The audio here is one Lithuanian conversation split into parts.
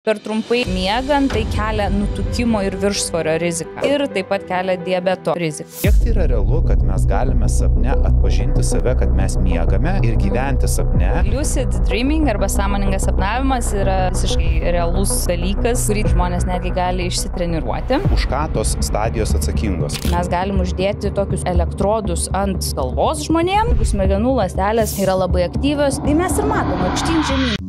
Per trumpai miegant tai kelia nutukimo ir viršsvorio riziką. Ir taip pat kelia diabeto riziką. Kiek tai yra realu, kad mes galime sapne atpažinti save, kad mes miegame ir gyventi sapne? Lucid dreaming arba sąmoningas sapnavimas yra visiškai realus dalykas, kurį žmonės netgi gali išsitreniruoti. Už ką tos stadijos atsakingos? Mes galim uždėti tokius elektrodus ant galvos žmonėm, smegenų ląstelės yra labai aktyvios, tai mes ir matom aukštyn žemyn.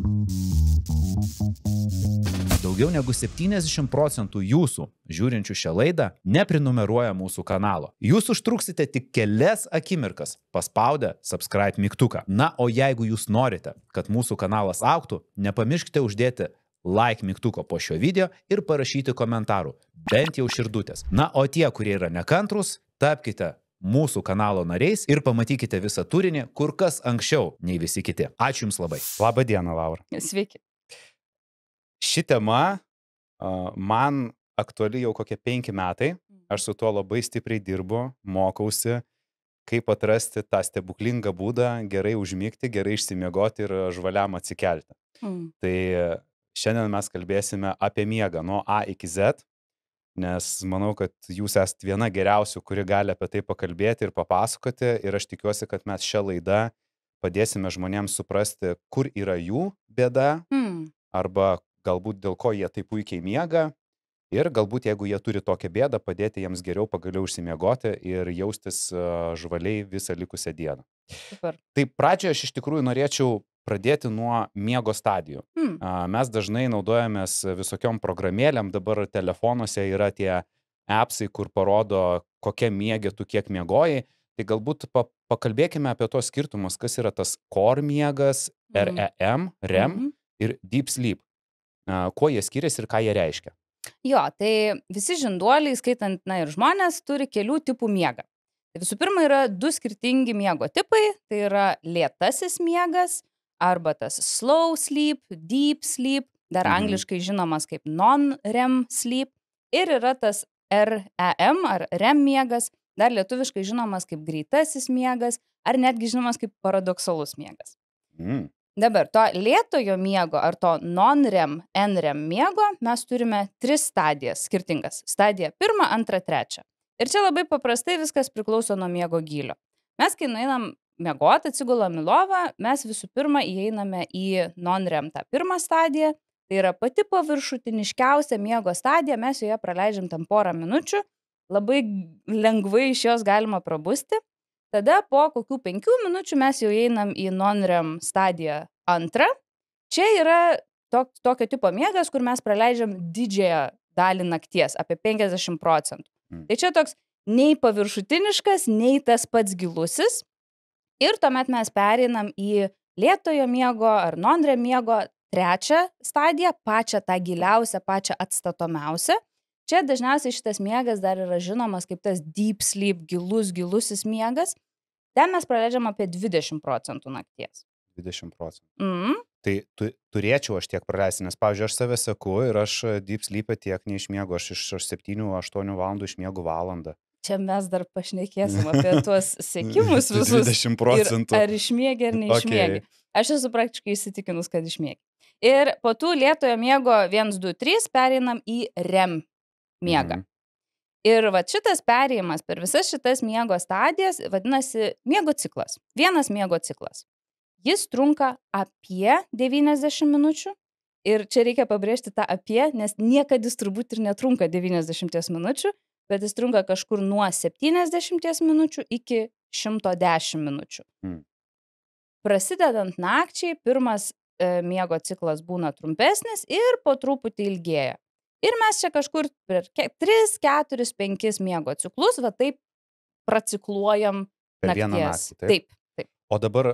Daugiau negu 70 procentų jūsų, žiūrinčių šią laidą, neprinumeruoja mūsų kanalo. Jūs užtruksite tik kelias akimirkas paspaudę subscribe mygtuką. Na, o jeigu jūs norite, kad mūsų kanalas auktų, nepamirškite uždėti like mygtuko po šio video ir parašyti komentarų, bent jau širdutės. Na, o tie, kurie yra nekantrus, tapkite mūsų kanalo nariais ir pamatykite visą turinį kur kas anksčiau nei visi kiti. Ačiū Jums labai. Labą dieną, Laura. Sveiki. Ši tema man aktuali jau kokie penki metai. Aš su tuo labai stipriai dirbu, mokausi, kaip atrasti tą stebuklingą būdą gerai užmygti, gerai išsimiegoti ir žvaliam atsikelti. Mm. Tai šiandien mes kalbėsime apie miegą nuo A iki Z, nes manau, kad jūs esate viena geriausių, kuri gali apie tai pakalbėti ir papasakoti ir aš tikiuosi, kad mes šią laidą padėsime žmonėms suprasti, kur yra jų bėda mm. arba galbūt dėl ko jie taip puikiai miega ir galbūt jeigu jie turi tokią bėdą, padėti jiems geriau pagaliau užsimiegoti ir jaustis žvaliai visą likusią dieną. Super. Tai pradžioje aš iš tikrųjų norėčiau pradėti nuo miego stadijų. Hmm. Mes dažnai naudojamės visokiom programėlėm, dabar telefonuose yra tie appsai, kur parodo, kokia miegė tu kiek miegojai. Tai galbūt pa pakalbėkime apie tos skirtumus, kas yra tas core miegas, hmm. REM, REM hmm. ir deep sleep kuo jie skiriasi ir ką jie reiškia. Jo, tai visi žinduoliai, skaitant, na ir žmonės, turi kelių tipų miegą. Tai visų pirma yra du skirtingi miego tipai, tai yra lėtasis miegas arba tas slow sleep, deep sleep, dar mhm. angliškai žinomas kaip non-REM sleep, ir yra tas REM ar REM miegas, dar lietuviškai žinomas kaip greitasis miegas, ar netgi žinomas kaip paradoksalus miegas. Mm. Dabar to lėtojo miego ar to non-REM, NREM miego mes turime tris stadijas skirtingas. Stadija pirmą, antrą, trečią. Ir čia labai paprastai viskas priklauso nuo miego gylio. Mes, kai nueinam miegoti, atsigulam į lovą, mes visų pirma įeiname į non-REM tą pirmą stadiją. Tai yra pati paviršutiniškiausia miego stadija, mes joje praleidžiam tam porą minučių, labai lengvai iš jos galima prabusti. Tada po kokių penkių minučių mes jau einam į non-REM stadiją antrą. Čia yra tok, tokio tipo miegas, kur mes praleidžiam didžiąją dalį nakties, apie 50 procentų. Mm. Tai čia toks nei paviršutiniškas, nei tas pats gilusis. Ir tuomet mes pereinam į lėtojo miego ar non-REM miego trečią stadiją, pačią tą giliausią, pačią atstatomiausią. Čia dažniausiai šitas miegas dar yra žinomas kaip tas deep sleep, gilus, gilusis miegas. Ten mes praleidžiam apie 20 procentų nakties. 20 procentų. Mm. Tai tu, turėčiau aš tiek praleisti, nes, pavyzdžiui, aš save seku ir aš deep sleep'e tiek neišmiegu, aš iš 7-8 valandų išmiegu valandą. Čia mes dar pašnekėsim apie tuos sėkimus visus. 20 procentų. Ar išmiegi ar neišmiegi. Okay. Aš esu praktiškai įsitikinus, kad išmiegi. Ir po tų lietojo miego 1, 2, 3 pereinam į REM miegą. Mhm. Ir va šitas perėjimas per visas šitas miego stadijas vadinasi miego ciklas. Vienas miego ciklas. Jis trunka apie 90 minučių. Ir čia reikia pabrėžti tą apie, nes niekada jis turbūt ir netrunka 90 minučių, bet jis trunka kažkur nuo 70 minučių iki 110 minučių. Hmm. Prasidedant nakčiai, pirmas e, miego ciklas būna trumpesnis ir po truputį ilgėja. Ir mes čia kažkur per 3, 4, 5 miego ciklus, va taip pracikluojam per nakties. vieną naktį. Taip. taip. O dabar,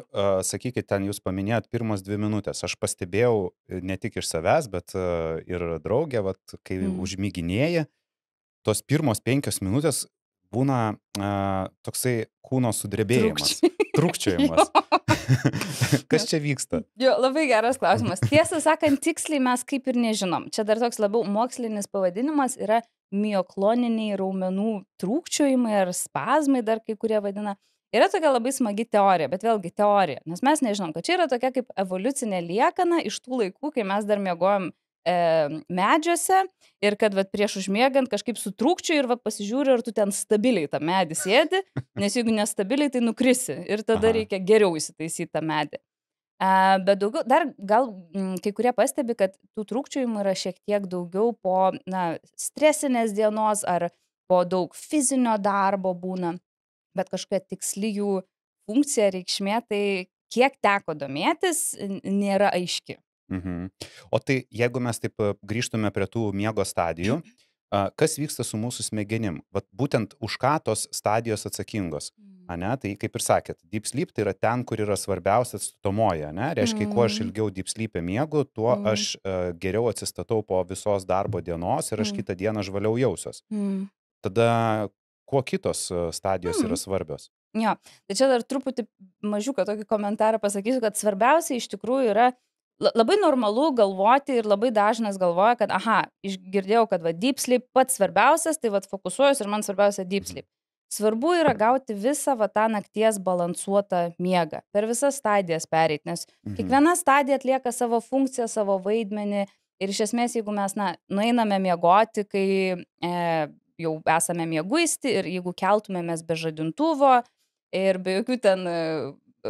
sakykit, ten jūs paminėjot pirmas dvi minutės. Aš pastebėjau e, ne tik iš savęs, bet uh, ir draugė, vat, kai mm. užmyginėja, tos pirmos penkios minutės būna uh, toksai kūno sudrebėjimas, trukčiojimas. Kas čia vyksta? Jo, labai geras klausimas. Tiesą sakant, tiksliai mes kaip ir nežinom. Čia dar toks labiau mokslinis pavadinimas yra miokloniniai raumenų trūkčiojimai ar spazmai, dar kai kurie vadina. Yra tokia labai smagi teorija, bet vėlgi teorija, nes mes nežinom, kad čia yra tokia kaip evoliucinė liekana iš tų laikų, kai mes dar mėgojom medžiuose ir kad vat, prieš užmiegant kažkaip sutrūkčiau ir vat, pasižiūriu, ar tu ten stabiliai tą medį sėdi, nes jeigu nestabiliai, tai nukrisi ir tada Aha. reikia geriau įsitaisyti tą medį. Bet daugiau, dar gal m, kai kurie pastebi, kad tų trūkčiojimų yra šiek tiek daugiau po na, stresinės dienos ar po daug fizinio darbo būna, bet kažkokia tiksli jų funkcija, reikšmė, tai kiek teko domėtis, nėra aiški. Mhm. O tai jeigu mes taip grįžtume prie tų miego stadijų, kas vyksta su mūsų smegenim? Vat būtent už ką tos stadijos atsakingos. Mm. Ne? Tai kaip ir sakėt, deep sleep tai yra ten, kur yra svarbiausia atstutomoji. Reiškia, mm. kuo aš mm. ilgiau deep sleep'e miegu, tuo mm. aš uh, geriau atsistatau po visos darbo dienos ir aš mm. kitą dieną žvaliau jausios. Mm. Tada kuo kitos stadijos mm. yra svarbios? Jo, tai čia dar truputį mažiuką tokį komentarą pasakysiu, kad svarbiausia iš tikrųjų yra labai normalu galvoti ir labai dažnas galvoja, kad, aha, išgirdėjau, kad va, deep sleep pats svarbiausias, tai va, fokusuojuosi ir man svarbiausia deep mhm. sleep. Svarbu yra gauti visą va, tą nakties balansuotą miegą, per visas stadijas pereiti, nes mhm. kiekviena stadija atlieka savo funkciją, savo vaidmenį ir iš esmės, jeigu mes, na, nueiname miegoti, kai e, jau esame mieguisti ir jeigu keltumėmės be žadintuvo ir be jokių ten e,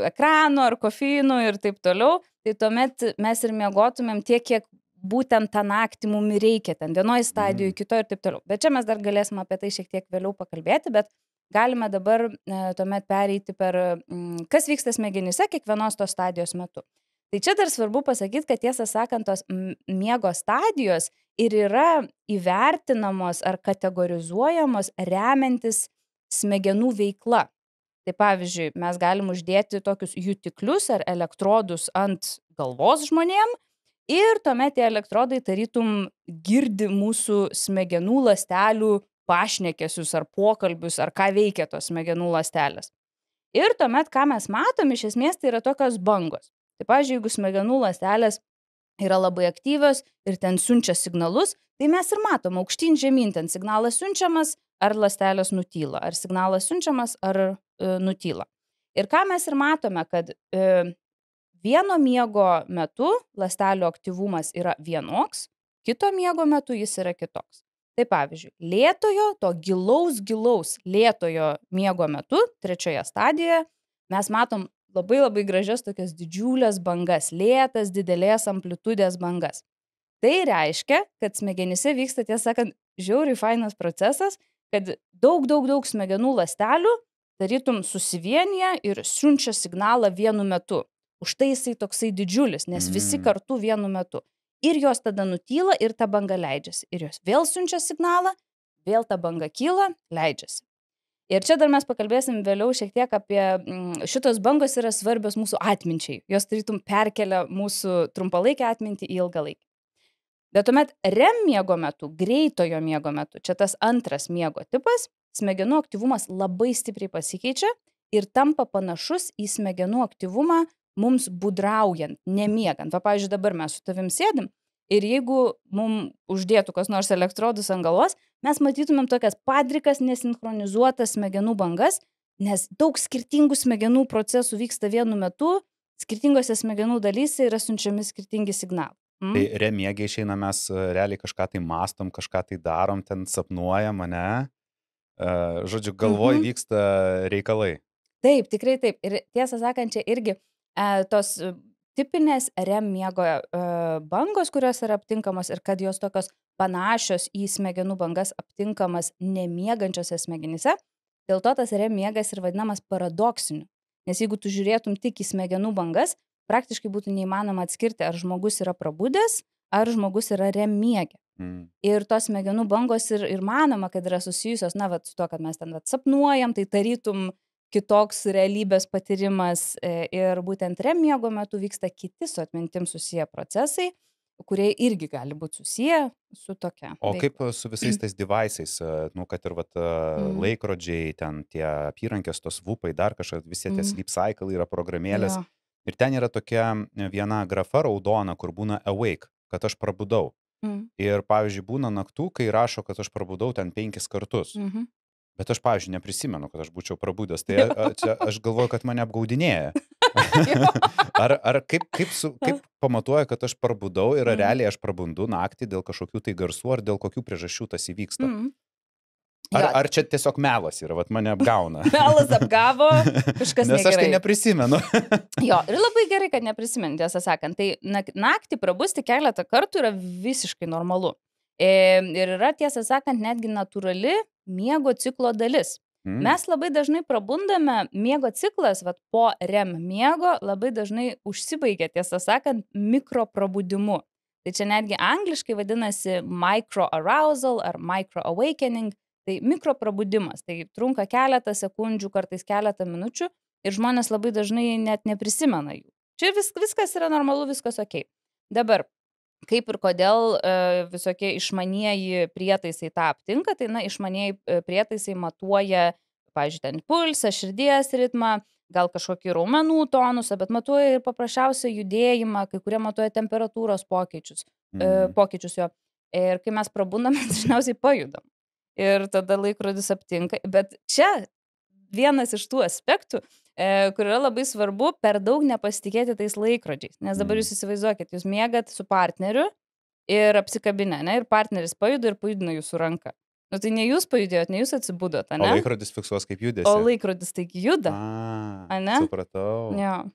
ekranų ar kofeinų ir taip toliau, tai tuomet mes ir miegotumėm tiek, kiek būtent tą naktį mums reikia, ten vienoje stadijoje, mm. kitoje ir taip toliau. Bet čia mes dar galėsime apie tai šiek tiek vėliau pakalbėti, bet galime dabar e, tuomet pereiti per, m, kas vyksta smegenyse kiekvienos tos stadijos metu. Tai čia dar svarbu pasakyti, kad tiesą sakant, tos miego stadijos ir yra įvertinamos ar kategorizuojamos remiantis smegenų veikla. Tai pavyzdžiui, mes galim uždėti tokius jutiklius ar elektrodus ant galvos žmonėm ir tuomet tie elektrodai tarytum girdi mūsų smegenų lastelių pašnekesius ar pokalbius, ar ką veikia tos smegenų lastelės. Ir tuomet, ką mes matom, iš esmės tai yra tokios bangos. Tai, pavyzdžiui, jeigu smegenų lastelės yra labai aktyvios ir ten siunčia signalus, tai mes ir matom aukštyn žemyn ten signalas siunčiamas, ar lastelės nutyla, ar signalas siunčiamas, ar e, nutyla. Ir ką mes ir matome, kad e, vieno miego metu lastelių aktyvumas yra vienoks, kito miego metu jis yra kitoks. Tai pavyzdžiui, lėtojo, to gilaus, gilaus lėtojo miego metu, trečioje stadijoje, mes matom labai labai gražias tokias didžiulės bangas, lėtas, didelės amplitudės bangas. Tai reiškia, kad smegenyse vyksta, tiesą sakant, žiauriai fainas procesas, kad daug, daug, daug smegenų lastelių tarytum susivienyje ir siunčia signalą vienu metu. Už tai jisai toksai didžiulis, nes visi mm. kartu vienu metu. Ir jos tada nutyla ir ta banga leidžiasi. Ir jos vėl siunčia signalą, vėl ta banga kyla, leidžiasi. Ir čia dar mes pakalbėsim vėliau šiek tiek apie mm, šitos bangos yra svarbios mūsų atminčiai. Jos tarytum perkelia mūsų trumpalaikę atmintį į ilgalaikę. Bet tuomet REM miego metu, greitojo miego metu, čia tas antras miego tipas, smegenų aktyvumas labai stipriai pasikeičia ir tampa panašus į smegenų aktyvumą mums budraujant, nemiegant. Va, pavyzdžiui, dabar mes su tavim sėdim ir jeigu mums uždėtų kas nors elektrodus ant galvos, mes matytumėm tokias padrikas, nesinchronizuotas smegenų bangas, nes daug skirtingų smegenų procesų vyksta vienu metu, skirtingose smegenų dalyse yra siunčiami skirtingi signalai. Mm. Tai remiegiai išeina mes e, realiai kažką tai mastom, kažką tai darom, ten sapnuojam, ne? Uh, žodžiu, galvoj mm -hmm. vyksta reikalai. Taip, tikrai taip. Ir tiesą sakant, čia irgi uh, tos tipinės REM miego bangos, kurios yra aptinkamos ir kad jos tokios panašios į smegenų bangas aptinkamas nemiegančiose smegenyse, dėl to tas REM miegas ir vadinamas paradoksiniu. Nes jeigu tu žiūrėtum tik į smegenų bangas, praktiškai būtų neįmanoma atskirti, ar žmogus yra prabudęs, ar žmogus yra remiegė. Mm. Ir tos smegenų bangos ir, ir manoma, kad yra susijusios, na, vat, su to, kad mes ten vat, sapnuojam, tai tarytum kitoks realybės patyrimas e, ir būtent remiego metu vyksta kiti su atmintim susiję procesai, kurie irgi gali būti susiję su tokia. O veikla. kaip su visais tais devaisais, e, nu, kad ir vat, mm. laikrodžiai, ten tie apyrankės, tos vupai, dar kažkas, visi tie mm. sleep cycle yra programėlės. Ja. Ir ten yra tokia e, viena grafa raudona, kur būna awake, kad aš prabudau. Mm. Ir, pavyzdžiui, būna naktų, kai rašo, kad aš prabudau ten penkis kartus. Mm -hmm. Bet aš, pavyzdžiui, neprisimenu, kad aš būčiau prabudęs. Tai a, čia aš galvoju, kad mane apgaudinėja. ar ar kaip, kaip, su, kaip, pamatuoja, kad aš prabudau ir Mhm. realiai aš prabundu naktį dėl kažkokių tai garsų ar dėl kokių priežasčių tas įvyksta. Mm. Ar, Jo. ar čia tiesiok melas yra, vat mane apgauna. Melas apgavo, kažkas Nes aš tai negerai. neprisimenu. Jo, ir labai gerai, kad neprisimint, tiesą sakant. Tai nak- naktį prabusti keletą kartų yra visiškai normalu. Ir yra, tiesą sakant, netgi natūrali miego ciklo dalis. Mm. Mes labai dažnai prabundame, miego ciklas, vat, po REM miego labai dažnai užsibaigia, tiesą sakant, mikroprabudimu. Tai čia netgi angliškai vadinasi microarousal ar microawakening, tai mikroprabudimas. Tai trunka keletą sekundžių, kartais keletą minučių ir žmonės labai dažnai net neprisimena jų. Čia vis, viskas yra normalu, viskas ok. Dabar, kaip ir kodėl e, visokie išmanieji prietaisai tą aptinka, tai na, išmanieji e, prietaisai matuoja, pavyzdžiui, ten pulsą, širdies ritmą, gal kažkokį raumenų tonusą, bet matuoja ir paprasčiausią judėjimą, kai kurie matuoja temperatūros pokyčius, e, Mm. pokyčius jo. Ir kai mes prabundame, dažniausiai pajudam. Ir tada laikrodis aptinka. Bet čia vienas iš tų aspektų, e, kur yra labai svarbu per daug nepasitikėti tais laikrodžiais. Nes dabar Mm. jūs įsivaizduokit, jūs mėgat su partneriu ir apsikabinę, ne? Ir partneris pajuda ir pajudina jūsų ranką. Nu tai ne jūs pajudėjot, ne jūs atsibudot, O ne? laikrodis fiksuos kaip judesi. O laikrodis taigi juda. A, Ane? supratau. Jo.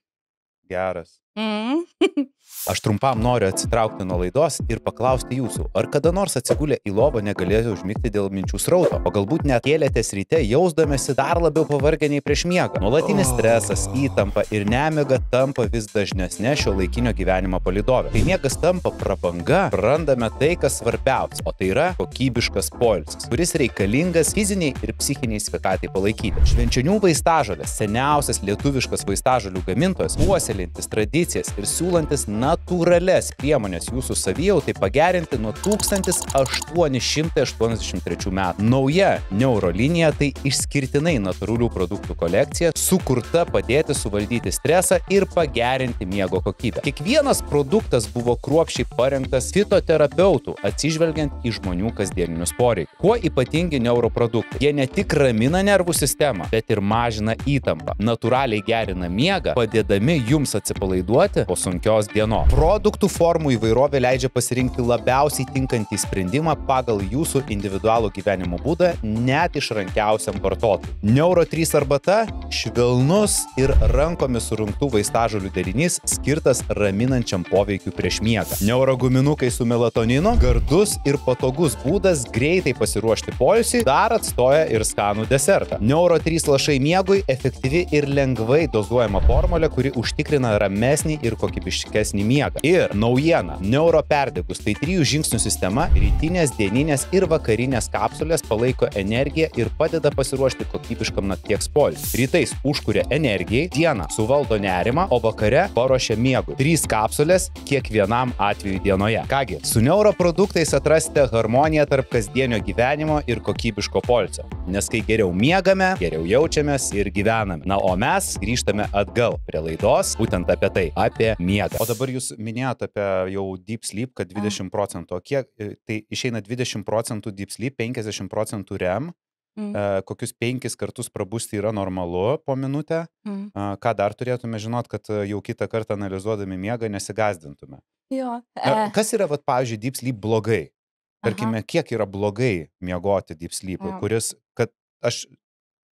Geras. Mm. Aš trumpam noriu atsitraukti nuo laidos ir paklausti jūsų, ar kada nors atsigulę į lovą negalėjote užmigti dėl minčių srauto, o galbūt net kėlėtės ryte jausdamėsi dar labiau pavargę nei prieš miegą. Nuolatinis Oh. stresas, įtampa ir nemiga tampa vis dažnesnė šio laikinio gyvenimo palidovė. Kai miegas tampa prabanga, randame tai, kas svarbiausia, o tai yra kokybiškas poilsis, kuris reikalingas fiziniai ir psichiniai sveikatai palaikyti. Švenčionių vaistažolės, seniausias lietuviškas vaistažolių gamintojas, puoselintis tradicijas ir siūlantis natūrales priemonės jūsų savijautai pagerinti nuo 1883 metų. Nauja neurolinija tai išskirtinai natūralių produktų kolekcija, sukurta padėti suvaldyti stresą ir pagerinti miego kokybę. Kiekvienas produktas buvo kruopšiai parengtas fitoterapeutų, atsižvelgiant į žmonių kasdieninius poreikius. Kuo ypatingi neuroproduktai? Jie ne tik ramina nervų sistemą, bet ir mažina įtampą, natūraliai gerina miegą, padėdami jums atsipalaiduoti po sunkios dienos. Produktų formų įvairovė leidžia pasirinkti labiausiai tinkantį sprendimą pagal jūsų individualų gyvenimo būdą, net išrankiausiam vartotojui. Neuro 3 arbata - švelnus ir rankomis surinktų vaistažolių derinys skirtas raminančiam poveikiu prieš miegą. Neuro guminukai su melatoninu - gardus ir patogus būdas greitai pasiruošti poilsiui, dar atstoja ir skanų desertą. Neuro 3 lašai miegui - efektyvi ir lengvai dozuojama formulė, kuri užtikrina ramesnį ir kokybiškesnį miegą. Ir naujiena - neuro perdegus - tai trijų žingsnių sistema - rytinės, dieninės ir vakarinės kapsulės palaiko energiją ir padeda pasiruošti kokybiškam nakties poilsiui. Rytais užkuria energijai, dieną suvaldo nerimą, o vakare paruošia miegui. Trys kapsulės kiekvienam atveju dienoje. Kągi, su neuroproduktais atrasite harmoniją tarp kasdienio gyvenimo ir kokybiško poilsio. Nes kai geriau miegame, geriau jaučiamės ir gyvename. Na, o mes grįžtame atgal prie laidos, būtent apie tai, apie miegą. O dabar jūs minėjote apie jau deep sleep, kad 20 procentų. O kiek, e, tai išeina 20 procentų deep sleep, 50 procentų REM, Mm. e, kokius penkis kartus prabusti yra normalu po minutę. Mm. Ką dar turėtume žinot, kad e, jau kitą kartą analizuodami miegą nesigazdintume. Jo. E, Kas yra, vat, pavyzdžiui, deep sleep blogai? Tarkime, kiek yra blogai miegoti deep sleepui, Jo. kuris, kad aš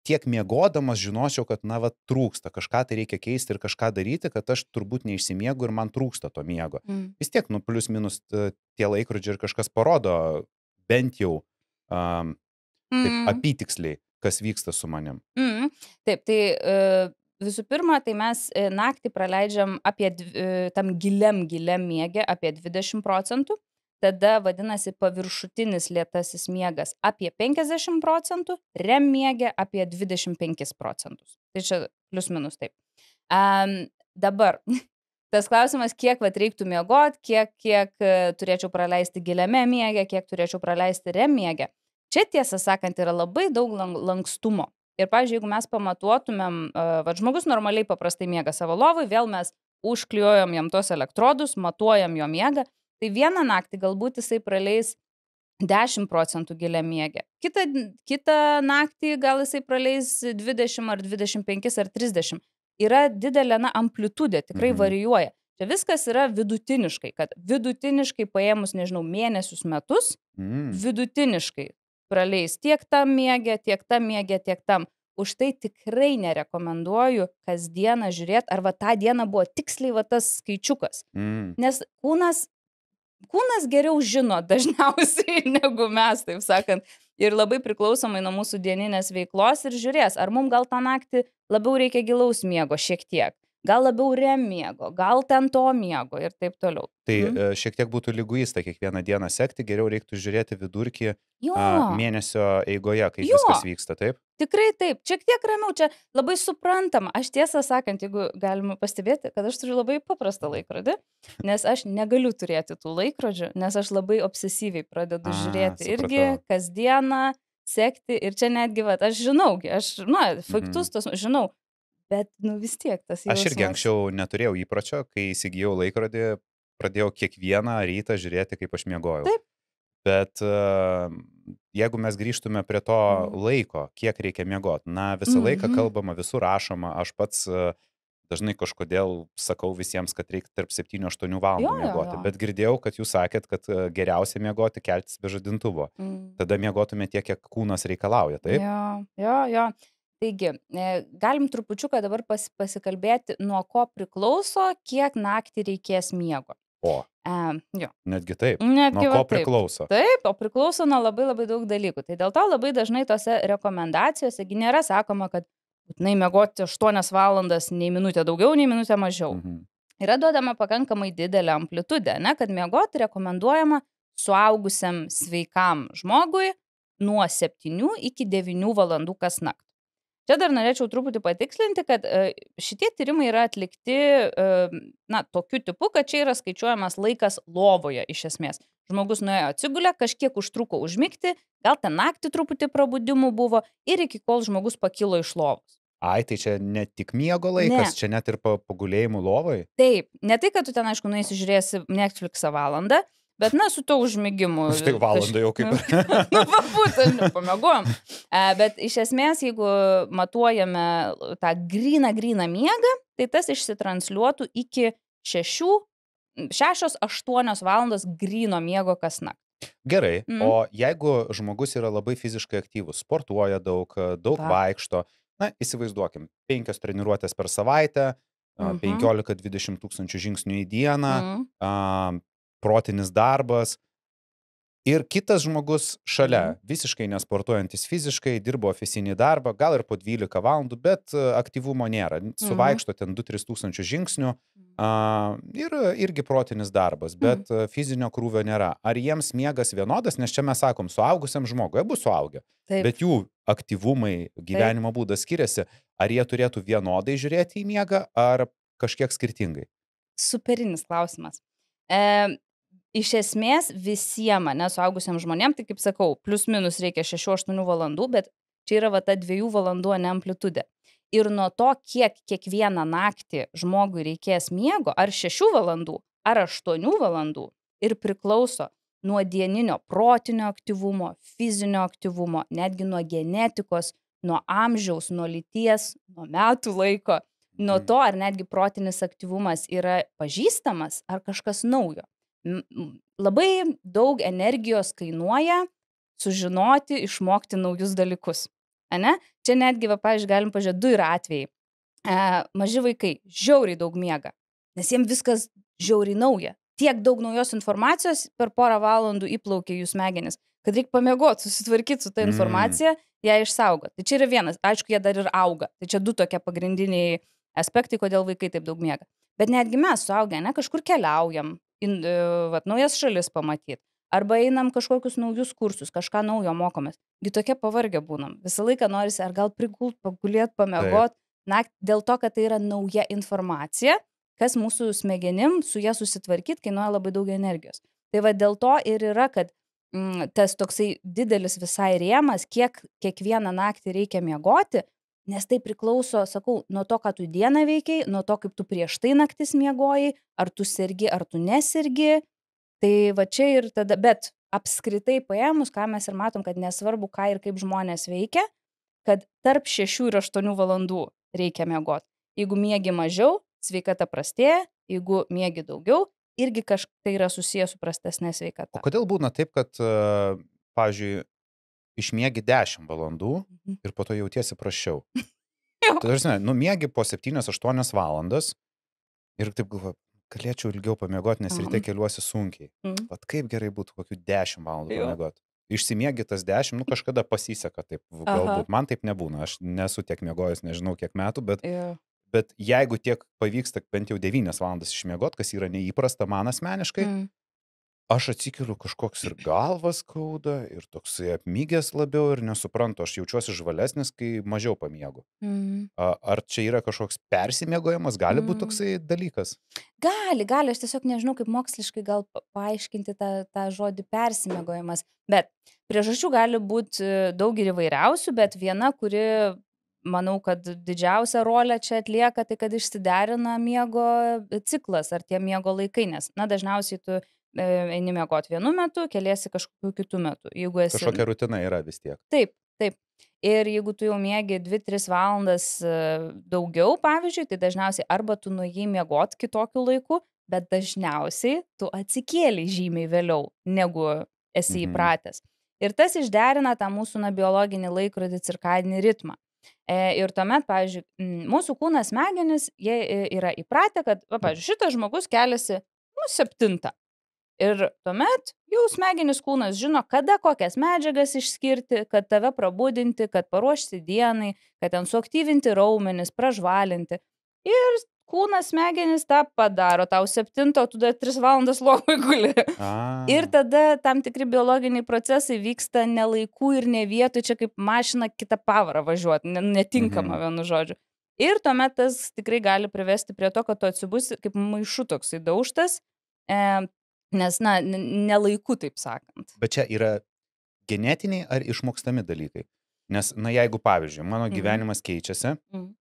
tiek miegodamas žinočiau, kad, na, va, trūksta, kažką tai reikia keisti ir kažką daryti, kad aš turbūt neišsimiegu ir man trūksta to miego. mm. Vis tiek, nu, plius minus e, tie laikrodžiai ir kažkas parodo bent jau um, taip Mm. apytiksliai, kas vyksta su manim. Mm. Taip, tai e, visų pirma, tai mes e, naktį praleidžiam apie, e, tam giliam, giliam miegė apie 20 procentų, tada vadinasi paviršutinis lėtasis miegas apie 50 procentų, rem miegė apie 25 procentus. Tai čia plius minus taip. Um, dabar, tas klausimas, kiek vat reiktų miegot, kiek, kiek e, turėčiau praleisti giliame miegė, kiek turėčiau praleisti rem miegė. Čia tiesą sakant yra labai daug lankstumo. Ir, pavyzdžiui, jeigu mes pamatuotumėm, uh, va, žmogus normaliai paprastai miega savo lovui, vėl mes užklijuojam jam tos elektrodus, matuojam jo miegą, tai vieną naktį galbūt jisai praleis 10 procentų gilią miegę. Kitą, kitą naktį gal jisai praleis 20 ar 25 ar 30. Yra didelė na, amplitudė, tikrai Mhm. varijuoja. Čia viskas yra vidutiniškai, kad vidutiniškai paėmus, nežinau, mėnesius, metus, Mm. vidutiniškai praleis tiek tam miegė, tiek tam miegė, tiek tam. Už tai tikrai nerekomenduoju kasdieną žiūrėti, ar va tą dieną buvo tiksliai va tas skaičiukas. Mm. Nes kūnas, kūnas geriau žino dažniausiai negu mes, taip sakant. Ir labai priklausomai nuo mūsų dieninės veiklos ir žiūrės, ar mums gal tą naktį labiau reikia gilaus miego šiek tiek. Gal labiau rem miego, gal ten to miego ir taip toliau. Tai Mhm. mm. šiek tiek būtų lyguista kiekvieną dieną sekti, geriau reiktų žiūrėti vidurkį Jo, a, mėnesio eigoje, kaip Jo. viskas vyksta, taip? Tikrai taip, šiek tiek ramiau, čia labai suprantama. Aš tiesą sakant, jeigu galima pastebėti, kad aš turiu labai paprastą laikrodį, nes aš negaliu turėti tų laikrodžių, nes aš labai obsesyviai pradedu A, žiūrėti irgi supratau. kasdieną, sekti ir čia netgi, va, aš žinau, aš, na, faktus tos žinau, bet, nu vis tiek tas Aš irgi anksčiau neturėjau įpročio, kai įsigijau laikrodį, pradėjau kiekvieną rytą žiūrėti, kaip aš miegojau. Taip. Bet a, jeigu mes grįžtume prie to Mhm. laiko, kiek reikia miegoti, na, visą laiką Mhm. kalbama, visur rašoma, aš pats a, dažnai kažkodėl sakau visiems, kad reikia tarp 7-8 valandų Jo, jo, miegoti. jo. Bet girdėjau, kad jūs sakėt, kad a, geriausia miegoti keltis be žadintuvo. Mm. Tada miegotume tiek, kiek kūnas reikalauja, taip? Jo, jo, jo. Taigi, e, galim trupučiuką dabar pas, pasikalbėti, nuo ko priklauso, kiek naktį reikės miego. O, E, jo, netgi taip. netgi Nuo ko taip. priklauso? Taip, o priklauso nuo labai labai daug dalykų. Tai dėl to labai dažnai tose rekomendacijose nėra sakoma, kad būtinai miegoti 8 valandas, nei minutę daugiau, nei minutę mažiau. Mhm. Yra duodama pakankamai didelė amplitudė, ne, kad miegoti rekomenduojama suaugusiam sveikam žmogui nuo 7 iki 9 valandų kas naktį. Čia dar norėčiau truputį patikslinti, kad e, šitie tyrimai yra atlikti, e, na, tokiu tipu, kad čia yra skaičiuojamas laikas lovoje iš esmės. Žmogus nuėjo atsigulę, kažkiek užtruko užmigti, gal ten naktį truputį prabudimų buvo ir iki kol žmogus pakilo iš lovos. Ai, tai čia ne tik miego laikas, Ne. čia net ir pa- pagulėjimų lovai. Taip, ne tai, kad tu ten, aišku, nueisi žiūrėsi Netflixą valandą, bet, na, su to užmigimu. Štai valandą jau kaip nu, va, būtent, pamėgom. Bet iš esmės, jeigu matuojame tą gryną, gryną miegą, tai tas išsitransliuotų iki 6, 6-8 valandos gryno miego kas naktį. Gerai, Mhm. o jeigu žmogus yra labai fiziškai aktyvus, sportuoja daug, daug Va. vaikšto, na, įsivaizduokim, penkios treniruotės per savaitę, a, Mhm. 15-20 tūkstančių žingsnių į dieną, Mm. a, protinis darbas. Ir kitas žmogus šalia, Mhm. visiškai nesportuojantis fiziškai, dirbo ofisinį darbą, gal ir po 12 valandų, bet a, aktyvumo nėra. Mhm. Suvaikšto ten 2-3 tūkstančių žingsnių a, ir irgi protinis darbas, Mhm. bet a, fizinio krūvio nėra. Ar jiems miegas vienodas, nes čia mes sakom, suaugusiam žmogui, abu suaugę, Taip. bet jų aktyvumai, gyvenimo būdas skiriasi, ar jie turėtų vienodai žiūrėti į miegą, ar kažkiek skirtingai? Superinis klausimas. E, iš esmės visiems, nesuaugusiam žmonėm, tai kaip sakau, plus minus reikia 6-8 valandų, bet čia yra va ta 2 valandų ne amplitudė. Ir nuo to, kiek kiekvieną naktį žmogui reikės miego, ar 6 valandų, ar 8 valandų, ir priklauso nuo dieninio protinio aktyvumo, fizinio aktyvumo, netgi nuo genetikos, nuo amžiaus, nuo lyties, nuo metų laiko nuo Mhm. to, ar netgi protinis aktyvumas yra pažįstamas, ar kažkas naujo. Labai daug energijos kainuoja sužinoti, išmokti naujus dalykus. Ane? Čia netgi, va, pavyzdžiui, galim pažiūrėti, du yra atvejai. E, maži vaikai žiauriai daug miega, nes jiems viskas žiauriai nauja. Tiek daug naujos informacijos per porą valandų įplaukia jų smegenis, kad reikia pamiegoti, susitvarkyti su ta Mm. informacija, ją išsaugoti. Tai čia yra vienas, aišku, jie dar ir auga. Tai čia du tokie pagrindiniai aspektai, kodėl vaikai taip daug miega. Bet netgi mes suaugę, ne, kažkur keliaujam, in, vat, naujas šalis pamatyti. Arba einam kažkokius naujus kursus, kažką naujo mokomės. Gi tokie pavargę būnam. Visą laiką norisi ar gal prigult, pagulėt, pamiegot. Naktį dėl to, kad tai yra nauja informacija, kas mūsų smegenim su ją susitvarkyti kainuoja labai daug energijos. Tai va dėl to ir yra, kad mm, tas toksai didelis visai rėmas, kiek kiekvieną naktį reikia miegoti, nes tai priklauso, sakau, nuo to, ką tu dieną veikiai, nuo to, kaip tu prieš tai naktis miegojai, ar tu sergi, ar tu nesergi. Tai va čia ir tada, bet apskritai paėmus, ką mes ir matom, kad nesvarbu, ką ir kaip žmonės veikia, kad tarp 6 ir 8 valandų reikia miegoti. Jeigu miegi mažiau, sveikata prastėja, jeigu miegi daugiau, irgi kažkaip tai yra susijęs su prastesnė O sveikata. kodėl būna taip, kad, e, pavyzdžiui, išmiegi 10 valandų Mhm. ir po to jautiesi prašiau? Tai tarsi, nu, miegi po 7-8 valandas ir taip galvoju, galėčiau ilgiau pamiegoti, nes ryte Mhm. keliuosi sunkiai. Mhm. Vat kaip gerai būtų kokių 10 valandų pamiegoti. Išsimiegi tas 10, nu kažkada pasiseka taip, v- Aha. galbūt. Man taip nebūna, aš nesu tiek miegojęs, nežinau kiek metų, bet, Jo. bet jeigu tiek pavyksta bent jau 9 valandas išmiegoti, kas yra neįprasta man asmeniškai, Mm. Aš atsikeliu kažkoks ir galvas skauda, ir toksai apmygęs labiau ir nesuprantu, aš jaučiuosi žvalesnis, kai mažiau pamiegu. Mm. A- Ar čia yra kažkoks persimiegojimas, gali būti Mm. toksai dalykas? Gali, gali, aš tiesiog nežinau, kaip moksliškai gal pa- paaiškinti tą, tą žodį persimiegojimas. Bet priežasčių gali būti daug ir įvairiausių, bet viena, kuri, manau, kad didžiausią rolę čia atlieka, tai kad išsiderina miego ciklas ar tie miego laikai, nes, na, dažniausiai tu e, eini miegoti vienu metu, keliesi kažkokiu kitu metu. Esi... Kažkokia rutina yra vis tiek. Taip, taip. Ir jeigu tu jau miegi 2-3 valandas e, daugiau, pavyzdžiui, tai dažniausiai arba tu nuėjai miegoti kitokiu laiku, bet dažniausiai tu atsikėlai žymiai vėliau, negu esi Mhm. įpratęs. Ir tas išderina tą mūsų na, biologinį laikrodį cirkadinį ritmą. E, ir tuomet, pavyzdžiui, mūsų kūnas smegenis, jie e, yra įpratę, kad, va, pavyzdžiui, šitas žmogus keliasi, nu, septintą. Ir tuomet jau smegenis kūnas žino, kada kokias medžiagas išskirti, kad tave prabudinti, kad paruošti dienai, kad ten suaktyvinti raumenis, pražvalinti. Ir kūnas smegenis tą padaro, tau septinto, tu dar tris valandas lovai guli. A. Ir tada tam tikri biologiniai procesai vyksta ne laiku ir ne vietoj, čia kaip mašina kitą pavarą važiuoti, netinkama Mhm. vienu žodžiu. Ir tuomet tas tikrai gali privesti prie to, kad tu atsibusi kaip maišu toksai daužtas, e, nes, na, n- ne laiku, taip sakant. Bet čia yra genetiniai ar išmokstami dalykai? Nes, na, jeigu, pavyzdžiui, mano Mhm. gyvenimas keičiasi Mhm.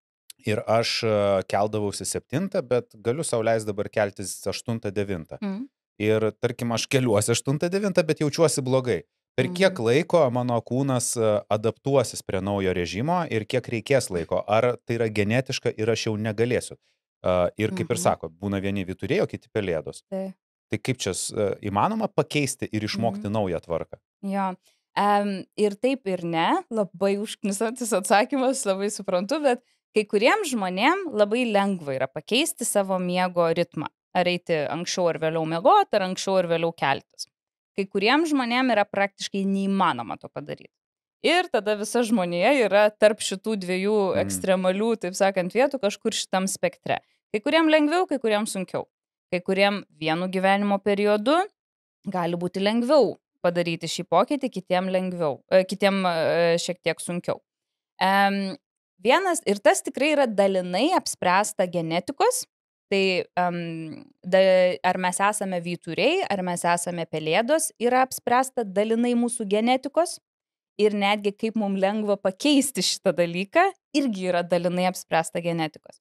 ir aš e, keldavausi 7, bet galiu sauliais dabar keltis 8-9. Mhm. Ir, tarkim, aš keliuosi 8-9, bet jaučiuosi blogai. Per kiek Mhm. laiko mano kūnas e, adaptuosis prie naujo režimo ir kiek reikės laiko? Ar tai yra genetiška ir aš jau negalėsiu? E, Ir kaip ir Mhm. sako, būna vieni vyturėjo, kiti pelėdos. Tai. Tai kaip čia e, įmanoma pakeisti ir išmokti Mhm. naują tvarką? Jo. Um, ir taip ir ne, labai užknisantis atsakymas, labai suprantu, bet kai kuriems žmonėms labai lengva yra pakeisti savo miego ritmą. Ar eiti anksčiau ar vėliau miegoti, ar anksčiau ar vėliau keltis. Kai kuriems žmonėms yra praktiškai neįmanoma to padaryti. Ir tada visa žmonija yra tarp šitų dviejų Mm. ekstremalių, taip sakant, vietų kažkur šitam spektre. Kai kuriems lengviau, kai kuriems sunkiau. Kai kuriems vienu gyvenimo periodu gali būti lengviau padaryti šį pokytį, kitiem lengviau, e, kitiem e, šiek tiek sunkiau. Vienas, ir tas tikrai yra dalinai apspręsta genetikos, tai um, da, ar mes esame vyturiai, ar mes esame pelėdos, yra apspręsta dalinai mūsų genetikos. Ir netgi kaip mums lengva pakeisti šitą dalyką, irgi yra dalinai apspręsta genetikos.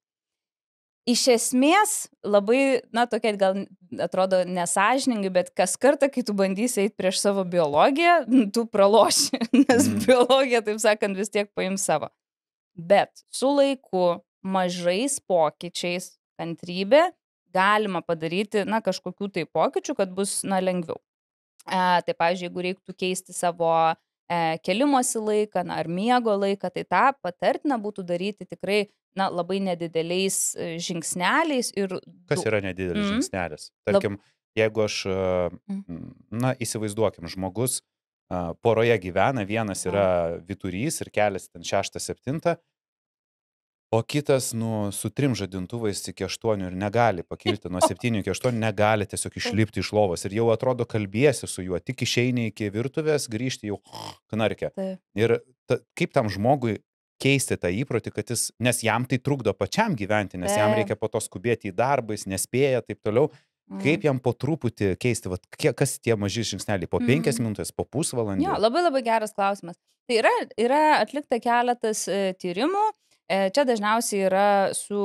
Iš esmės, labai, na, tokia gal atrodo nesažiningai, bet kas kartą, kai tu bandysi eiti prieš savo biologiją, tu praloši, nes Mhm. biologija, taip sakant, vis tiek paims savo. Bet su laiku, mažais pokyčiais, kantrybė, galima padaryti, na, kažkokių tai pokyčių, kad bus, na, lengviau. E, tai, pavyzdžiui, jeigu reiktų keisti savo e, kelimosi laiką, na, ar miego laiką, tai tą patartina būtų daryti tikrai, na, labai nedideliais e, žingsneliais ir... Kas yra nedidelis Mhm. žingsnelis? Tarkim, jeigu aš, e, Mhm. na, įsivaizduokim, žmogus poroje gyvena, vienas yra viturys ir kelias ten 6-7, o kitas, nu, su trim žadintuvais iki 8 ir negali pakilti, nuo 7 iki 8 negali tiesiog išlipti iš lovos ir jau atrodo kalbėsi su juo, tik išeini iki virtuvės, grįžti jau. Taip. Ir ta, kaip tam žmogui keisti tą įprotį, kad jis, nes jam tai trukdo pačiam gyventi, nes jam reikia po to skubėti į darbą, jis nespėja ir taip toliau. Kaip Mhm. jam po truputį keisti, vat, kas tie maži žingsneliai, po penkias Mhm. minutės, po pusvalandį? Jo, labai labai geras klausimas. Tai yra, yra atlikta keletas e, tyrimų. E, čia dažniausiai yra su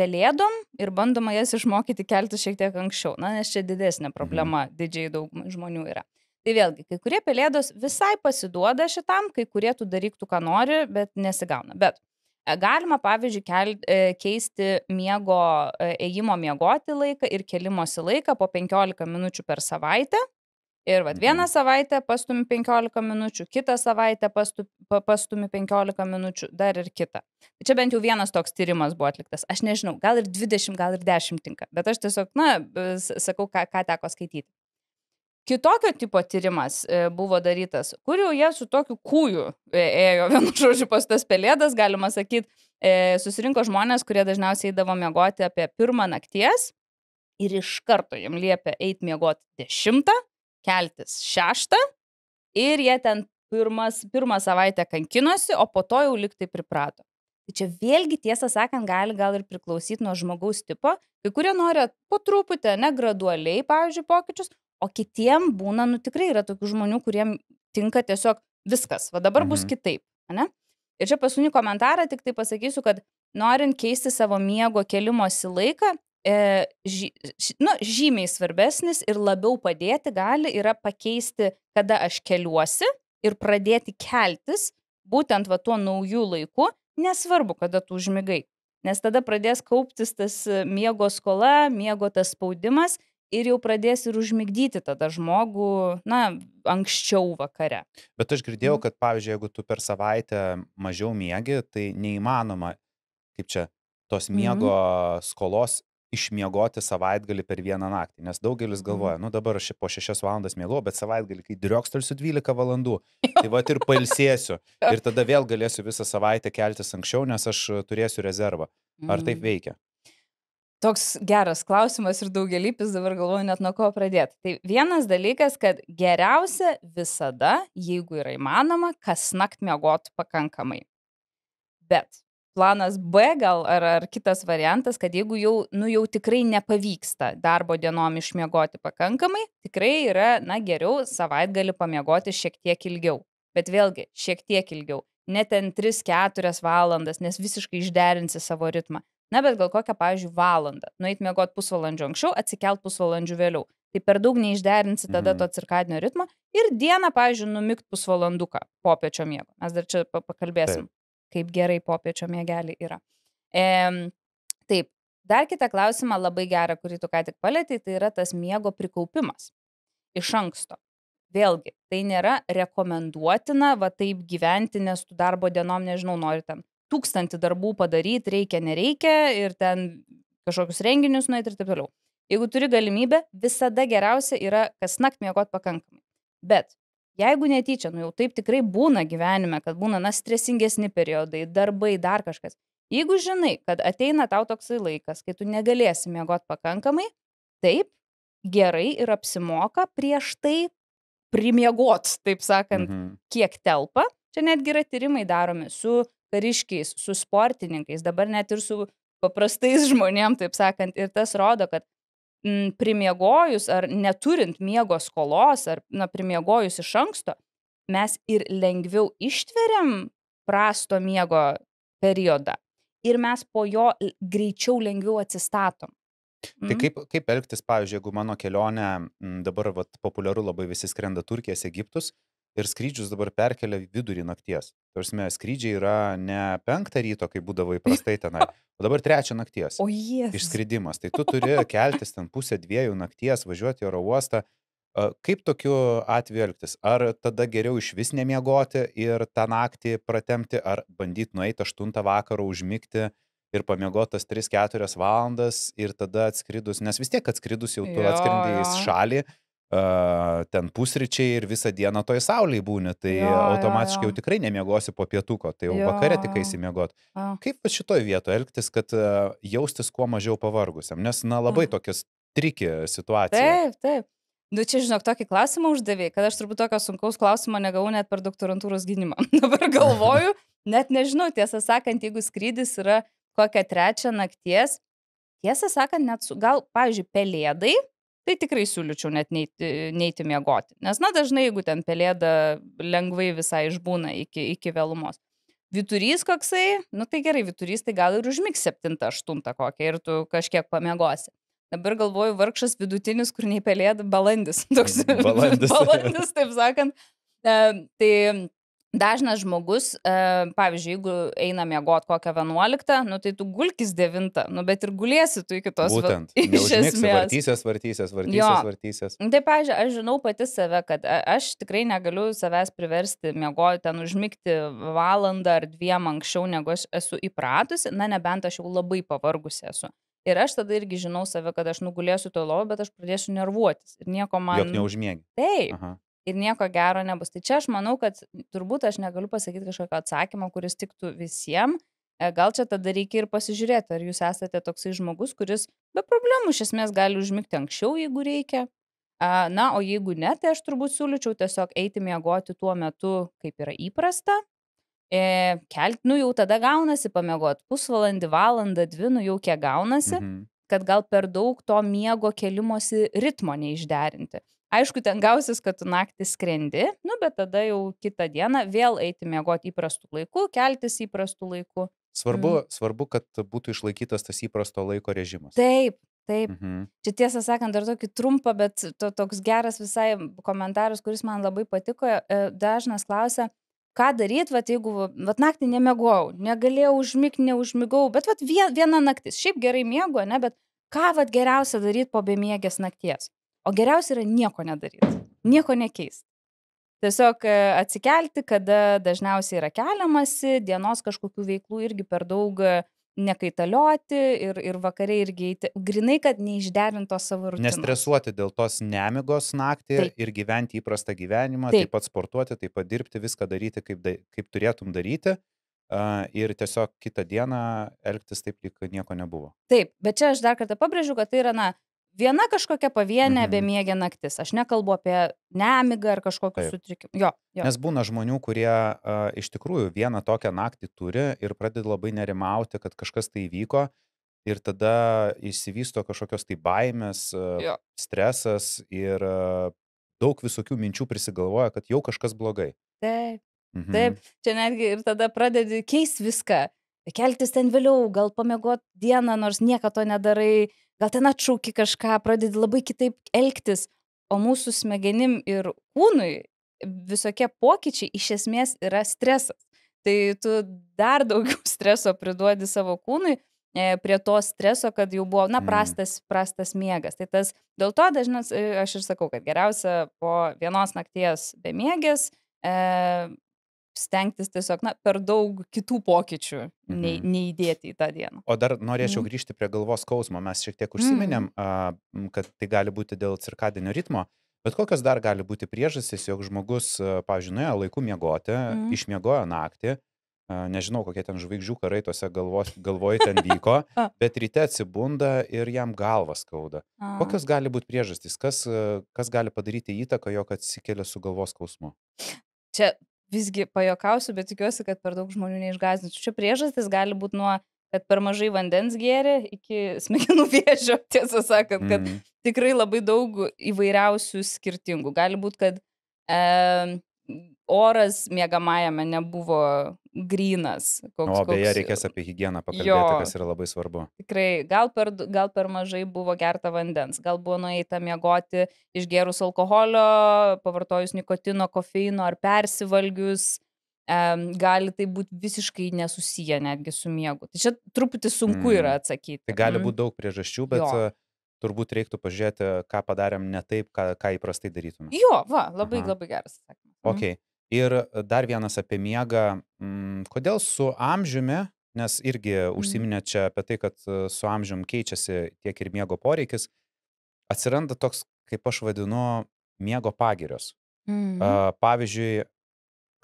pelėdom ir bandoma jas išmokyti kelti šiek tiek anksčiau. Na, nes čia didesnė problema didžiai daugumai žmonių yra. Tai vėlgi, kai kurie pelėdos visai pasiduoda šitam, kai kurie tu daryk tu, ką nori, bet nesigauna. Bet E, Galima, pavyzdžiui, kel, e, keisti miego, ėjimo miegoti laiką ir kelimosi laiką po 15 minučių per savaitę. Ir vad vieną savaitę pastumi 15 minučių, kitą savaitę pastu, pa- pastumi 15 minučių, dar ir kitą. Tai čia bent jau vienas toks tyrimas buvo atliktas. Aš nežinau, gal ir 20, gal ir 10 tinka, bet aš tiesiog, na, s- sakau, ką, ką teko skaityti. Kitokio tipo tyrimas e, buvo darytas, kur jau jie su tokiu kūju e, ėjo, vienu žodžiu, pas tas pelėdas, galima sakyti, susirinko žmonės, kurie dažniausiai eidavo miegoti apie pirmą nakties ir iš karto jiem liepė eiti miegoti dešimtą, keltis šeštą ir jie ten pirmas, pirmą savaitę kankinosi, o po to jau liktai priprato. Tai čia vėlgi, tiesą sakant, gali gal ir priklausyti nuo žmogaus tipo. Kai kurie nori po truputį, ne gradualiai, pavyzdžiui, pokyčius, o kitiem būna, nu tikrai yra tokių žmonių, kuriem tinka tiesiog viskas, va dabar bus Mhm. kitaip, ne? Ir čia paskutinį komentarą tik tai pasakysiu, kad norint keisti savo miego kelimosi laiką, e, žy, ž- nu, žymiai svarbesnis ir labiau padėti gali yra pakeisti, kada aš keliuosi ir pradėti keltis būtent va tuo naujų laiku, nesvarbu, kada tu užmigai. Nes tada pradės kauptis tas e, miego skola, miego tas spaudimas ir jau pradės ir užmigdyti tada žmogų, na, anksčiau vakare. Bet aš girdėjau, Mhm. kad, pavyzdžiui, jeigu tu per savaitę mažiau miegi, tai neįmanoma, kaip čia, tos Mhm. miego skolos išmiegoti savaitgalį per vieną naktį. Nes daugelis galvoja, nu dabar aš po 6 valandas miegau, bet savaitgalį, kai driokstelsiu 12 valandų, tai va ir pailsėsiu. Ir tada vėl galėsiu visą savaitę keltis anksčiau, nes aš turėsiu rezervą. Ar taip Mm. veikia? Toks geras klausimas ir daugelypis, dabar galvoju net nuo ko pradėti. Tai vienas dalykas, kad geriausia visada, jeigu yra įmanoma, kas nakt miegot pakankamai. Bet planas B gal ar, ar kitas variantas, kad jeigu jau, nu jau tikrai nepavyksta darbo dienom išmiegoti pakankamai, tikrai yra, na geriau savaitgali pamiegoti šiek tiek ilgiau. Bet vėlgi, šiek tiek ilgiau. Ne ten 3-4 valandas, nes visiškai išderinsi savo ritmą. Na, bet gal kokią, pavyzdžiui, valandą. Nueit miegot pusvalandžio anksčiau, atsikelt pusvalandžių vėliau. Tai per daug neišderinsi tada Mhm. to cirkadinio ritmo. Ir dieną, pavyzdžiui, numigt pusvalanduką popiečio miego. Mes dar čia pa- pakalbėsim, kaip gerai popiečio miegeliai yra. E, taip, dar kitą klausimą labai gerą, kurį tu ką tik palėtėjai, tai yra tas miego prikaupimas iš anksto. Vėlgi, tai nėra rekomenduotina, va taip gyventi, nes tu darbo dienom, nežinau, nori ten tūkstantį darbų padaryti, reikia, nereikia ir ten kažkokius renginius nueiti ir taip toliau. Jeigu turi galimybę, visada geriausia yra kas nakt miegot pakankamai. Bet jeigu netyčia, nu jau taip tikrai būna gyvenime, kad būna, na, stresingesni periodai, darbai, dar kažkas. Jeigu žinai, kad ateina tau toksai laikas, kai tu negalėsi miegot pakankamai, taip, gerai ir apsimoka prieš tai primiegot, taip sakant, Mhm. kiek telpa. Čia netgi yra tyrimai daromi su kariškiais, su sportininkais, dabar net ir su paprastais žmonėm, taip sakant. Ir tas rodo, kad mm, primiegojus ar neturint miego skolos, ar na, primiegojus iš anksto, mes ir lengviau ištveriam prasto miego periodą. Ir mes po jo greičiau lengviau atsistatom. Tai Mhm. kaip, kaip elgtis, pavyzdžiui, jeigu mano kelionė, m, dabar vat, populiaru labai visi skrenda Turkijas, Egiptus ir skrydžius dabar perkelia vidurį nakties. Tarsi, skrydžiai yra ne penktą ryto, kaip būdavo įprastai tenai, o dabar trečią nakties. O jie. Išskridimas. Tai tu turi keltis ten pusę dviejų nakties, važiuoti į oro uostą. Kaip tokiu atveju elgtis? Ar tada geriau iš vis nemiegoti ir tą naktį pratemti, ar bandyti nueiti 8 vakaro, užmigti ir pamiegotas 3-4 valandas ir tada atskridus, nes vis tiek atskridus jau tu Jo, atskrendi į jo. šalį, a, ten pusryčiai ir visą dieną toj saulėje būni, tai Jo, jo, automatiškai jo. jau tikrai nemiegosi po pietuko, tai jau Jo, vakare tik jo. A. Kaip šitoj vietoje elgtis, kad jaustis kuo mažiau pavargusiam, nes, na, labai A. tokias triki situacija. Taip, taip. Nu čia, žinok, tokį klausimą uždavė, kad aš turbūt tokio sunkaus klausimo negavau net per doktorantūros gynimą. Dabar galvoju, net nežinau, tiesą sakant, jeigu skrydis yra kokią trečią nakties, tiesą sakant, net su, gal, pavyzdžiui, pelėdai, tai tikrai siūlyčiau net neiti, neiti miegoti. Nes, na, dažnai, jeigu ten pelėda lengvai visai išbūna iki, iki vėlumos. Vyturys koksai, nu tai gerai, vyturys tai gal ir užmigs 7-8 kokią ir tu kažkiek pamiegosi. Dabar galvoju, vargšas vidutinis, kur nei pelėda, balandis. Toks Balandis. balandis taip sakant. E, tai dažnas žmogus, e, pavyzdžiui, jeigu eina miegoti kokią 11, nu tai tu gulkis 9, nu bet ir gulėsi tu iki tos Būtent. Iš Neužmigsi, esmės. vartysies, vartysies, vartysies, Jo. vartysies. Nu, Tai, pavyzdžiui, aš žinau pati save, kad aš tikrai negaliu savęs priversti miegoti, ten užmigti valandą ar dviem anksčiau, negu aš esu įpratusi, na nebent aš jau labai pavargusi esu. Ir aš tada irgi žinau save, kad aš nugulėsiu to lovo, bet aš pradėsiu nervuotis. Ir nieko man... Jok neužmiegi. Taip. Aha. Ir nieko gero nebus. Tai čia aš manau, kad turbūt aš negaliu pasakyti kažkokio atsakymo, kuris tiktų visiems. Gal čia tada reikia ir pasižiūrėti, ar jūs esate toksai žmogus, kuris be problemų iš esmės gali užmigti anksčiau, jeigu reikia. Na, o jeigu ne, tai aš turbūt siūlyčiau tiesiog eiti miegoti tuo metu, kaip yra įprasta. E, kelt, nu jau tada gaunasi pamiegoti pusvalandį, valandą, dvi, nu jau kiek gaunasi Mhm. kad gal per daug to miego kelimosi ritmo neišderinti. Aišku, ten gausis, kad tu naktį skrendi, nu, bet tada jau kitą dieną vėl eiti miegoti įprastų laikų, keltis įprastų laikų. Svarbu, svarbu, kad būtų išlaikytas tas įprasto laiko režimas. Taip, taip. Mhm. Čia tiesą sakant, dar tokį trumpą, bet to, toks geras visai komentaras, kuris man labai patiko. e, Dažnas klausia, ką daryti, vat, jeigu vat, naktį nemegojau, negalėjau užmigti, neužmigau, bet vat, vie- viena naktis. Šiaip gerai miego, ne, bet ką vat, geriausia daryti po bemiegės nakties? O geriausia yra nieko nedaryti, nieko nekeisti. Tiesiog e, atsikelti, kada dažniausiai yra keliamasi, dienos kažkokių veiklų irgi per daug e, nekaitalioti ir, ir vakariai irgi eiti. Grinai, kad neišderinto savo rutinos. Nestresuoti dėl tos nemigos naktį Taip. ir gyventi įprastą gyvenimą, Taip. taip pat sportuoti, taip pat dirbti, viską daryti, kaip, da, kaip turėtum daryti. Uh, ir tiesiog kitą dieną elgtis taip, lyg nieko nebuvo. Taip, bet čia aš dar kartą pabrėžiu, kad tai yra, na, viena kažkokia pavienė Mhm. bemiegė naktis. Aš nekalbu apie nemigą ar kažkokius sutrikimus. Jo, jo. Nes būna žmonių, kurie uh, iš tikrųjų vieną tokią naktį turi ir pradeda labai nerimauti, kad kažkas tai įvyko ir tada išsivysto kažkokios tai baimės, Jo. stresas ir daug visokių minčių prisigalvoja, kad jau kažkas blogai. Taip, Mhm. taip. Čia netgi ir tada pradedi keisti viską. Keltis ten vėliau, gal pamiegot dieną, nors nieko to nedarai, gal ten atšauki kažką, pradedi labai kitaip elgtis. O mūsų smegenim ir kūnui visokie pokyčiai iš esmės yra stresas. Tai tu dar daugiau streso priduodi savo kūnui e, prie to streso, kad jau buvo, na, Mm. prastas, prastas miegas. Tai tas, dėl to dažnas, e, aš ir sakau, kad geriausia po vienos nakties bemiegės e, stengtis tiesiog, na, per daug kitų pokyčių nei, Mhm. neįdėti į tą dieną. O dar norėčiau Mhm. grįžti prie galvos skausmo. Mes šiek tiek užsiminėm, a, m, kad tai gali būti dėl cirkadinio ritmo. Bet kokios dar gali būti priežastys, jog žmogus, pavyzdžiui, nuėjo laiku miegoti, Mhm. išmiegojo naktį, nežinau, kokie ten žvaigždžių karai tose galvos, galvoj ten vyko, bet ryte atsibunda ir jam galva skauda. A. Kokios gali būti priežastys, kas, kas gali padaryti įtaką, jog atsikelia su galvos skausmu? Čia visgi pajokausiu, bet tikiuosi, kad per daug žmonių neišgazdinsiu. Čia priežastis gali būti nuo, kad per mažai vandens gėrė iki smegenų vėžio, tiesą sakant, kad Mhm. tikrai labai daug įvairiausių skirtingų. Gali būti, kad e, oras miegamajame nebuvo grynas. Koks, O beje, koks- reikės apie higieną pakalbėti, Jo. kas yra labai svarbu. Tikrai, gal per, gal per mažai buvo gerta vandens, gal buvo nueita miegoti išgerus alkoholio, pavartojus nikotino, kofeino ar persivalgius. Um, gali tai būti visiškai nesusiję netgi su miegu. Tai čia truputį sunku Mm. yra atsakyti. Tai gali Mm. būti daug priežasčių, bet Jo. a, turbūt reiktų pažiūrėti, ką padarėm ne taip, ką, ką įprastai darytume. Jo, va, labai, Aha. labai geras atsakymas. Mm. Ok. Ir a, dar vienas apie miegą. Mm, kodėl su amžiumi, nes irgi užsiminė čia apie tai, kad a, su amžiumi keičiasi tiek ir miego poreikis, atsiranda toks, kaip aš vadinu, miego pagirios. Mm. A, Pavyzdžiui,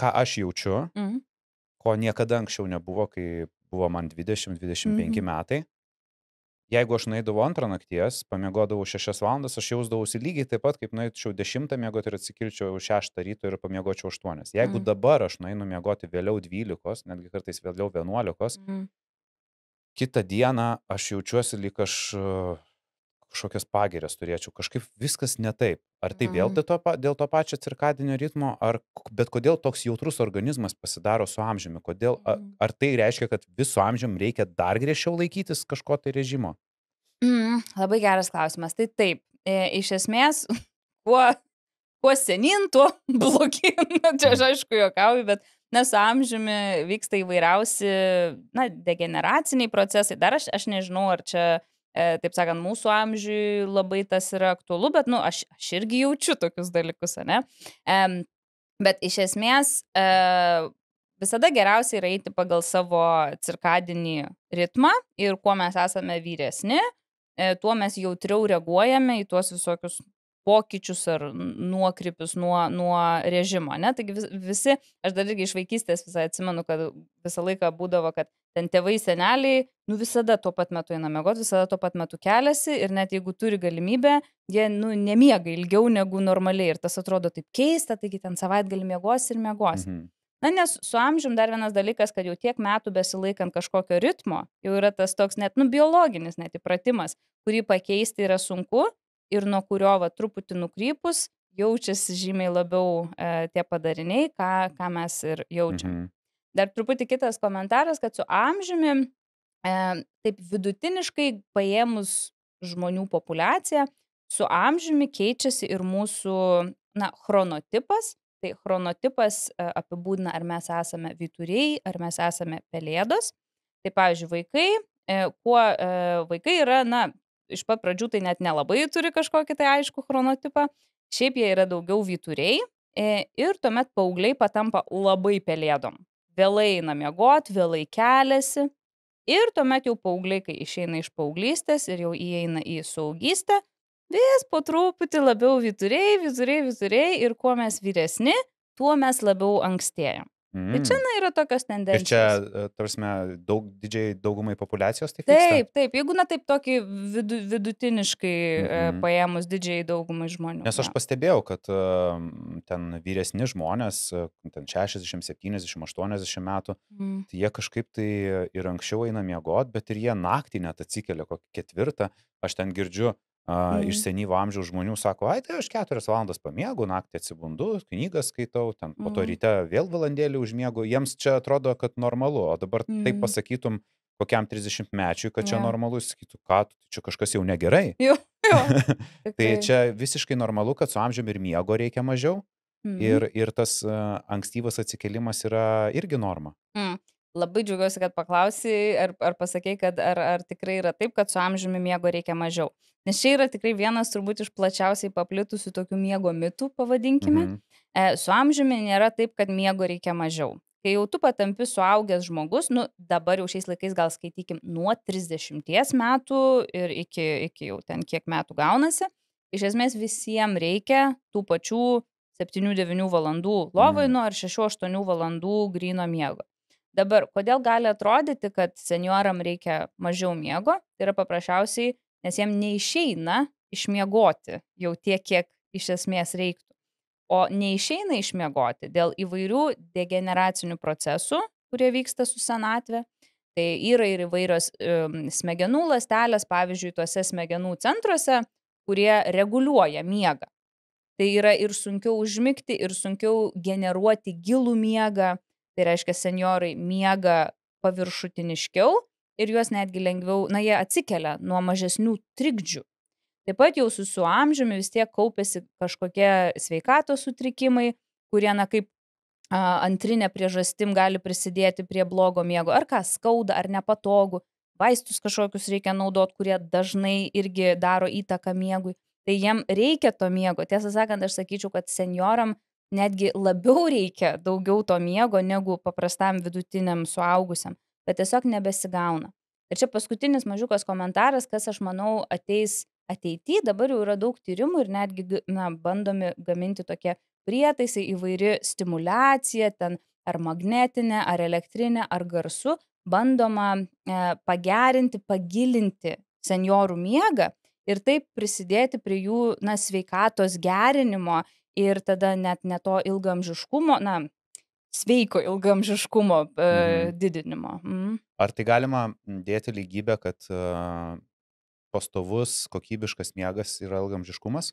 ką aš jaučiu, Mm. ko niekada anksčiau nebuvo, kai buvo man 20-25 Mhm. metai. Jeigu aš nueidavau antrą nakties, pamiegodavau 6 valandas, aš jausdavausi lygiai taip pat, kaip nueičiau 10 miegoti ir atsikilčiau 6 ryto ir pamiegočiau 8. Jeigu Mm. dabar aš nueinu miegoti vėliau 12, netgi kartais vėliau 11, Mm. kitą dieną aš jaučiuosi lyg aš kažkokias pagirias turėčiau, kažkaip viskas ne taip. Ar tai vėl Mhm. dėl to, dėl to pačio cirkadinio ritmo, ar, bet kodėl toks jautrus organizmas pasidaro su amžiumi? Kodėl, a- Mhm. ar tai reiškia, kad visų amžiam reikia dar griežčiau laikytis kažko tai režimo? Mm, labai geras klausimas. Tai taip, e, iš esmės, kuo kuo senin, tuo blogin. Čia aš aišku juokauju, bet nes amžiumi vyksta įvairiausi, na, degeneraciniai procesai. Dar aš, aš nežinau, ar čia, e, taip sakant, mūsų amžiui labai tas yra aktualu, bet, nu, aš, aš irgi jaučiu tokius dalykus, ne? E, bet iš esmės, e, visada geriausia yra eiti pagal savo cirkadinį ritmą ir kuo mes esame vyresni, tuo mes jautriau reaguojame į tuos visokius pokyčius ar nuokrypius nuo, nuo režimo. Ne? Taigi visi, aš dar irgi iš vaikystės visai atsimenu, kad visą laiką būdavo, kad ten tėvai, seneliai, nu visada tuo pat metu eina mėgoti, visada tuo pat metu keliasi ir net jeigu turi galimybę, jie nu, nemiega ilgiau negu normaliai ir tas atrodo taip keista, taigi ten savaitgalį mėgos ir mėgos. Mhm. Na, nes su amžium dar vienas dalykas, kad jau tiek metų besilaikant kažkokio ritmo, jau yra tas toks net, nu, biologinis net įpratimas, kurį pakeisti yra sunku ir nuo kurio va truputį nukrypus jaučiasi žymiai labiau e, tie padariniai, ką, ką mes ir jaučiam. Mhm. Dar truputį kitas komentaras, kad su amžiumi, e, taip vidutiniškai paėmus žmonių populiacija, su amžiumi keičiasi ir mūsų, na, chronotipas, Tai chronotipas e, apibūdina, ar mes esame vyturiai, ar mes esame pelėdos. Tai pavyzdžiui, vaikai, e, kuo e, vaikai yra, na, iš pat pradžių tai net nelabai turi kažkokį tai aišku chronotipą, šiaip jie yra daugiau vyturiai ir tuomet paaugliai patampa labai pelėdom. Vėlai eina miegoti, vėlai keliasi ir tuomet jau paaugliai, kai išeina iš paauglystės ir jau įeina į saugystę, vis po truputį labiau vyturiai, vyturiai, vyturiai ir kuo mes vyresni, tuo mes labiau ankstėjam. Mm. Tai čia na, yra tokios tendencijos. Ir čia, e, tarsi, daug, didžiai daugumai populacijos taip. Taip, vyksta? taip, jeigu na taip tokį vidu, vidutiniškai mm -hmm. paėmus didžiai daugumai žmonių. Nes aš ja. pastebėjau, kad ten vyresni žmonės, ten 60, 70, 80 metų, mm. tai jie kažkaip tai ir anksčiau eina miegoti, bet ir jie naktį net atsikelia kokį ketvirtą. Aš ten girdžiu, a, iš mhm. senyvo amžiaus žmonių sako, ai, tai aš keturias valandas pamiegu, naktį atsibundu, knygą skaitau, ten po to mhm. ryte vėl valandėlį užmiegu, jiems čia atrodo, kad normalu, o dabar mm. taip mhm. pasakytum kokiam 30 mečiui, kad čia yeah. normalu, sakytų, ką, čia kažkas jau negerai. Jo, jo. tai čia visiškai normalu, kad su amžiumi ir miego reikia mažiau. Mm. Ir, ir tas uh, ankstyvas atsikelimas yra irgi norma. Mm. Labai džiaugiuosi, kad klausai ar, ar pasakėjai, kad ar, ar tikrai yra taip, kad su amžiumi miego reikia mažiau. Nes čia yra tikrai vienas turbūt iš plačiausiai paplitusių tokių miego mitų, pavadinkime. Mhm. E, su amžiumi nėra taip, kad miego reikia mažiau. Kai jau tu patampi suaugęs žmogus, nu dabar jau šiais laikais gal skaitykim nuo 30 metų ir iki, iki jau ten kiek metų gaunasi, iš esmės visiems reikia tų pačių 7-9 valandų lovaino mhm. ar 6-8 valandų grino miego. Dabar, kodėl gali atrodyti, kad senioram reikia mažiau miego, tai yra paprasčiausiai, nes jiem neišeina išmiegoti jau tiek, kiek iš esmės reiktų. O neišeina išmiegoti dėl įvairių degeneracinių procesų, kurie vyksta su senatve. Tai yra ir įvairios smegenų lastelės, pavyzdžiui, tuose smegenų centruose, kurie reguliuoja miegą. Tai yra ir sunkiau užmigti, ir sunkiau generuoti gilų miegą, Tai reiškia, seniorai miega paviršutiniškiau ir juos netgi lengviau, na, jie atsikelia nuo mažesnių trikdžių. Taip pat jau su, su amžiumi vis tiek kaupėsi kažkokie sveikatos sutrikimai, kurie, na, kaip a, antrinė priežastim gali prisidėti prie blogo miego, ar kas skauda, ar nepatogu, vaistus kažkokius reikia naudoti, kurie dažnai irgi daro įtaką miegui. Tai jiem reikia to miego. Tiesą sakant, aš sakyčiau, kad senioram netgi labiau reikia daugiau to miego negu paprastam vidutiniam suaugusiam, bet tiesiog nebesigauna. Ir čia paskutinis mažiukas komentaras, kas aš manau ateis ateityje, dabar jau yra daug tyrimų ir netgi na, bandomi gaminti tokie prietaisai įvairi stimulacija, ten ar magnetinė, ar elektrinė, ar garsu, bandoma e, pagerinti, pagilinti seniorų miegą ir taip prisidėti prie jų na, sveikatos gerinimo ir tada net ne to ilgamžiškumo, na, sveiko ilgamžiškumo e, mhm. didinimo. Mhm. Ar tai galima dėti lygybę, kad e, pastovus, kokybiškas miegas yra ilgamžiškumas?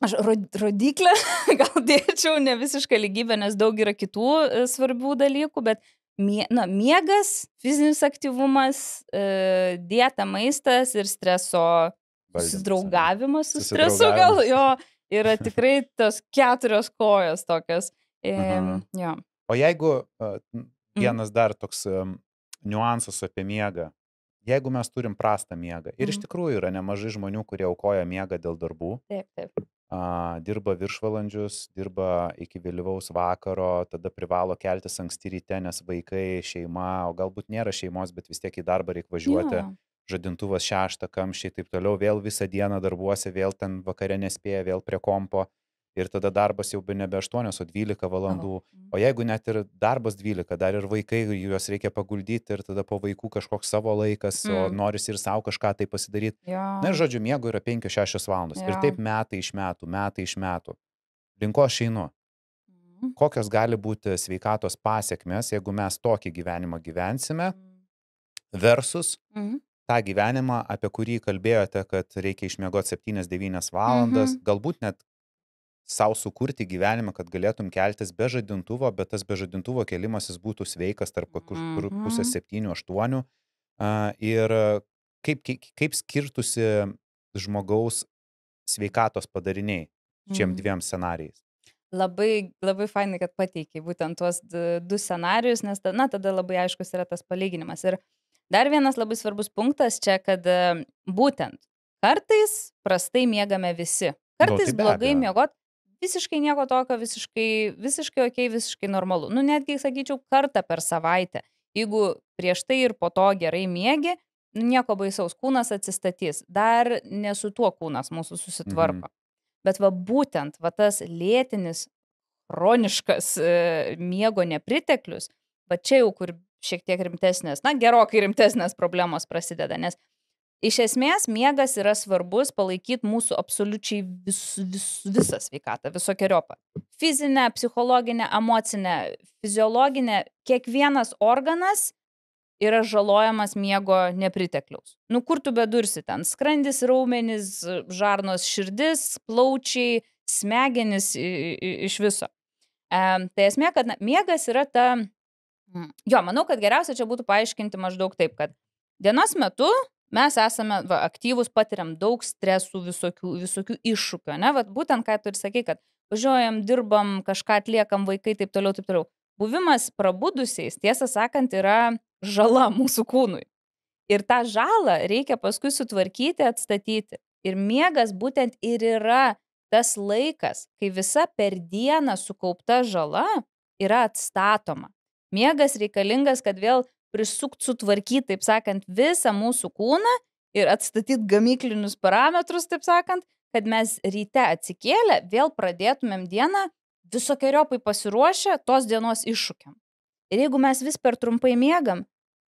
Aš rodiklę gal dėčiau ne visišką lygybę, nes daug yra kitų e, svarbių dalykų, bet mie, na, miegas, fizinis aktyvumas, e, dieta, maistas ir streso Susidraugavimas su stresu gal jo yra tikrai tos keturios kojos tokios. E, Mhm. jo. O jeigu Mhm. vienas dar toks niuansas apie miegą, jeigu mes turim prastą miegą, ir iš Mhm. tikrųjų yra nemažai žmonių, kurie aukoja miegą dėl darbų, Taip, taip. a, dirba viršvalandžius, dirba iki vėlyvaus vakaro, tada privalo keltis anksti ryte, nes vaikai, šeima, o galbūt nėra šeimos, bet vis tiek į darbą reikia važiuoti, Jo. Žadintuvas šeštą, kamščiai, taip toliau, vėl visą dieną darbuosi, vėl ten vakare nespėja, vėl prie kompo. Ir tada darbas jau be nebe 8, o 12 valandų. Mhm. O jeigu net ir darbas 12, dar ir vaikai, juos reikia paguldyti ir tada po vaikų kažkoks savo laikas, o Mm. norisi ir savo kažką tai pasidaryti. Jo. Na ir žodžiu, miego yra 5-6 valandos. Ir Jo. taip metai iš metų, metai iš metų. Link ko aš einu? Mhm. Kokios gali būti sveikatos pasiekmes, jeigu mes tokį gyvenimą gyvensime, versus Mhm. Tą gyvenimą, apie kurį kalbėjote, kad reikia išmiegoti 7-9 valandas, Mhm. galbūt net savo sukurti gyvenimą, kad galėtum keltis be žadintuvo, bet tas be žadintuvo kelimas jis būtų sveikas tarp kažkur Mhm. pusės 7-8. Ir kaip, kaip, kaip skirtusi žmogaus sveikatos padariniai šiem Mhm. dviem scenarijais? Labai, labai fainai, kad pateikiai būtent tuos du scenarius, nes ta, na, tada labai aiškus yra tas palyginimas. Ir dar vienas labai svarbus punktas čia, kad e, būtent kartais prastai miegame visi. Kartais tai be blogai miegot, visiškai nieko tokio, visiškai, visiškai ok, visiškai normalu. Nu, netgi, sakyčiau, kartą per savaitę. Jeigu prieš tai ir po to gerai miegi, nu, nieko baisaus, kūnas atsistatys. Dar ne su tuo kūnas mūsų susitvarko. Bet va būtent, va tas lėtinis, chroniškas e, miego nepriteklius, va čia jau kur šiek tiek rimtesnės, na gerokai rimtesnės problemos prasideda, nes iš esmės miegas yra svarbus palaikyti mūsų absoliučiai vis, vis, visą sveikatą, visokiojopą. Fizinę, psichologinę, emocinę, fiziologinę, kiekvienas organas yra žalojamas miego nepritekliaus. Nu kur tu bedursi ten? Skrandis, raumenis, žarnos širdis, plaučiai, smegenis iš viso. E, tai esmė, kad na, miegas yra ta... Mm, Jo, manau, kad geriausia čia būtų paaiškinti maždaug taip, kad dienos metu mes esame va, aktyvūs, patiriam daug stresų, visokių, visokių iššūkių, ne? Vat būtent, ką tu ir sakai, kad važiuojam, dirbam, kažką atliekam, vaikai, taip toliau, taip toliau. Buvimas prabudusiais, tiesą sakant, yra žala mūsų kūnui. Ir tą žalą reikia paskui sutvarkyti, atstatyti. Ir miegas būtent ir yra tas laikas, kai visa per dieną sukaupta žala yra atstatoma. Miegas reikalingas, kad vėl prisukt, sutvarkyti, taip sakant, visą mūsų kūną ir atstatyti gamyklinius parametrus, taip sakant, kad mes ryte atsikėlę vėl pradėtumėm dieną visokiojopai pasiruošę tos dienos iššūkiam. Ir jeigu mes vis per trumpai miegam,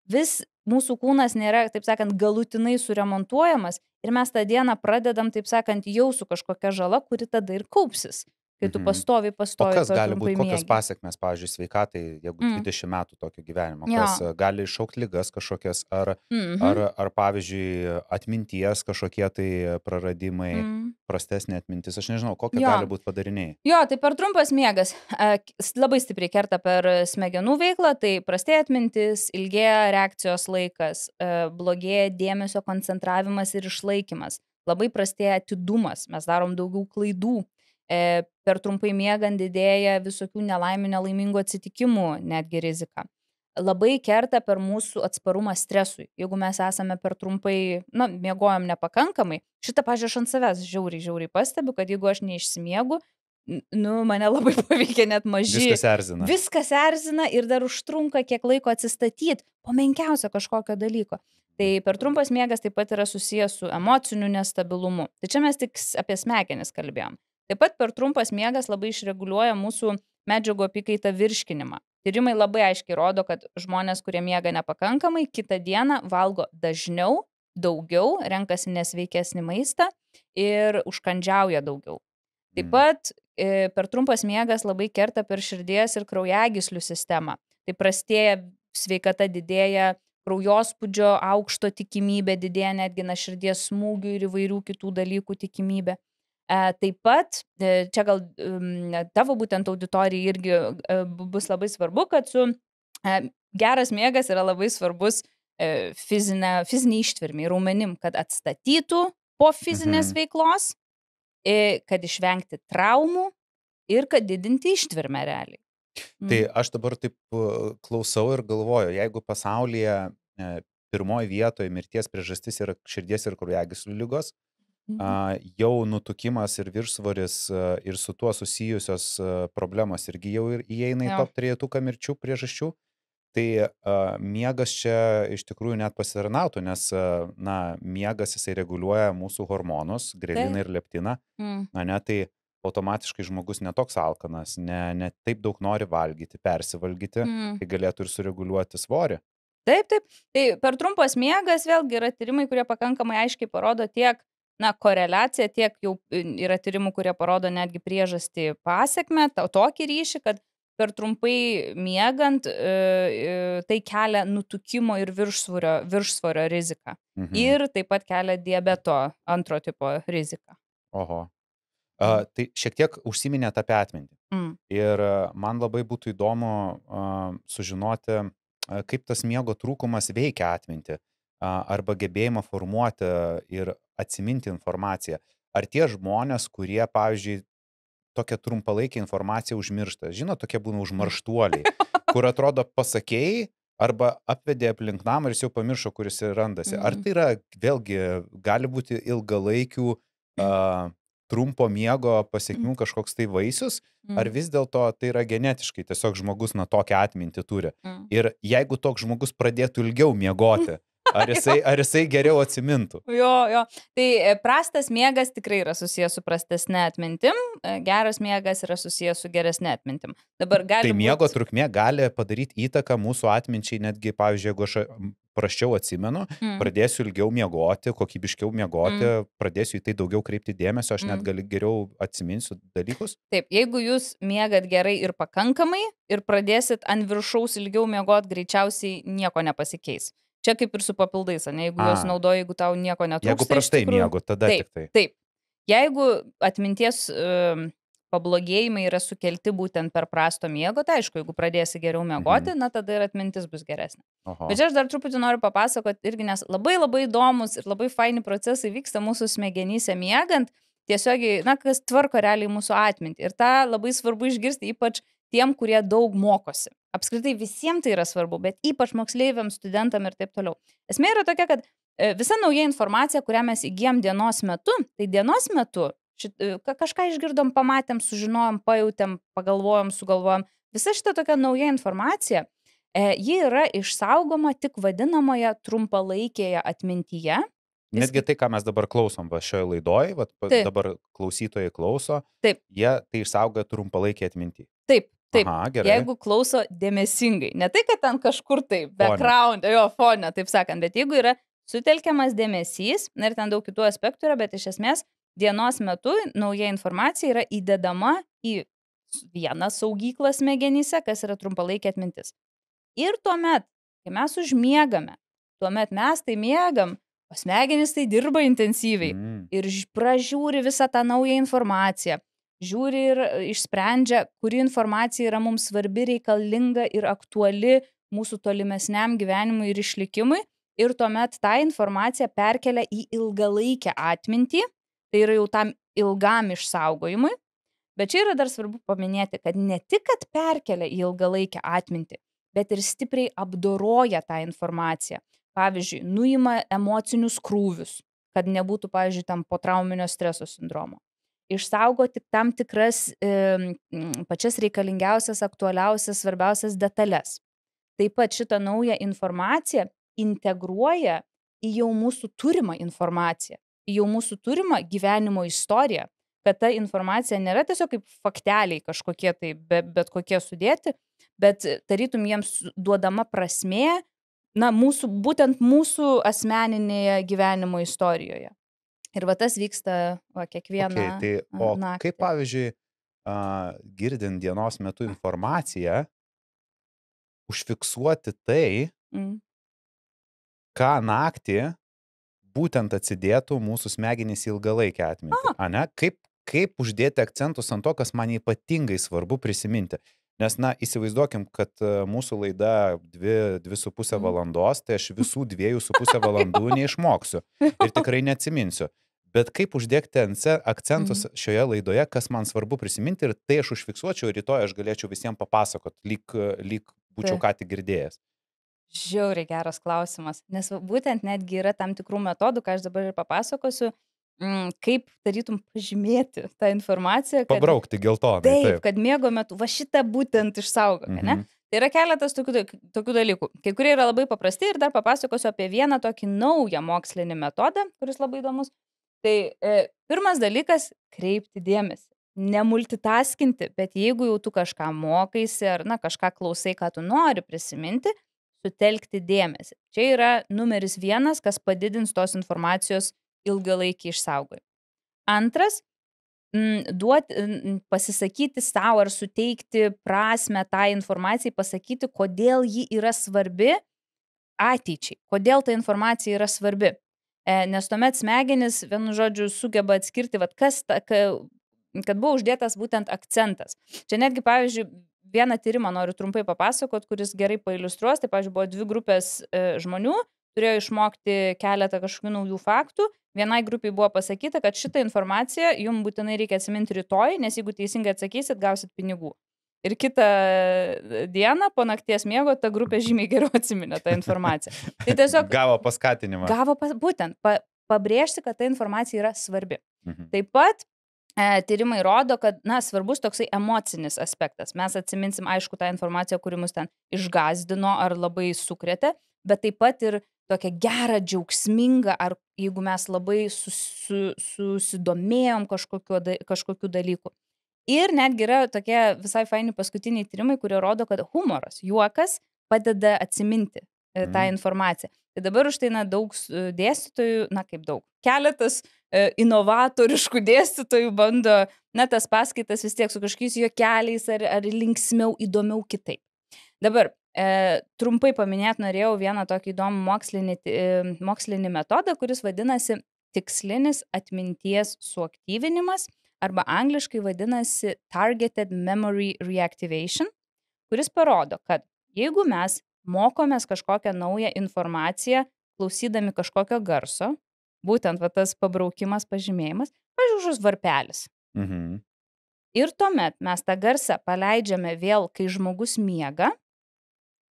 vis mūsų kūnas nėra, taip sakant, galutinai suremontuojamas ir mes tą dieną pradedam, taip sakant, jau su kažkokia žala, kuri tada ir kaupsis, kai tu Mhm. pastovi, O pastovi. kas per gali būti, kokios pasiekmes, pavyzdžiui, sveikatai, jeigu Mm. 20 metų tokio gyvenimo, Jo. kas a, gali iššaukti lygas kažkokias, ar, Mhm. ar, ar pavyzdžiui, atminties kažkokie tai praradimai, Mm. prastesnė atmintis, aš nežinau, kokie Jo. gali būti padariniai. Jo, tai per trumpas miegas s- labai stipriai kerta per smegenų veiklą, tai prastėja atmintis, ilgėja reakcijos laikas, blogėja dėmesio koncentravimas ir išlaikymas, labai prastėja atidumas, mes darom daugiau klaidų, e, per trumpai miegant didėja visokių nelaimių, nelaimingų atsitikimų netgi rizika. Labai kerta per mūsų atsparumą stresui. Jeigu mes esame per trumpai, na, miegojom nepakankamai, šitą, pažiūrėjau, ant savęs žiauriai, žiauriai pastebiu, kad jeigu aš neišsimiegu, nu, mane labai paveikia net maži. Viskas erzina. Viskas erzina ir dar užtrunka kiek laiko atsistatyti po menkiausio kažkokio dalyko. Tai per trumpas miegas taip pat yra susijęs su emociniu nestabilumu. Tai čia mes tik apie smegenis kalbėjom. Taip pat per trumpas miegas labai išreguliuoja mūsų medžiagų apykaitą virškinimą. Tyrimai labai aiškiai rodo, kad žmonės, kurie miega nepakankamai, kitą dieną valgo dažniau, daugiau, renkasi nesveikesnį maistą ir užkandžiauja daugiau. Taip Mm. pat e, per trumpas miegas labai kerta per širdies ir kraujagyslių sistemą. Tai prastėja sveikata didėja, kraujospūdžio aukšto tikimybė didėja, netgi na širdies smūgių ir įvairių kitų dalykų tikimybė. E, Taip pat, e, čia gal tavo būtent auditorijai irgi e, bu- bus labai svarbu, kad su geras miegas yra labai svarbus fizinė, fizinė ištvermė, raumenim, kad atstatytų po fizinės Mhm. veiklos kad išvengti traumų ir kad didinti ištvermę realiai. Tai Mm. aš dabar taip klausau ir galvoju, jeigu pasaulyje pirmoji vietoje mirties priežastis yra širdies ir kraujagyslių lygos, Mhm. a, jau nutukimas ir viršsvoris ir su tuo susijusios problemos irgi jau ir įeina į Jo. top trejetuką mirčių priežasčių. Tai a, miegas čia iš tikrųjų net pasitarnautų, nes, a, na, miegas jisai reguliuoja mūsų hormonus, greliną ir leptiną, Mm. na, ne, tai automatiškai žmogus netoks alkanas, ne, ne taip daug nori valgyti, persivalgyti, Mm. tai galėtų ir sureguliuoti svorį. Taip, taip. Tai per trumpas miegas vėlgi yra tyrimai, kurie pakankamai aiškiai parodo tiek, na, koreliaciją, tiek jau e, yra tyrimų, kurie parodo netgi priežastį pasiekme, to- tokį ryšį, kad per trumpai miegant e, e, tai kelia nutukimo ir viršsvorio, viršsvorio riziką. Mhm. Ir taip pat kelia diabeto antro tipo riziką. Oho. A, tai šiek tiek užsiminėt apie atmintį. Mm. Ir a, man labai būtų įdomu a, sužinoti, a, kaip tas miego trūkumas veikia atmintį arba gebėjimą formuoti ir atsiminti informaciją. Ar tie žmonės, kurie, pavyzdžiui, tokią trumpalaikę informaciją užmiršta, žinot, tokie būna užmarštuoliai, kur atrodo pasakėjai arba apvedė aplink namą ir jis jau pamiršo, kuris ir randasi. Ar Mhm. tai yra, vėlgi, gali būti ilgalaikių a, trumpo miego pasiekmių kažkoks tai vaisius, Mm. ar vis dėlto tai yra genetiškai, tiesiog žmogus na tokią atmintį turi. Mm. Ir jeigu toks žmogus pradėtų ilgiau miegoti, ar jisai, ar jisai geriau atsimintų? Jo, jo. Tai e, prastas miegas tikrai yra susijęs su prastesnė atmintim, e, geras miegas yra susijęs su geresnė atmintim. Dabar gali Tai miego būt- trukmė gali padaryti įtaką mūsų atminčiai, netgi, pavyzdžiui, jeigu aš m, praščiau atsimenu, Mm. pradėsiu ilgiau miegoti, kokybiškiau miegoti, pradėsiu į tai daugiau kreipti dėmesio, aš net Mm. gali geriau atsiminsiu dalykus. Taip, jeigu jūs miegat gerai ir pakankamai ir pradėsit ant viršaus ilgiau miegot, greičiausiai nieko nepasikeis. Čia kaip ir su papildais, ne? Jeigu juos A. naudoji, jeigu tau nieko netrūksta. Jeigu prastai tikrųjų- miegu, tada Taip. tik tai. Taip. Jeigu atminties um, pablogėjimai yra sukelti būtent per prasto miego, tai aišku, jeigu pradėsi geriau miegoti, Mhm. na tada ir atmintis bus geresnė. Oho. Bet aš dar truputį noriu papasakoti irgi, nes labai labai įdomus ir labai faini procesai vyksta mūsų smegenyse miegant, tiesiogiai, na, kas tvarko realiai mūsų atmintį. Ir tą labai svarbu išgirsti, ypač tiem, kurie daug mokosi. Apskritai visiems tai yra svarbu, bet ypač moksleiviams, studentam ir taip toliau. Esmė yra tokia, kad e, visa nauja informacija, kurią mes įgyjam dienos metu, tai dienos metu šit, e, ka- kažką išgirdom, pamatėm, sužinojom, pajutėm, pagalvojom, sugalvojom. Visa šita tokia nauja informacija, e, ji yra išsaugoma tik vadinamoje trumpalaikėje atmintyje. Vis- Netgi tai, ką mes dabar klausom va šioje laidoje, va, Taip. dabar klausytojai klauso, Taip. jie tai išsaugoja trumpalaikį atmintį. Taip, taip. Aha, gerai. Jeigu klauso dėmesingai, ne tai, kad ten kažkur tai, background, jo fone, taip sakant, bet jeigu yra sutelkiamas dėmesys, na ir ten daug kitų aspektų yra, bet iš esmės dienos metu nauja informacija yra įdedama į vieną saugyklą smegenyse, kas yra trumpalaikė atmintis. Ir tuomet, kai mes užmiegame, tuomet mes tai miegam, o smegenys tai dirba intensyviai Mm. ir pražiūri visą tą naują informaciją. Žiūri ir e, išsprendžia, kuri informacija yra mums svarbi, reikalinga ir aktuali mūsų tolimesniam gyvenimui ir išlikimui. Ir tuomet tą informaciją perkelia į ilgalaikę atmintį, tai yra jau tam ilgam išsaugojimui. Bet čia yra dar svarbu paminėti, kad ne tik, kad perkelia į ilgalaikę atmintį, bet ir stipriai apdoroja tą informaciją. Pavyzdžiui, nuima emocinius krūvius, kad nebūtų, pavyzdžiui, tam potrauminio streso sindromo. Išsaugo tik tam tikras e, pačias reikalingiausias, aktualiausias, svarbiausias detalės. Taip pat šitą naują informaciją integruoja į jau mūsų turimą informaciją, į jau mūsų turimą gyvenimo istoriją, kad ta informacija nėra tiesiog kaip fakteliai kažkokie tai, be, bet kokie sudėti, bet tarytum jiems duodama prasmė, na, mūsų, būtent mūsų asmeninėje gyvenimo istorijoje. Ir va tas vyksta va, kiekvieną. Okay, tai, o naktį. kaip pavyzdžiui, a, girdint dienos metu informaciją, užfiksuoti tai, Mm. ką naktį būtent atsidėtų mūsų smegenys ilgalaikę atmintį. Kaip, kaip uždėti akcentus ant to, kas man ypatingai svarbu prisiminti. Nes, na, įsivaizduokim, kad e, mūsų laida dvi, dvi su pusę Mhm. valandos, tai aš visų dviejų su pusę valandų neišmoksiu ir tikrai neatsiminsiu. Bet kaip uždėti ance- akcentus Mhm. šioje laidoje, kas man svarbu prisiminti ir tai aš užfiksuočiau ir rytoj aš galėčiau visiems papasakot, lyg, lyg būčiau ką tik girdėjęs. Žiauriai geras klausimas, nes būtent netgi yra tam tikrų metodų, ką aš dabar ir papasakosiu, mm, kaip tarytum pažymėti tą informaciją, kad, Pabraukti geltonai. taip, Taip. kad miego metu va šitą būtent išsaugok, mhm. ne? Mhm. Tai yra keletas tokių, tokių dalykų. Kai kurie yra labai paprasti ir dar papasakosiu apie vieną tokį naują mokslinį metodą, kuris labai įdomus. Tai e, pirmas dalykas - kreipti dėmesį. Nemultitaskinti, bet jeigu jau tu kažką mokaisi ar na, kažką klausai, ką tu nori prisiminti, sutelkti dėmesį. Čia yra numeris vienas, kas padidins tos informacijos ilgalaikį išsaugojimą. Antras mm, duoti, pasisakyti savo ar suteikti prasme tą informacijai, pasakyti, kodėl ji yra svarbi ateičiai, kodėl ta informacija yra svarbi. E, nes tuomet smegenis, vienu žodžiu, sugeba atskirti, vat, kas ta, ka, kad buvo uždėtas būtent akcentas. Čia netgi, pavyzdžiui, vieną tyrimą noriu trumpai papasakot, kuris gerai pailustruos. Tai, pavyzdžiui, buvo dvi grupės e, žmonių, turėjo išmokti keletą kažkokių naujų faktų. Vienai grupiai buvo pasakyta, kad šitą informaciją jums būtinai reikia atsiminti rytoj, nes jeigu teisingai atsakysit, gausit pinigų. Ir kitą dieną po nakties miego ta grupė žymiai geriau atsiminė tą informaciją. Tai tiesiog Gavo paskatinimą. gavo pas, būtent pa, pabrėžti, kad ta informacija yra svarbi. Mhm. Taip pat e, tyrimai rodo, kad, na, svarbus toksai emocinis aspektas. Mes atsiminsim, aišku, tą informaciją, kuri mus ten išgazdino ar labai sukrėtė, bet taip pat ir tokią gerą, džiaugsmingą, ar jeigu mes labai sus, su, susidomėjom kažkokiu, kažkokiu dalyku. Ir netgi yra tokie visai faini paskutiniai tyrimai, kurie rodo, kad humoras, juokas padeda atsiminti e, tą Mhm. informaciją. Tai dabar už tai na, daug dėstytojų, na kaip daug, keletas e, inovatoriškų dėstytojų bando, na tas paskaitas vis tiek su kažkokiais juokeliais ar, ar linksmiau, įdomiau kitaip. Dabar e, trumpai paminėti norėjau vieną tokį įdomų mokslinį, e, mokslinį metodą, kuris vadinasi tikslinis atminties suaktyvinimas arba angliškai vadinasi Targeted Memory Reactivation, kuris parodo, kad jeigu mes mokomės kažkokią naują informaciją, klausydami kažkokio garso, būtent va, tas pabraukimas, pažymėjimas, pažiūrėjus varpelis. Mhm. Ir tuomet mes tą garsą paleidžiame vėl, kai žmogus miega.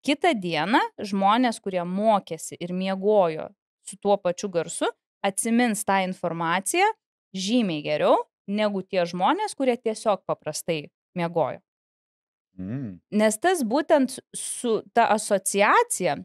Kitą dieną žmonės, kurie mokėsi ir miegojo su tuo pačiu garsu, atsimins tą informaciją žymiai geriau negu tie žmonės, kurie tiesiog paprastai miegojo. Mm. Nes tas būtent su ta asociacija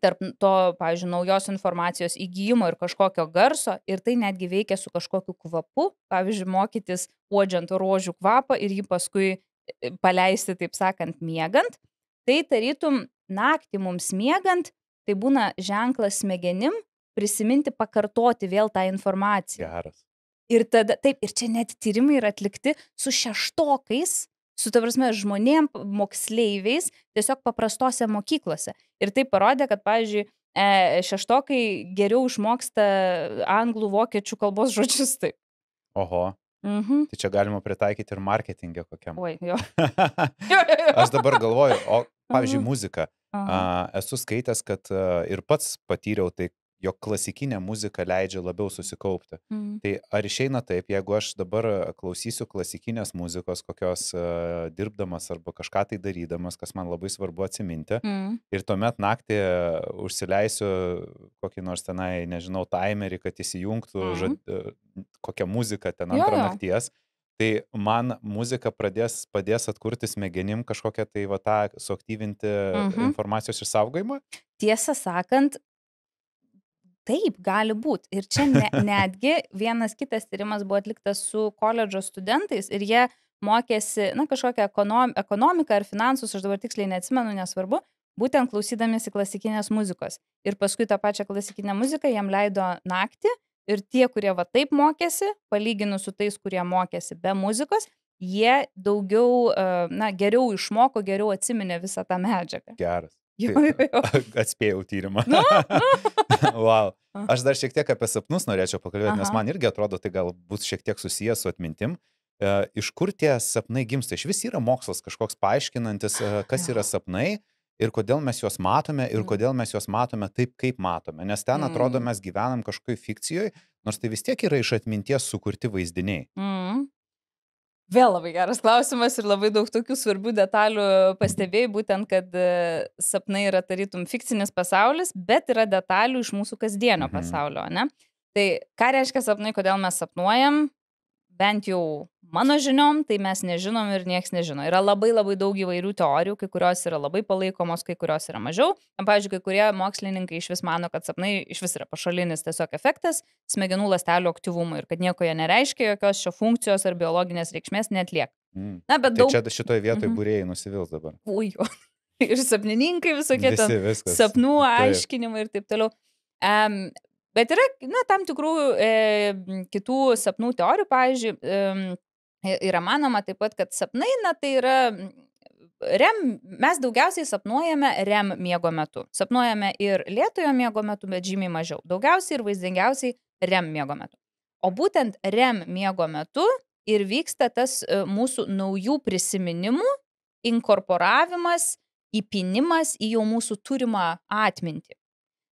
tarp to, pavyzdžiui, naujos informacijos įgyjimo ir kažkokio garso, ir tai netgi veikia su kažkokiu kvapu, pavyzdžiui, mokytis uodžiant rožių kvapą ir jį paskui e, paleisti, taip sakant, miegant, tai tarytum naktį mums miegant, tai būna ženklas smegenim prisiminti, pakartoti vėl tą informaciją. Geras. Ir tada, taip, ir čia net tyrimai yra atlikti su šeštokais, su, ta prasme, žmonėm, moksleiviais, tiesiog paprastose mokyklose. Ir tai parodė, kad, pavyzdžiui, e, šeštokai geriau išmoksta anglų, vokiečių kalbos žodžius. Taip. Oho, Mhm. tai čia galima pritaikyti ir marketingė kokiam. Oi, jo. Aš dabar galvoju, o pavyzdžiui, Mhm. muzika. Aha. Esu skaitęs, kad a, ir pats patyriau tai, jog klasikinė muzika leidžia labiau susikaupti. Mhm. Tai ar išeina taip, jeigu aš dabar a, klausysiu klasikinės muzikos, kokios a, dirbdamas arba kažką tai darydamas, kas man labai svarbu atsiminti, Mhm. ir tuomet naktį užsileisiu kokį nors tenai, nežinau, timerį, kad įsijungtų Mhm. žod, a, kokią muziką ten Jo, antrą jo. nakties. Tai man muzika pradės, padės atkurti smegenim kažkokią tai va tą suaktyvinti Mhm. informacijos išsaugojimą. Tiesą sakant, taip gali būti. Ir čia ne, netgi vienas kitas tyrimas buvo atliktas su koledžo studentais ir jie mokėsi, na, kažkokią ekonom, ekonomiką ar finansus, aš dabar tiksliai neatsimenu, nesvarbu, būtent klausydamėsi klasikinės muzikos. Ir paskui tą pačią klasikinę muziką jam leido naktį ir tie, kurie va taip mokėsi, palyginus su tais, kurie mokėsi be muzikos, jie daugiau, e, na, geriau išmoko, geriau atsiminė visą tą medžiagą. Geras. Jo, Tai- jo, jo. Atspėjau tyrimą. Nu, wow. Ah. Aš dar šiek tiek apie sapnus norėčiau pakalbėti, nes Aha. man irgi atrodo, tai gal bus šiek tiek susijęs su atmintim. E, Iš kur tie sapnai gimsta? Iš vis yra mokslas kažkoks paaiškinantis, e, kas yra sapnai ir kodėl mes juos matome ir Mm. kodėl mes juos matome taip, kaip matome. Nes ten atrodo Mm. mes gyvenam kažkokioj fikcijoje, nors tai vis tiek yra iš atminties sukurti vaizdiniai. Mm. Vėl labai geras klausimas ir labai daug tokių svarbių detalių pastebėjai, būtent, kad e, sapnai yra tarytum fikcinis pasaulis, bet yra detalių iš mūsų kasdienio Mhm. pasaulio, ne? Tai ką reiškia sapnai, kodėl mes sapnuojam? Bent jau mano žiniom, tai mes nežinom ir nieks nežino. Yra labai labai daug įvairių teorijų, kai kurios yra labai palaikomos, kai kurios yra mažiau. Pavyzdžiui, kai kurie mokslininkai iš vis mano, kad sapnai iš vis yra pašalinis tiesiog efektas smegenų lastelių aktyvumui ir kad nieko jie nereiškia, jokios šio funkcijos ar biologinės reikšmės netliek. Mm. Na, bet Tai daug... čia šitoje vietoje Mhm. būrėjai nusivils dabar. Ujo. Ir sapnininkai visokie ten Visi viskas. sapnų Taip. aiškinimai ir taip toliau. Um, bet yra, na, tam tikrų e, kitų sapnų teorijų, pavyzdžiui, e, yra manoma taip pat, kad sapnai, na, tai yra m, REM, mes daugiausiai sapnuojame REM miego metu. Sapnuojame ir lėtojo miego metu, bet žymiai mažiau. Daugiausiai ir vaizdingiausiai REM miego metu. O būtent REM miego metu ir vyksta tas e, mūsų naujų prisiminimų inkorporavimas, įpinimas į jau mūsų turimą atmintį.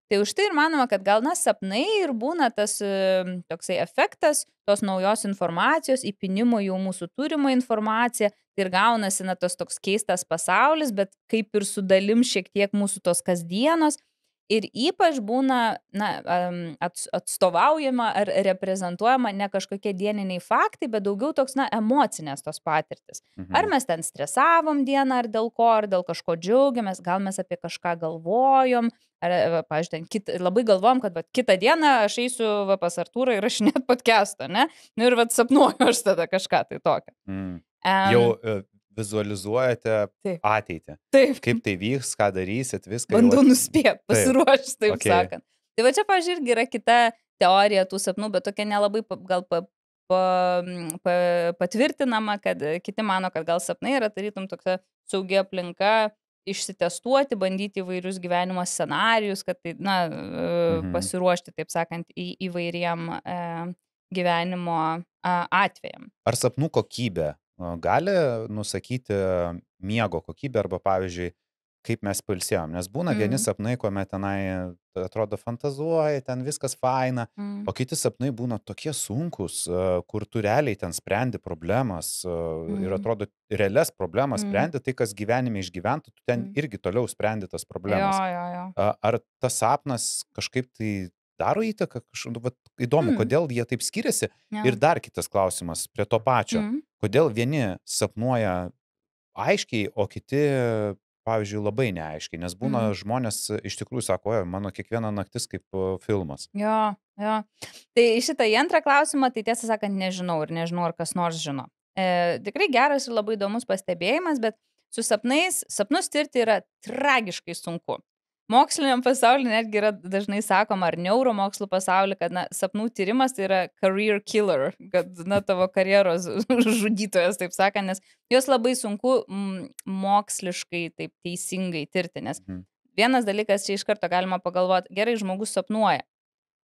Tai už tai ir manoma, kad gal na sapnai ir būna tas e, toksai efektas tos naujos informacijos, įpinimo jau mūsų turimą informaciją tai ir gaunasi na tas toks keistas pasaulis, bet kaip ir su dalim šiek tiek mūsų tos kasdienos. Ir ypač būna na, atstovaujama ar reprezentuojama ne kažkokie dieniniai faktai, bet daugiau toks, na, emocinės tos patirtis. Mhm. Ar mes ten stresavom dieną, ar dėl ko, ar dėl kažko džiaugiamės, gal mes apie kažką galvojom, ar, va, pavyzdžiui, ten kit, labai galvojom, kad va, kitą dieną aš eisiu va, pas Artūrą ir aš net podcastą, ne? Nu ir va, sapnuoju aš tada kažką tai tokio. Mm. Um, Jau e, vizualizuojate Taip. ateitį. Taip, Kaip tai vyks, ką darysit, viską. jau bandau at- nuspėti, pasiruošti, taip okei. sakant. Tai va čia, pažiūrėjau, irgi yra kita teorija tų sapnų, bet tokia nelabai gal pa, pa, pa, patvirtinama, kad e, kiti mano, kad gal sapnai yra tarytum tokia saugi aplinka išsitestuoti, bandyti įvairius gyvenimo scenarius, kad tai, na, mhm. Mhm. pasiruošti, taip sakant, į, įvairiem e, gyvenimo atvejam. Ar sapnų kokybė gali nusakyti miego kokybę arba, pavyzdžiui, kaip mes pilsėjom? Nes būna vieni Mhm. sapnai, kuomet tenai atrodo fantazuoja, ten viskas faina, Mm. o kiti sapnai būna tokie sunkus, kur tu realiai ten sprendi problemas a, ir atrodo realias problemas Mhm. sprendi, tai kas gyvenime išgyventų, tu ten Mhm. irgi toliau sprendi tas Jo, problemas. jo, jo. A, Ar tas sapnas kažkaip tai daro įtaką? Kaž... Įdomu, Mm. kodėl jie taip skiriasi. jo. Ir dar kitas klausimas prie to pačio. Mm. Kodėl vieni sapnuoja aiškiai, o kiti, pavyzdžiui, labai neaiškiai. Nes būna Mhm. žmonės e, iš tikrųjų sako, "Oi, mano kiekviena naktis kaip e, filmas. Jo, jo. Tai šitą į antrą klausimą, tai tiesą sakant, nežinau ir nežinau, ar kas nors žino. E, tikrai geras ir labai įdomus pastebėjimas, bet su sapnais, sapnus tirti yra tragiškai sunku. Moksliniam pasauliu netgi yra dažnai sakoma, ar neuromokslų pasauliu, kad na, sapnų tyrimas tai yra career killer, kad na, tavo karjeros žudytojas, taip sakant, nes juos labai sunku mm, moksliškai taip teisingai tirti, nes Mhm. vienas dalykas čia iš karto galima pagalvoti, gerai, žmogus sapnuoja,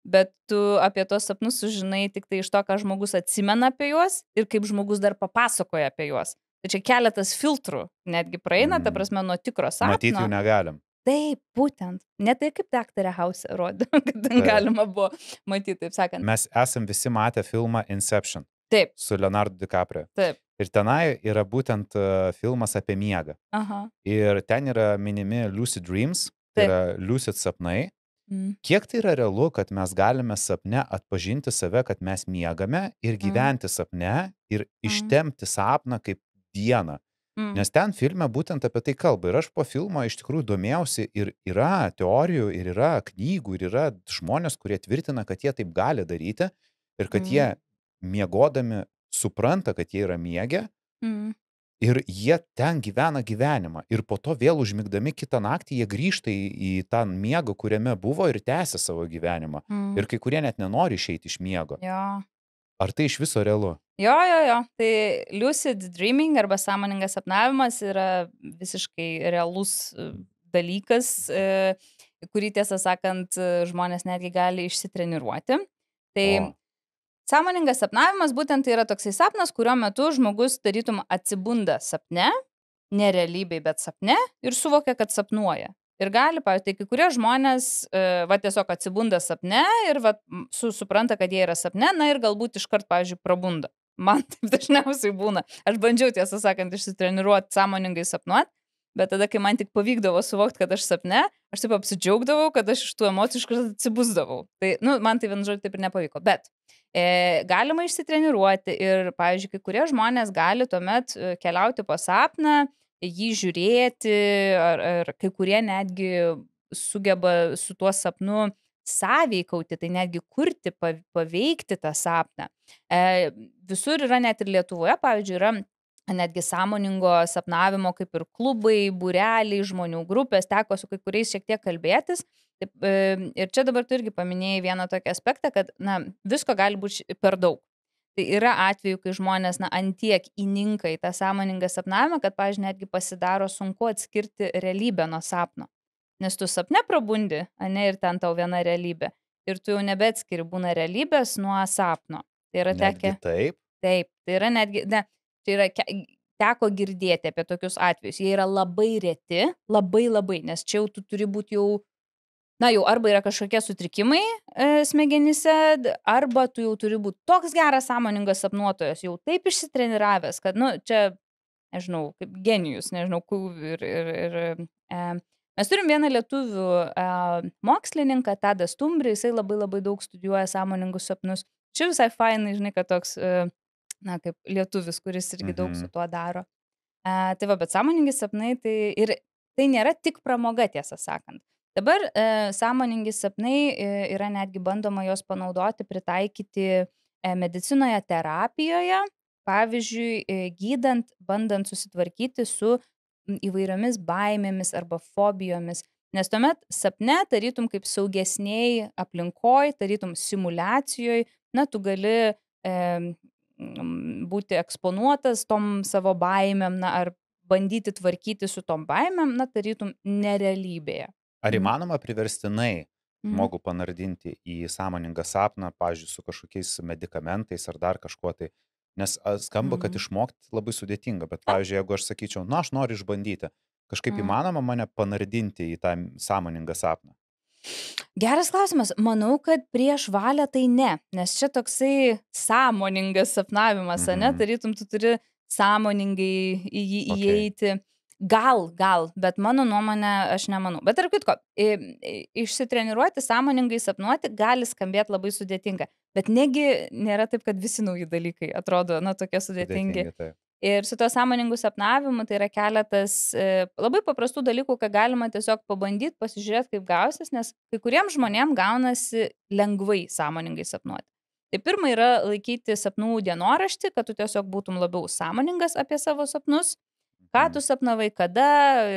bet tu apie tos sapnus sužinai tik tai iš to, ką žmogus atsimena apie juos ir kaip žmogus dar papasakoja apie juos. Tai čia keletas filtrų netgi praeina, ta Mm. prasme, nuo tikro sapno. Matyti jų negalim. Taip, būtent. Ne tai kaip daktarė House rodė, kad ten Taip. galima buvo matyti, taip sakant. Mes esam visi matę filmą Inception Taip, su Leonardo DiCaprio. taip. Ir tenai yra būtent e, filmas apie miegą. Aha. Ir ten yra minimi lucid dreams, tai Taip. yra lucid sapnai. Mm. Kiek tai yra realu, kad mes galime sapne atpažinti save, kad mes miegame ir gyventi sapne ir ištemti sapną kaip dieną. Mm. Nes ten filme būtent apie tai kalba. Ir aš po filmo iš tikrųjų domėjausi ir yra teorijų, ir yra knygų, ir yra žmonės, kurie tvirtina, kad jie taip gali daryti ir kad Mhm. jie miegodami supranta, kad jie yra miegę Mm. ir jie ten gyvena gyvenimą. Ir po to vėl užmigdami kitą naktį jie grįžta į, į tą miegą, kuriame buvo ir tęsia savo gyvenimą. Mm. Ir kai kurie net nenori išeiti iš miego. Jo. Ar tai iš viso realu? Jo, jo, jo. Tai lucid dreaming arba sąmoningas sapnavimas yra visiškai realus e, dalykas, e, kurį tiesą sakant e, žmonės netgi gali išsitreniruoti. Tai O. sąmoningas sapnavimas būtent tai yra toksai sapnas, kurio metu žmogus tarytum atsibunda sapne nerealybėj, bet sapne ir suvokia, kad sapnuoja. Ir gali, pavyzdžiui, tai kai kurie žmonės, va, tiesiog atsibunda sapne ir, va, su, supranta, kad jie yra sapne, na ir galbūt iškart, pavyzdžiui, prabunda. Man taip dažniausiai būna. Aš bandžiau, tiesą sakant, išsitreniruoti sąmoningai sapnuoti, bet tada, kai man tik pavykdavo suvokti, kad aš sapne, aš taip apsidžiaugdavau, kad aš iš tų emocijų iškart atsibusdavau. Tai, nu, man tai vienu žodžiu taip ir nepavyko. Bet e, galima išsitreniruoti ir, pavyzdžiui, kai kurie žmonės gali tuomet e, keliauti po sapną, jį žiūrėti, ar, ar kai kurie netgi sugeba su tuo sapnu sąveikauti, tai netgi kurti, paveikti tą sapną. E, visur yra net ir Lietuvoje, pavyzdžiui, yra netgi sąmoningo sapnavimo kaip ir klubai, būreliai, žmonių grupės, teko su kai kuriais šiek tiek kalbėtis. Taip, e, ir čia dabar tu irgi paminėjai vieną tokį aspektą, kad na, visko gali būti per daug. Tai yra atvejų, kai žmonės, na, antiek įninka į tą sąmoningą sapnavimą, kad, pažiūrėjau, netgi pasidaro sunku atskirti realybę nuo sapno. Nes tu sapne prabundi, ne, ir ten tau viena realybė. Ir tu jau nebeatskiri būna realybės nuo sapno. Tai yra tekę. Taip. Taip, tai yra netgi, ne, tai yra teko girdėti apie tokius atvejus. Jie yra labai reti, labai labai, nes čia jau tu turi būti jau na jau arba yra kažkokie sutrikimai e, smegenyse, arba tu jau turi būti toks geras sąmoningas sapnuotojas, jau taip išsitreniravęs, kad, nu, čia, nežinau, kaip genijus, nežinau, ir, ir, ir e, mes turim vieną lietuvių e, mokslininką, Tadą Stumbrį, jisai labai labai daug studijuoja sąmoningus sapnus. Čia visai fainai, žinai, kad toks, e, na, kaip lietuvis, kuris irgi mhm. daug su tuo daro. E, tai va, bet sąmoningi sapnai, tai ir tai nėra tik pramoga, tiesą sakant. Dabar e, sąmoningi sapnai e, yra netgi bandoma juos panaudoti, pritaikyti e, medicinoje, terapijoje, pavyzdžiui, e, gydant, bandant susitvarkyti su įvairiomis baimėmis arba fobijomis. Nes tuomet sapne, tarytum kaip saugesniai aplinkoj, tarytum simulacijoje, na, tu gali e, būti eksponuotas tom savo baimėm, na, ar bandyti tvarkyti su tom baimėm, na, tarytum nerealybėje. Ar mhm. įmanoma priverstinai mhm. žmogų panardinti į sąmoningą sapną, pavyzdžiui, su kažkokiais medikamentais ar dar kažkuo tai? Nes skamba, kad mhm. išmokti labai sudėtinga, bet, pavyzdžiui, jeigu aš sakyčiau, na, aš noriu išbandyti, kažkaip įmanoma mane panardinti į tą sąmoningą sapną? Geras klausimas. Manau, kad prieš valią tai ne, nes čia toksai sąmoningas sapnavimas, mhm. ne, tarytum tu turi sąmoningai į jį okay. įeiti. Gal, gal, bet mano nuomonė aš nemanau. Bet tarp kitko, išsitreniruoti, sąmoningai sapnuoti gali skambėti labai sudėtinga. Bet negi nėra taip, kad visi nauji dalykai atrodo, na, tokie sudėtingi. sudėtingi taip. Ir su to sąmoningu sapnavimu tai yra keletas e, labai paprastų dalykų, ką galima tiesiog pabandyti, pasižiūrėti, kaip gausis, nes kai kuriems žmonėms gaunasi lengvai sąmoningai sapnuoti. Tai pirma yra laikyti sapnų dienoraštį, kad tu tiesiog būtum labiau sąmoningas apie savo sapnus ką tu sapnavai, kada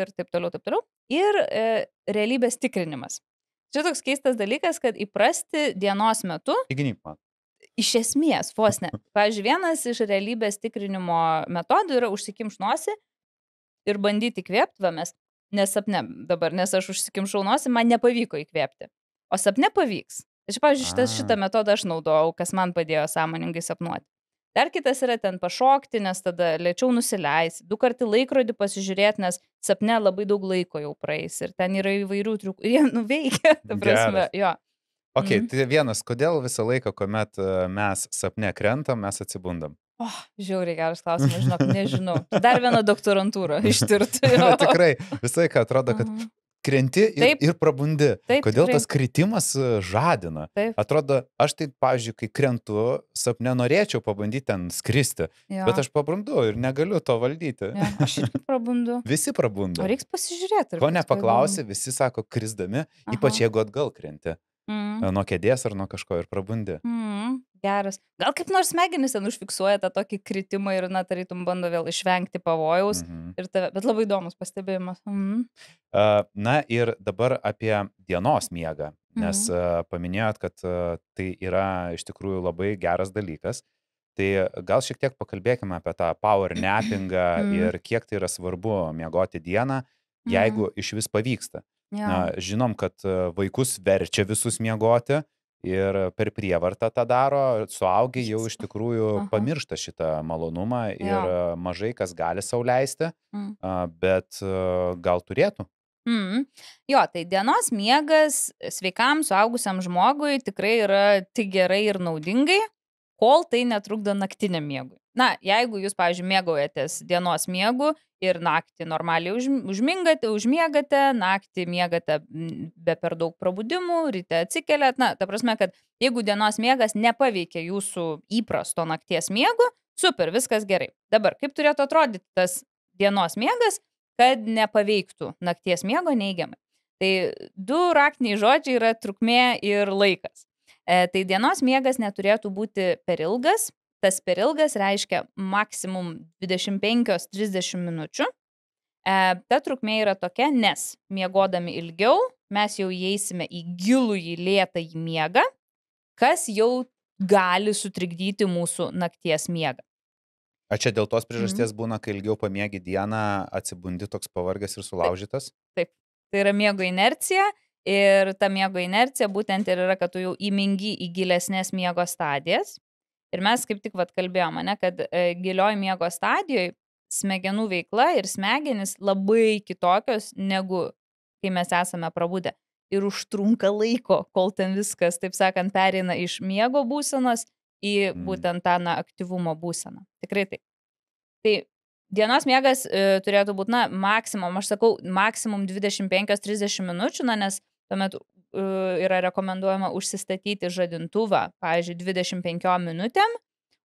ir taip toliau, taip toliau. Ir e, realybės tikrinimas. Čia toks keistas dalykas, kad įprasti dienos metu. Įgnyk man. Iš esmės, vos ne. Pavyzdžiui, vienas iš realybės tikrinimo metodų yra užsikimš nosį ir bandyti įkvėpti, va mes nesapne dabar, nes aš užsikimšau nosį, man nepavyko įkvėpti. O sapne pavyks. Tai, pavyzdžiui, šitą, šitą metodą aš naudojau, kas man padėjo sąmoningai sapnuoti. Dar kitas yra ten pašokti, nes tada lėčiau nusileisi. Du kartą laikrodį pasižiūrėti, nes sapne labai daug laiko jau praeis ir ten yra įvairių triukų. Ir jie nuveikia, ta prasme, Geras. jo. Ok, mm. tai vienas, kodėl visą laiką, kuomet e, mes sapne krentam, mes atsibundam? O, oh, žiauriai geras klausimas, žinok, nežinau. Dar vieną doktorantūrą ištirti. Tikrai, visą laiką atrodo, kad mhm krenti ir, taip, ir prabundi. Taip, Kodėl tikrai. tas kritimas e, žadina? Taip. Atrodo, aš tai, pavyzdžiui, kai krentu, sapne norėčiau pabandyti ten skristi, jo. bet aš pabundu ir negaliu to valdyti. Jo, aš irgi prabundu. visi prabundu. O reiks pasižiūrėti. Ko nepaklausi, visi sako krisdami, Aha. ypač jeigu atgal krenti. Mm. Nuo kėdės ar nuo kažko ir prabundi. Mm geras. Gal kaip nors smegenys ten užfiksuoja tą tokį kritimą ir, na, tarytum bando vėl išvengti pavojaus. Mhm. Ir tave, bet labai įdomus pastebėjimas. Mhm. Uh, na ir dabar apie dienos miegą, nes mhm. uh, paminėjot, kad uh, tai yra iš tikrųjų labai geras dalykas. Tai gal šiek tiek pakalbėkime apie tą power nappingą mhm. ir kiek tai yra svarbu miegoti dieną, jeigu mhm. iš vis pavyksta. Ja. Na, žinom, kad vaikus verčia visus miegoti, ir per prievartą tą daro, suaugi jau iš tikrųjų Aha. pamiršta šitą malonumą ir Jo. mažai kas gali sauliaisti, Mm. bet a, gal turėtų. Mm. Jo, tai dienos miegas sveikam suaugusiam žmogui tikrai yra tik gerai ir naudingai, kol tai netrukdo naktiniam miegui. Na, jeigu jūs, pavyzdžiui, mėgaujatės dienos miegu ir naktį normaliai už, užmingate, užmiegate, naktį miegate be per daug prabudimų, ryte atsikeliat, na, ta prasme, kad jeigu dienos miegas nepaveikia jūsų įprasto nakties miego, super, viskas gerai. Dabar, kaip turėtų atrodyti tas dienos miegas, kad nepaveiktų nakties miego neigiamai. Tai du raktiniai žodžiai yra trukmė ir laikas. E, tai dienos miegas neturėtų būti per ilgas. Tas per ilgas reiškia maksimum 25-30 minučių. E, ta trukmė yra tokia, nes miegodami ilgiau mes jau įeisime į gilų į lėtą į miegą, kas jau gali sutrikdyti mūsų nakties miegą. A čia dėl tos priežasties būna, kai ilgiau pamiegi dieną, atsibundi toks pavargęs ir sulaužytas? Taip, tai yra miego inercija ir ta miego inercija būtent ir yra, kad tu jau įmingi į gilesnės miego stadijas. Ir mes kaip tik vat kalbėjome, ne, kad e, gilioj miego stadijoje smegenų veikla ir smegenys labai kitokios negu kai mes esame prabudę. Ir užtrunka laiko, kol ten viskas, taip sakant, pereina iš miego būsenos į Mm. būtent tą na, aktyvumo būseną. Tikrai taip. Tai dienos miegas e, turėtų būti, na, maksimum, aš sakau, maksimum 25-30 minučių, na, nes tuomet yra rekomenduojama užsistatyti žadintuvą, pavyzdžiui, 25 minutėm,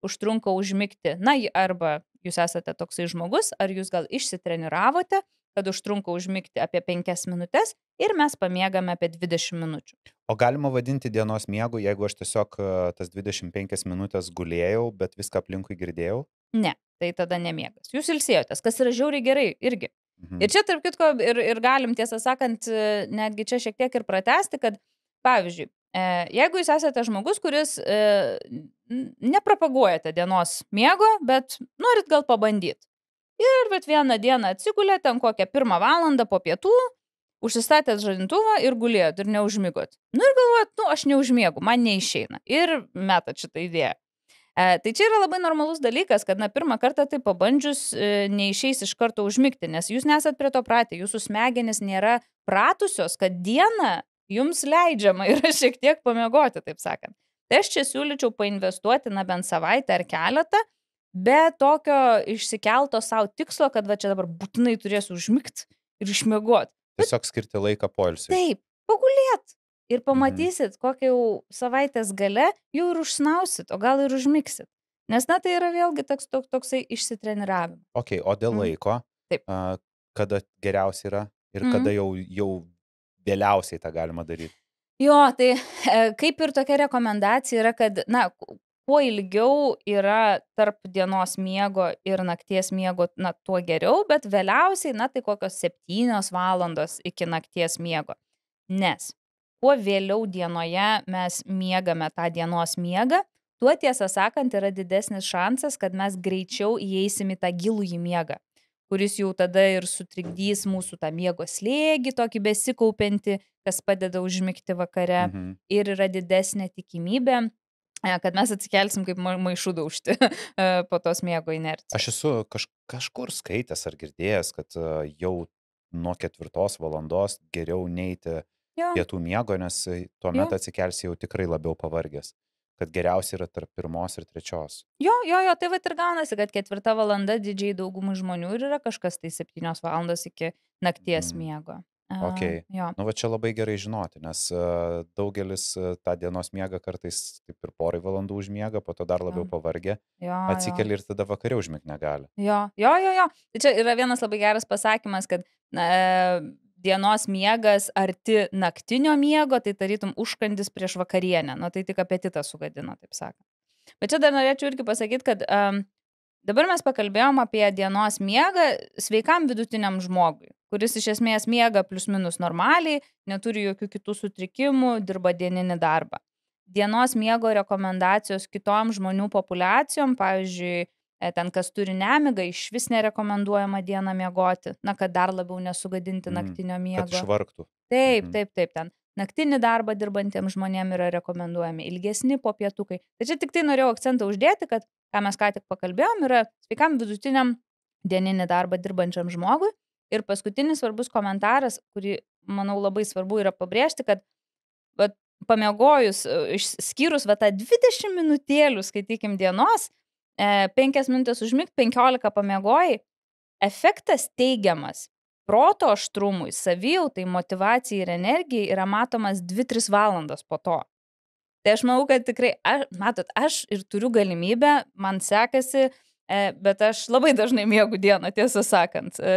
užtrunka užmigti, na, arba jūs esate toksai žmogus, ar jūs gal išsitreniravote, kad užtrunka užmigti apie 5 minutės ir mes pamiegame apie 20 minučių. O galima vadinti dienos miegu, jeigu aš tiesiog a, tas 25 minutės gulėjau, bet viską aplinkui girdėjau? Ne, tai tada nemiegas. Jūs ilsėjotės, kas yra žiauriai gerai irgi. Mhm. Ir čia, tarp kitko, ir, ir galim, tiesą sakant, netgi čia šiek tiek ir pratesti, kad, pavyzdžiui, e, jeigu jūs esate žmogus, kuris e, nepropaguojate dienos miego, bet norit gal pabandyti. Ir bet vieną dieną atsigulėte ten kokią pirmą valandą po pietų, užsistatėt žadintuvą ir gulėjot ir neužmigot. Nu ir galvojat, nu aš neužmiegu, man neišeina. Ir metat šitą idėją. E, tai čia yra labai normalus dalykas, kad, na, pirmą kartą tai pabandžius e, neišeis iš karto užmigti, nes jūs nesat prie to pratę, jūsų smegenys nėra pratusios, kad dieną jums leidžiama yra šiek tiek pamiegoti, taip sakant. Tai aš čia siūlyčiau painvestuoti, na, bent savaitę ar keletą, be tokio išsikelto savo tikslo, kad va čia dabar būtinai turėsiu užmigti ir išmiegoti. Tiesiog skirti laiką poilsiui. Taip, pagulėt. Ir pamatysit, kokią jau savaitės gale jau ir užsnausit, o gal ir užmigsit. Nes, na, tai yra vėlgi toks, toks, toksai išsitreniravimas. Ok, o dėl Mhm. laiko, Taip. a, kada geriausia yra ir Mhm. kada jau, jau vėliausiai tą galima daryti? Jo, tai e, kaip ir tokia rekomendacija yra, kad, na, ku- kuo ilgiau yra tarp dienos miego ir nakties miego, na, tuo geriau, bet vėliausiai, na, tai kokios septynios valandos iki nakties miego. Nes kuo vėliau dienoje mes miegame tą dienos miegą, tuo tiesą sakant yra didesnis šansas, kad mes greičiau įeisim į tą gilų į miegą kuris jau tada ir sutrikdys mūsų tą miego slėgį, tokį besikaupiantį, kas padeda užmigti vakare. Mhm. ir yra didesnė tikimybė, e, kad mes atsikelsim kaip ma- maišų daužti e, po tos miego inercijos. Aš esu kaž, kažkur skaitęs ar girdėjęs, kad a, jau nuo ketvirtos valandos geriau neiti Jo, pietų miego, nes a, tuomet Jo. atsikelsi jau tikrai labiau pavargęs. Kad geriausia yra tarp pirmos ir trečios. jo, jo, jo, tai va ir gaunasi, kad ketvirta valanda didžiai daugumai žmonių ir yra kažkas tai septynios valandos iki nakties Mm. miego. A, Okei. Jo, Nu, va čia labai gerai žinoti, nes a, daugelis a, tą dienos miegą kartais taip ir porai valandų užmiega, po to dar labiau Jo. pavargę, jo. jo. atsikeli ir tada vakare užmigti negali. Jo, jo, jo, jo. Tai čia yra vienas labai geras pasakymas, kad e, dienos miegas arti naktinio miego, tai tarytum užkandis prieš vakarienę. Nu, tai tik apetitą sugadina, taip sakant. Bet čia dar norėčiau irgi pasakyti, kad um, dabar mes pakalbėjom apie dienos miegą sveikam vidutiniam žmogui, kuris iš esmės miega plus minus normaliai, neturi jokių kitų sutrikimų, dirba dieninį darbą. Dienos miego rekomendacijos kitom žmonių populiacijom, pavyzdžiui, ten kas turi nemigą, iš vis nerekomenduojama dieną miegoti, na, kad dar labiau nesugadinti Mm, naktinio miego. išvargtų. Taip, Mhm. taip, taip, ten naktinį darbą dirbantiems žmonėms yra rekomenduojami ilgesni popietukai. Tai čia tik tai norėjau akcentą uždėti, kad, ką mes ką tik pakalbėjom, yra sveikam vidutiniam dieninį darbą dirbančiam žmogui. Ir paskutinis svarbus komentaras, kurį, manau, labai svarbu yra pabrėžti, kad bet, pamiegojus, e, išskyrus va, tą 20 minutėlių, skaitykim, dienos, 5 e, minutės užmigti, 15 pamiegojai, efektas teigiamas proto aštrumui, savijautai, motivacijai ir energijai yra matomas 2-3 valandas po to. Tai aš manau, kad tikrai, aš, matot, aš ir turiu galimybę, man sekasi, e, bet aš labai dažnai mėgų dieną, tiesą sakant. E,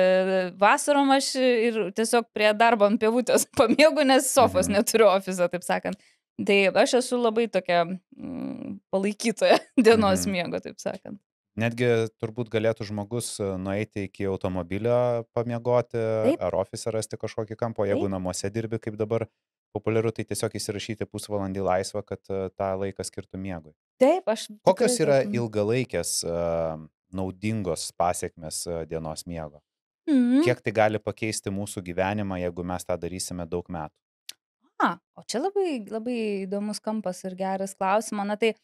vasarom aš ir tiesiog prie darbo ant pievutės pamiegu, nes sofos mhm. neturiu ofiso, taip sakant. Tai aš esu labai tokia mm, palaikytoja dienos mhm. miego, taip sakant. Netgi turbūt galėtų žmogus e, nueiti iki automobilio pamiegoti Taip. ar ofise rasti kažkokį kampą, jeigu Taip. namuose dirbi, kaip dabar populiaru, tai tiesiog įsirašyti pusvalandį laisvą, kad e, tą laiką skirtų miegui. Taip, aš. Kokios tikrai yra taip. ilgalaikės e, naudingos pasiekmes dienos miego? Mhm. Kiek tai gali pakeisti mūsų gyvenimą, jeigu mes tą darysime daug metų? A, o čia labai, labai įdomus kampas ir geras klausimas. Na tai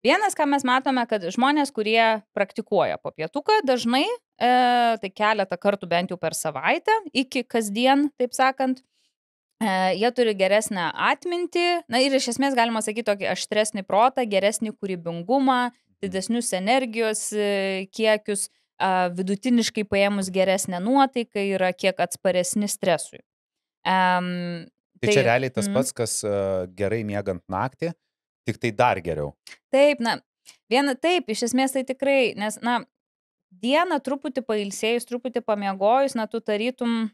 Vienas, ką mes matome, kad žmonės, kurie praktikuoja po pietuką, dažnai, e, tai keletą kartų bent jau per savaitę, iki kasdien, taip sakant, e, jie turi geresnę atmintį, na ir iš esmės galima sakyti tokį aštresnį protą, geresnį kūrybingumą, didesnius energijos e, kiekius, vidutiniškai paėmus geresnę nuotaiką, yra kiek atsparesni stresui. E, tai, tai čia realiai tas mm. pats, kas e, gerai miegant naktį Tik tai dar geriau. Taip, na, viena, taip, iš esmės tai tikrai, nes, na, dieną truputį pailsėjus, truputį pamiegojus, na, tu tarytum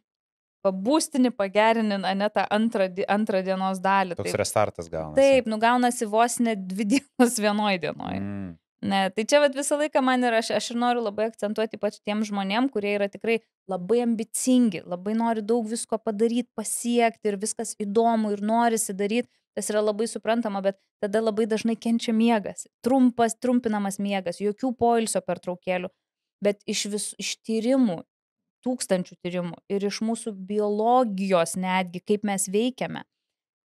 pabūstinį, pagerinį, ne tą antrą, antrą dienos dalį. Toks taip. restartas gaunasi. Taip, nugaunasi vos ne dvi dienos vienoj dienoj. Mm. Ne, tai čia vat, visą laiką man ir aš, aš ir noriu labai akcentuoti ypač tiem žmonėm, kurie yra tikrai labai ambicingi, labai nori daug visko padaryti, pasiekti ir viskas įdomu ir norisi daryti, tas yra labai suprantama, bet tada labai dažnai kenčia miegas. Trumpas, trumpinamas miegas, jokių poilsio pertraukėlių. Bet iš vis iš tyrimų, tūkstančių tyrimų ir iš mūsų biologijos netgi, kaip mes veikiame,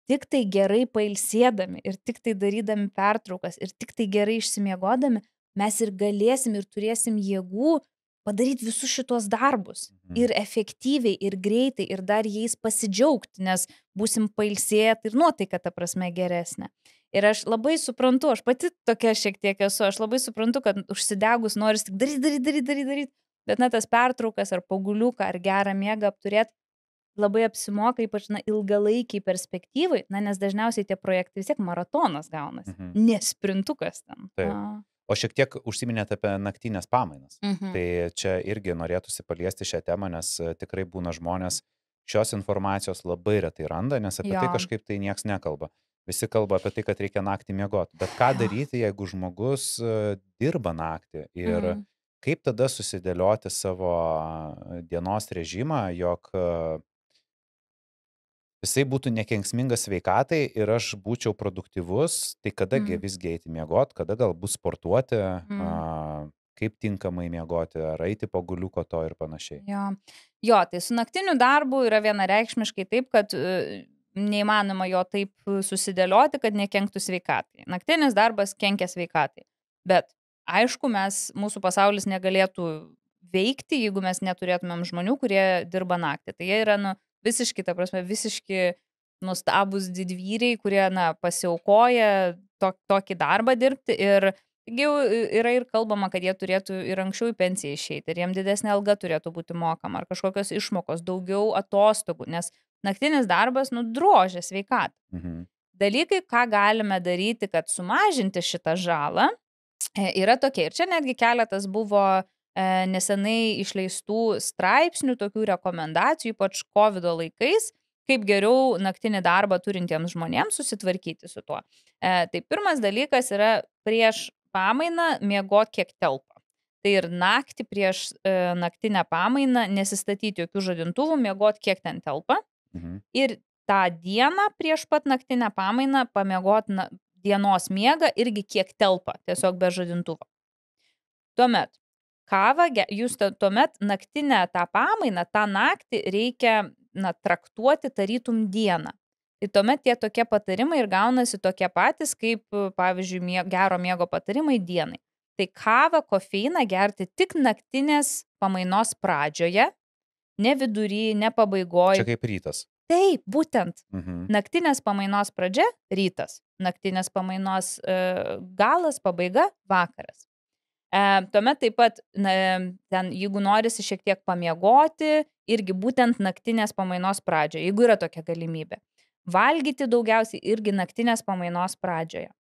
tik tai gerai pailsėdami ir tik tai darydami pertraukas ir tik tai gerai išsimiegodami, mes ir galėsim ir turėsim jėgų padaryti visus šitos darbus. Mhm. Ir efektyviai, ir greitai, ir dar jais pasidžiaugti, nes būsim pailsėję ir nuotaika ta prasme geresnė. Ir aš labai suprantu, aš pati tokia šiek tiek esu, aš labai suprantu, kad užsidegus noris tik daryti, daryti, daryti, daryti, daryti. Bet na tas pertraukas ar paguliuką ar gerą miegą apturėti labai apsimoka, ypač na, ilgalaikiai perspektyvai, na, nes dažniausiai tie projektai vis tiek maratonas gaunasi, mhm. nesprintukas ten. Taip. A. O šiek tiek užsiminėte apie naktinės pamainas. Mhm. Tai čia irgi norėtųsi paliesti šią temą, nes e, tikrai būna žmonės šios informacijos labai retai randa, nes apie tai jo. tai kažkaip tai niekas nekalba. Visi kalba apie tai, kad reikia naktį miegoti. Bet ką daryti, jeigu žmogus e, dirba naktį ir mhm. kaip tada susidėlioti savo dienos režimą, jog jisai būtų nekenksmingas sveikatai ir aš būčiau produktyvus, tai kadagi mm. visgi eiti miegoti, kada galbūt sportuoti, mm. a, kaip tinkamai miegoti, ar eiti po guliuko to ir panašiai. Jo. jo, tai su naktiniu darbu yra vienareikšmiškai taip, kad uh, neįmanoma jo taip susidėlioti, kad nekenktų sveikatai. Naktinis darbas kenkia sveikatai. Bet aišku, mes, mūsų pasaulis negalėtų veikti, jeigu mes neturėtumėm žmonių, kurie dirba naktį. Tai jie yra, nu, visiški, ta prasme, visiški nustabus didvyriai, kurie, na, pasiaukoja to, tokį darbą dirbti ir jau yra ir kalbama, kad jie turėtų ir anksčiau į pensiją išeiti, ir jiems didesnė alga turėtų būti mokama, ar kažkokios išmokos, daugiau atostogų, nes naktinis darbas nudrožia sveikatą. Mhm. Dalykai, ką galime daryti, kad sumažinti šitą žalą, e, yra tokie. Ir čia netgi keletas buvo nesenai išleistų straipsnių, tokių rekomendacijų, ypač COVID laikais, kaip geriau naktinį darbą turintiems žmonėms susitvarkyti su tuo. E, tai pirmas dalykas yra prieš pamainą miegoti kiek telpa. Tai ir naktį prieš e, naktinę pamainą nesistatyti jokių žadintuvų, miegoti kiek ten telpa. Mhm. Ir tą dieną prieš pat naktinę pamainą pamiegoti na, dienos miegą irgi kiek telpa, tiesiog be žadintuvo. Tuomet kavą, jūs tuomet naktinę tą pamainą, tą naktį reikia na, traktuoti tarytum dieną. Tai tuomet tie tokie patarimai ir gaunasi tokie patys, kaip, pavyzdžiui, mie, gero miego patarimai dienai. Tai kavą, kofeiną gerti tik naktinės pamainos pradžioje, ne vidury, ne pabaigoje. Čia kaip rytas. Taip, būtent. Mhm. Naktinės pamainos pradžia - rytas. Naktinės pamainos e, galas, pabaiga - vakaras. E, tuomet taip pat, na, ten, jeigu norisi šiek tiek pamiegoti, irgi būtent naktinės pamainos pradžioje, jeigu yra tokia galimybė. Valgyti daugiausiai irgi naktinės pamainos pradžioje.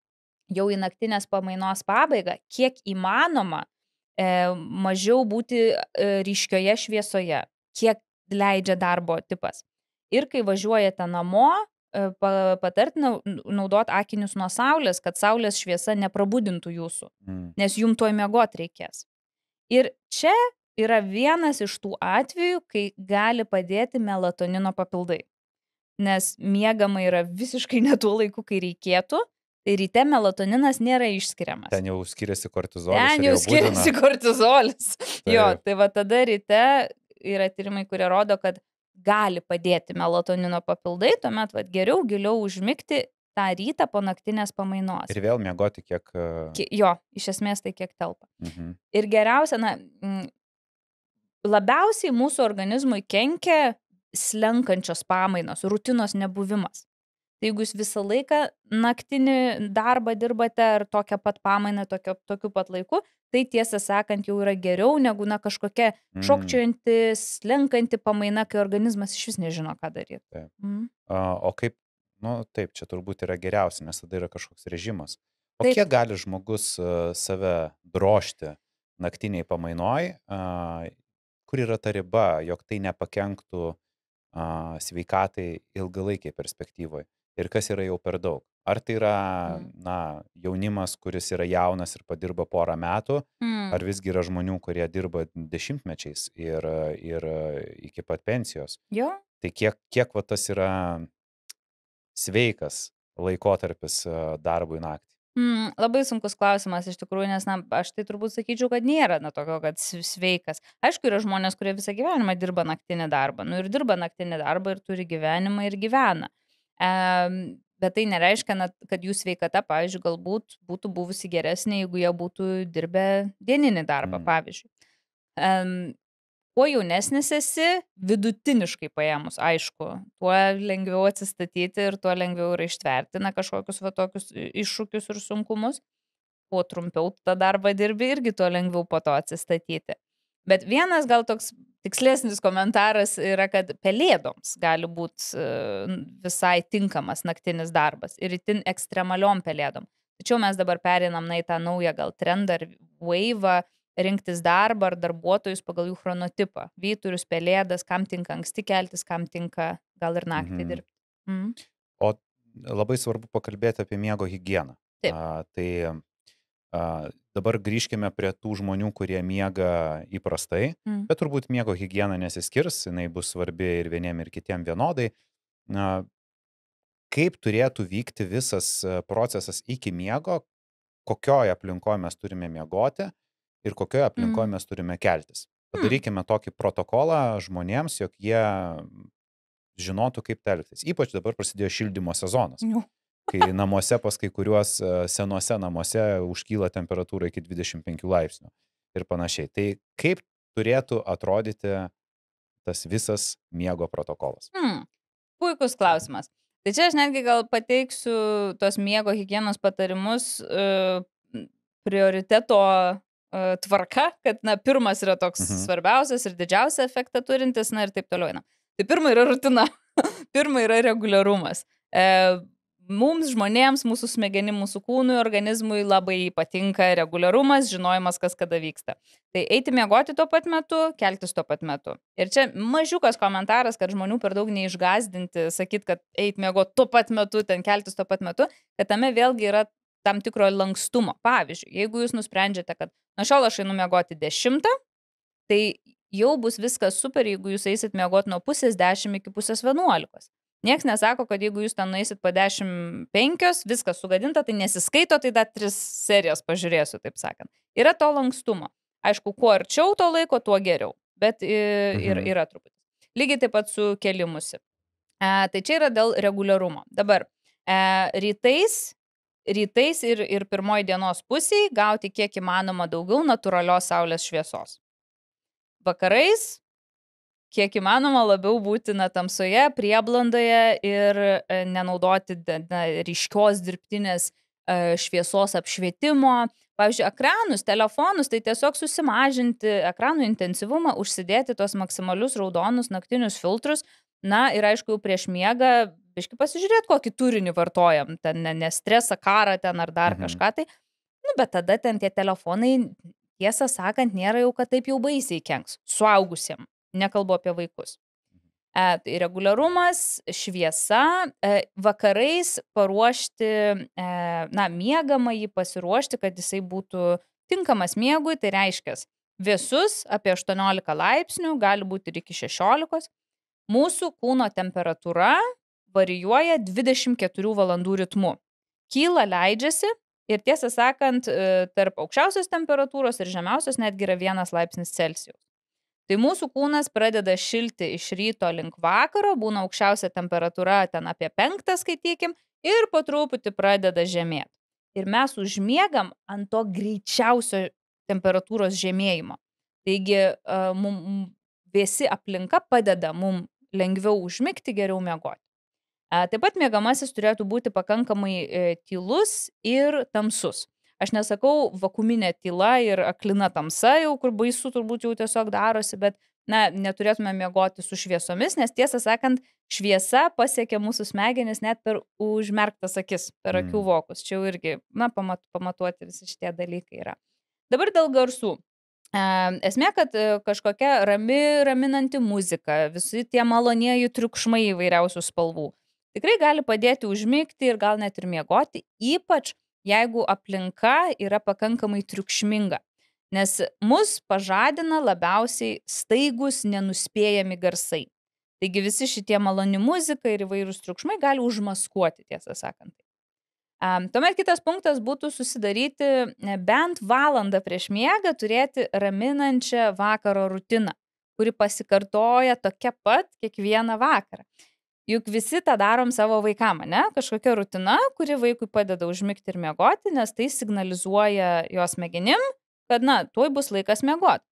Jau į naktinės pamainos pabaigą, kiek įmanoma, e, mažiau būti e, ryškioje šviesoje, kiek leidžia darbo tipas. Ir kai važiuojate namo, patartina naudot akinius nuo saulės, kad saulės šviesa neprabudintų jūsų Mm. nes jum tuoj miegot reikės. Ir čia yra vienas iš tų atvejų, kai gali padėti melatonino papildai. Nes miegama yra visiškai ne tuo laiku, kai reikėtų, tai ryte melatoninas nėra išskiriamas. Ten jau skiriasi kortizolis. Ten jau budina. skiriasi kortizolis. Jo, Taip. tai va tada ryte yra tyrimai, kurie rodo, kad gali padėti melatonino papildai, tuomet va, geriau giliau užmigti tą rytą po naktinės pamainos. Ir vėl miegoti kiek... e, Ki- Jo, iš esmės tai kiek telpa. Mhm. Ir geriausia, na, labiausiai mūsų organizmui kenkia slenkančios pamainos, rutinos nebuvimas. Tai jeigu jūs visą laiką naktinį darbą dirbate ar tokią pat pamainą, tokio, tokiu pat laiku, tai tiesą sakant jau yra geriau negu na, kažkokia Mm. šokčiojanti, slenkanti pamaina, kai organizmas iš vis nežino, ką daryti. Taip. Mm. O kaip, nu taip, čia turbūt yra geriausia, nes tada yra kažkoks režimas. O Taip. kiek gali žmogus save drošti naktiniai pamainoj, kur yra ta riba, jog tai nepakenktų sveikatai ilgalaikiai perspektyvoje? Ir kas yra jau per daug? Ar tai yra, Mm. na, jaunimas, kuris yra jaunas ir padirba porą metų, Mm. ar visgi yra žmonių, kurie dirba dešimtmečiais ir, ir iki pat pensijos? Jo, Tai kiek, kiek va tas yra sveikas laikotarpis a, darbui naktį? Mm, labai sunkus klausimas iš tikrųjų, nes na, aš tai turbūt sakyčiau, kad nėra na, tokio, kad sveikas. Aišku, yra žmonės, kurie visą gyvenimą dirba naktinį darbą. Nu ir dirba naktinį darbą ir turi gyvenimą ir gyvena. Bet tai nereiškia, kad jų sveikata, pavyzdžiui, galbūt būtų buvusi geresnė, jeigu jie būtų dirbę dieninį darbą, Mm. pavyzdžiui. Kuo jaunesnis esi, vidutiniškai paėmus, aišku, tuo lengviau atsistatyti ir tuo lengviau yra ištverti na, kažkokius va tokius iššūkius ir sunkumus. Kuo trumpiau tą darbą dirbi, irgi tuo lengviau po to atsistatyti. Bet vienas gal toks tikslesnis komentaras yra, kad pelėdoms gali būti visai tinkamas naktinis darbas ir itin ekstremaliom pelėdom. Tačiau mes dabar perinam na, į tą naują gal trendą ar waivą rinktis darbą ar darbuotojus pagal jų chronotipą. Vyturius, pelėdas, kam tinka anksti keltis, kam tinka gal ir naktį Mhm. dirbti. Mm. O labai svarbu pakalbėti apie miego higieną. Taip. A, tai dabar grįžkime prie tų žmonių, kurie miega įprastai, Mm. bet turbūt miego higiena nesiskirs, jinai bus svarbi ir vieniem ir kitiem vienodai. Na, kaip turėtų vykti visas a, procesas iki miego, kokioje aplinkoje mes turime miegoti ir kokioje aplinkoje Mm. mes turime keltis. Hmm. Padarykime tokį protokolą žmonėms, jog jie žinotų, kaip telktis. Ypač dabar prasidėjo šildymo sezonas, Jo. Kai namuose pas kai kuriuos e, senuose namuose užkyla temperatūra iki 25 laipsnių ir panašiai. Tai kaip turėtų atrodyti tas visas miego protokolas? Hmm. Puikus klausimas. Tai čia aš netgi gal pateiksiu tos miego hygienos patarimus e, prioriteto e, tvarka, kad, na, pirmas yra toks Mhm. svarbiausias ir didžiausią efektą turintis, na ir taip toliau. eina. Tai pirma yra rutina, pirma yra reguliarumas. E, mums žmonėms, mūsų smegenim, mūsų kūnui, organizmui labai patinka reguliarumas, žinojimas, kas kada vyksta. Tai eiti miegoti tuo pat metu, keltis tuo pat metu. Ir čia mažiukas komentaras, kad žmonių per daug neišgazdinti, sakyt, kad eiti miegoti tuo pat metu, ten keltis tuo pat metu, kad tame vėlgi yra tam tikro lankstumo. Pavyzdžiui, jeigu jūs nusprendžiate, kad nuo šiol aš einu miegoti 10, tai jau bus viskas super, jeigu jūs eisit miegoti nuo pusės 10 iki pusės 11. Niekas nesako, kad jeigu jūs ten nueisit po 15, viskas sugadinta, tai nesiskaito, tai dar 3 serijas pažiūrėsiu, taip sakant. Yra to lankstumo. Aišku, kuo arčiau to laiko, tuo geriau. Bet ir Mhm. yra truputį. Lygiai taip pat su kelimusi. E, tai čia yra dėl reguliarumo. Dabar, e, rytais, rytais ir, ir pirmoji dienos pusiai gauti kiek įmanoma daugiau natūralios saulės šviesos. Vakarais kiek įmanoma labiau būti na, tamsoje, prieblandoje ir e, nenaudoti na, ryškios dirbtinės e, šviesos apšvietimo. Pavyzdžiui, ekranus, telefonus, tai tiesiog susimažinti ekranų intensyvumą, užsidėti tos maksimalius raudonus naktinius filtrus. Na ir aišku, prieš miegą, biškai pasižiūrėti, kokį turinį vartojam, ten ne, ne stresą, karą ten ar dar mhm. kažką tai. Nu, bet tada ten tie telefonai, tiesą sakant, nėra jau, kad taip jau baisiai kenks suaugusiem nekalbu apie vaikus. E, tai reguliarumas, šviesa, e, vakarais paruošti, e, na, mėgamą jį pasiruošti, kad jisai būtų tinkamas miegui, tai reiškia vėsus apie 18 laipsnių, gali būti ir iki 16. Mūsų kūno temperatūra varijuoja 24 valandų ritmu. Kyla, leidžiasi ir tiesą sakant, e, tarp aukščiausios temperatūros ir žemiausios netgi yra vienas laipsnis Celsijaus. Tai mūsų kūnas pradeda šilti iš ryto link vakaro, būna aukščiausia temperatūra ten apie penktą skaitykim ir po truputį pradeda žemėti. Ir mes užmiegam ant to greičiausio temperatūros žemėjimo. Taigi mum, vėsi aplinka padeda mum lengviau užmigti, geriau miegoti. Taip pat miegamasis turėtų būti pakankamai e, tylus ir tamsus. Aš nesakau vakuminė tyla ir aklina tamsa jau, kur baisu turbūt jau tiesiog darosi, bet, na, neturėtume miegoti su šviesomis, nes tiesą sakant, šviesa pasiekia mūsų smegenis net per užmerktas akis, per akių mm. vokus. Čia jau irgi, na, pamat, pamatuoti visi šitie dalykai yra. Dabar dėl garsų. Esmė, kad e, kažkokia rami, raminanti muzika, visi tie malonieji triukšmai įvairiausių spalvų tikrai gali padėti užmigti ir gal net ir miegoti, ypač jeigu aplinka yra pakankamai triukšminga. Nes mus pažadina labiausiai staigus, nenuspėjami garsai. Taigi visi šitie maloni muzika ir įvairūs triukšmai gali užmaskuoti, tiesą sakant. Tuomet kitas punktas būtų susidaryti e, bent valandą prieš miegą, turėti raminančią vakaro rutiną, kuri pasikartoja tokia pat kiekvieną vakarą. Juk visi tą darom savo vaikam, ne? Kažkokia rutina, kuri vaikui padeda užmigti ir miegoti, nes tai signalizuoja jos smegenim, kad, na, tuoj bus laikas miegoti.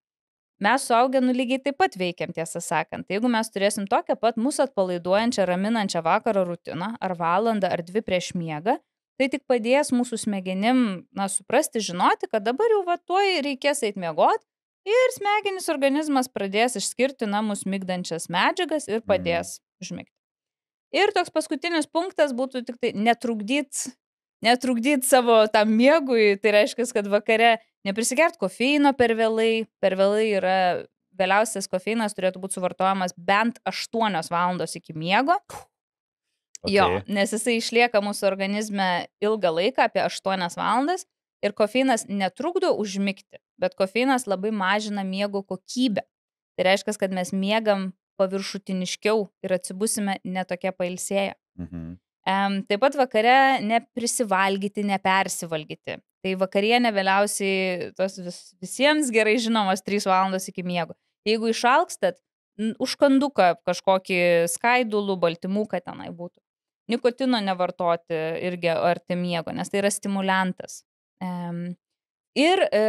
Mes suaugę nu lygiai taip pat veikiam, tiesą sakant. Tai jeigu mes turėsim tokią pat mūsų atpalaiduojančią, raminančią vakaro rutiną, ar valandą, ar dvi prieš miegą, tai tik padės mūsų smegenim, na, suprasti, žinoti, kad dabar jau va tuoj reikės eiti miegoti ir smegenis organizmas pradės išskirti namus mygdančias medžiagas ir padės mhm. užmigti. Ir toks paskutinis punktas būtų tik tai netrukdyt, netrukdyt savo tam miegui, tai reiškia, kad vakare neprisigert kofeino per vėlai, per vėlai yra vėliausias kofeinas turėtų būti suvartojamas bent 8 valandos iki miego. Okay. Jo, nes jisai išlieka mūsų organizme ilgą laiką, apie 8 valandas, ir kofeinas netrukdo užmigti, bet kofeinas labai mažina miego kokybę. Tai reiškia, kad mes miegam paviršutiniškiau ir atsibusime netokie pailsėję. Mhm. Taip pat vakare neprisivalgyti, nepersivalgyti. Tai vakarienė vėliausiai tos vis, visiems gerai žinomos 3 valandos iki miego. Jeigu išalkstat, užkanduką kažkokį skaidulų, baltymų, kad tenai būtų. Nikotino nevartoti irgi arti miego, nes tai yra stimulantas. Ir e,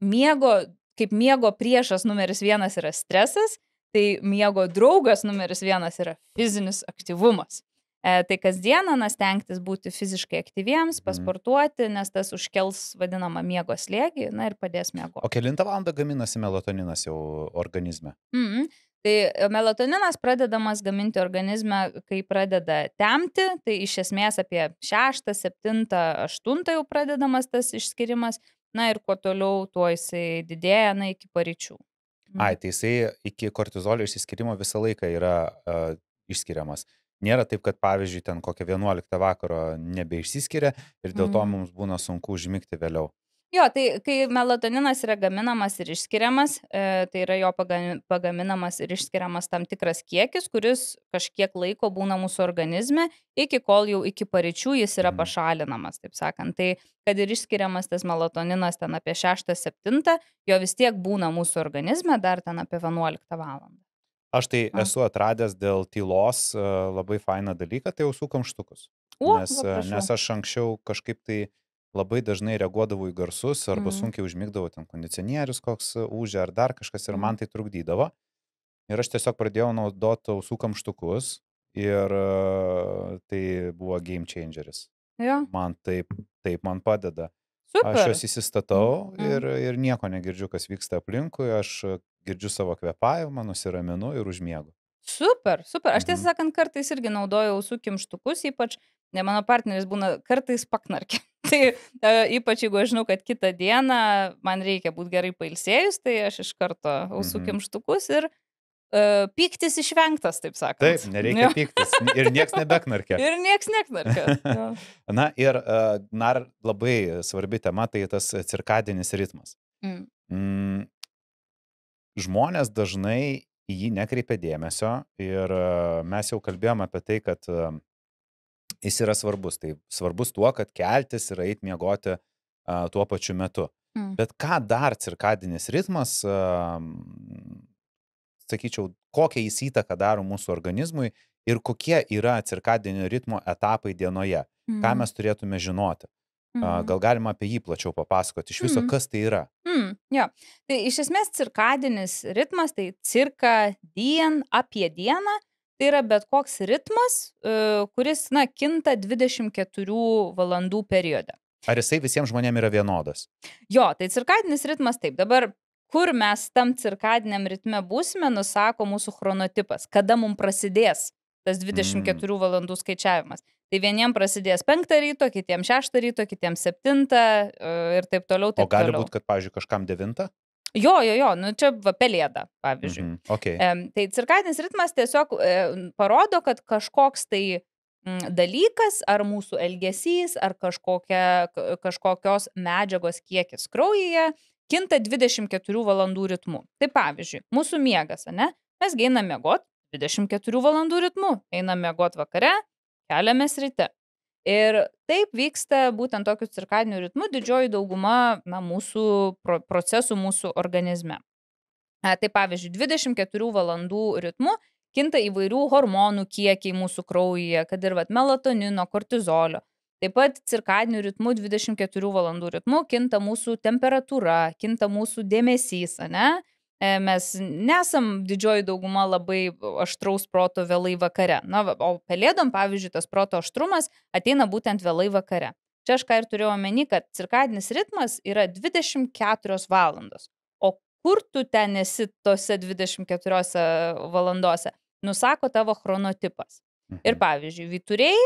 miego, kaip miego priešas numeris vienas yra stresas, Tai miego draugas numeris vienas yra fizinis aktyvumas. E, tai kasdieną na, stengtis būti fiziškai aktyviems, mhm. pasportuoti, nes tas užkels vadinamą miego slėgį na, ir padės miego. O kilintą valandą gaminasi melatoninas jau organizme? Mm -hmm. Tai e, melatoninas pradedamas gaminti organizme, kai pradeda temti, tai iš esmės apie 6, 7, 8 jau pradedamas tas išskirimas, na ir kuo toliau, tuo jisai didėja, na iki paryčių. Ai, tai jisai iki kortizolio išsiskirimo visą laiką yra uh, išskiriamas. Nėra taip, kad pavyzdžiui, ten kokią 11 vakaro nebeišsiskiria ir dėl to mm. mums būna sunku užmigti vėliau. Jo, tai kai melatoninas yra gaminamas ir išskiriamas, e, tai yra jo pagaminamas ir išskiriamas tam tikras kiekis, kuris kažkiek laiko būna mūsų organizme, iki kol jau iki paryčių jis yra mhm. pašalinamas, taip sakant. Tai kad ir išskiriamas tas melatoninas ten apie 6-7, jo vis tiek būna mūsų organizme dar ten apie 11 val. Aš tai A. esu atradęs dėl tylos e, labai fainą dalyką, tai ausų kamštukus. O, Nes, e, nes aš anksčiau kažkaip tai labai dažnai reaguodavau į garsus arba Mhm. sunkiai užmigdavau ten kondicionierius koks e, ūžia ar dar kažkas ir Mhm. man tai trukdydavo. Ir aš tiesiog pradėjau naudoti ausų kamštukus ir e, tai buvo game changeris. Jo, Man taip, taip man padeda. super. Aš juos įsistatau Mhm. ir, ir nieko negirdžiu, kas vyksta aplinkui, aš e, girdžiu savo kvepavimą, nusiraminu ir užmiegu. Super, super. Aš tiesą Mhm. sakant, kartais irgi naudoju ausų kimštukus, ypač, ne mano partneris būna kartais paknarkia. Tai e, ypač jeigu aš žinau, kad kitą dieną man reikia būti gerai pailsėjus, tai aš iš karto ausų Mhm. kimštukus ir e, pyktis išvengtas, taip sakant. Taip, nereikia Jo. pyktis ir nieks nebeknarkia. Ir nieks neknarkia. Jo. Na ir e, dar labai svarbi tema tai tas cirkadinis ritmas. Mm. Mm, žmonės dažnai į jį nekreipia dėmesio ir e, mes jau kalbėjome apie tai, kad jis yra svarbus. Tai svarbus tuo, kad keltis ir eiti miegoti e, tuo pačiu metu. Mm. Bet ką dar cirkadinis ritmas, e, sakyčiau, kokią jis įtaką daro mūsų organizmui ir kokie yra cirkadinio ritmo etapai dienoje, ką Mhm. mes turėtume žinoti. A, Mhm. Gal galima apie jį plačiau papasakoti, iš viso Mhm. kas tai yra. Mm, jo. Tai iš esmės cirkadinis ritmas, tai cirka dien apie dieną, tai yra bet koks ritmas, e, kuris, na, kinta 24 valandų periode. Ar jisai visiems žmonėms yra vienodas? Jo, tai cirkadinis ritmas taip. Dabar, kur mes tam cirkadiniam ritme būsime, nusako mūsų chronotipas, kada mums prasidės tas 24 mm. valandų skaičiavimas. Tai vieniems prasidės 5 ryto, kitiems 6 ryto, kitiems 7 ir taip toliau. O Taip gali toliau. būti, kad, pavyzdžiui, kažkam devintą? Jo, jo, jo, nu čia va pelėda, pavyzdžiui. Mhm. Okay. Em, Tai cirkadinis ritmas tiesiog e, parodo, kad kažkoks tai mm, dalykas, ar mūsų elgesys, ar kažkokia, ka- kažkokios medžiagos kiekis kraujyje kinta 24 valandų ritmu. Tai pavyzdžiui, mūsų miegas, ne? Mes einame miegot 24 valandų ritmu, einame miegot vakare, keliamės ryte. Ir taip vyksta būtent tokiu cirkadiniu ritmu didžioji dauguma na, mūsų pro procesų mūsų organizme. E, Tai pavyzdžiui, 24 valandų ritmu kinta įvairių hormonų kiekiai mūsų kraujyje, kad ir vat, melatonino, kortizolio. Taip pat cirkadiniu ritmu 24 valandų ritmu kinta mūsų temperatūra, kinta mūsų dėmesys, ne? E, Mes nesam didžioji dauguma labai aštraus proto vėlai vakare. Na, o pelėdom, pavyzdžiui, tas proto aštrumas ateina būtent vėlai vakare. Čia aš ką ir turėjau omeny, kad cirkadinis ritmas yra 24 valandos. O kur tu ten esi tose 24 valandose, nusako tavo chronotipas. Ir Mhm. pavyzdžiui, vyturiai,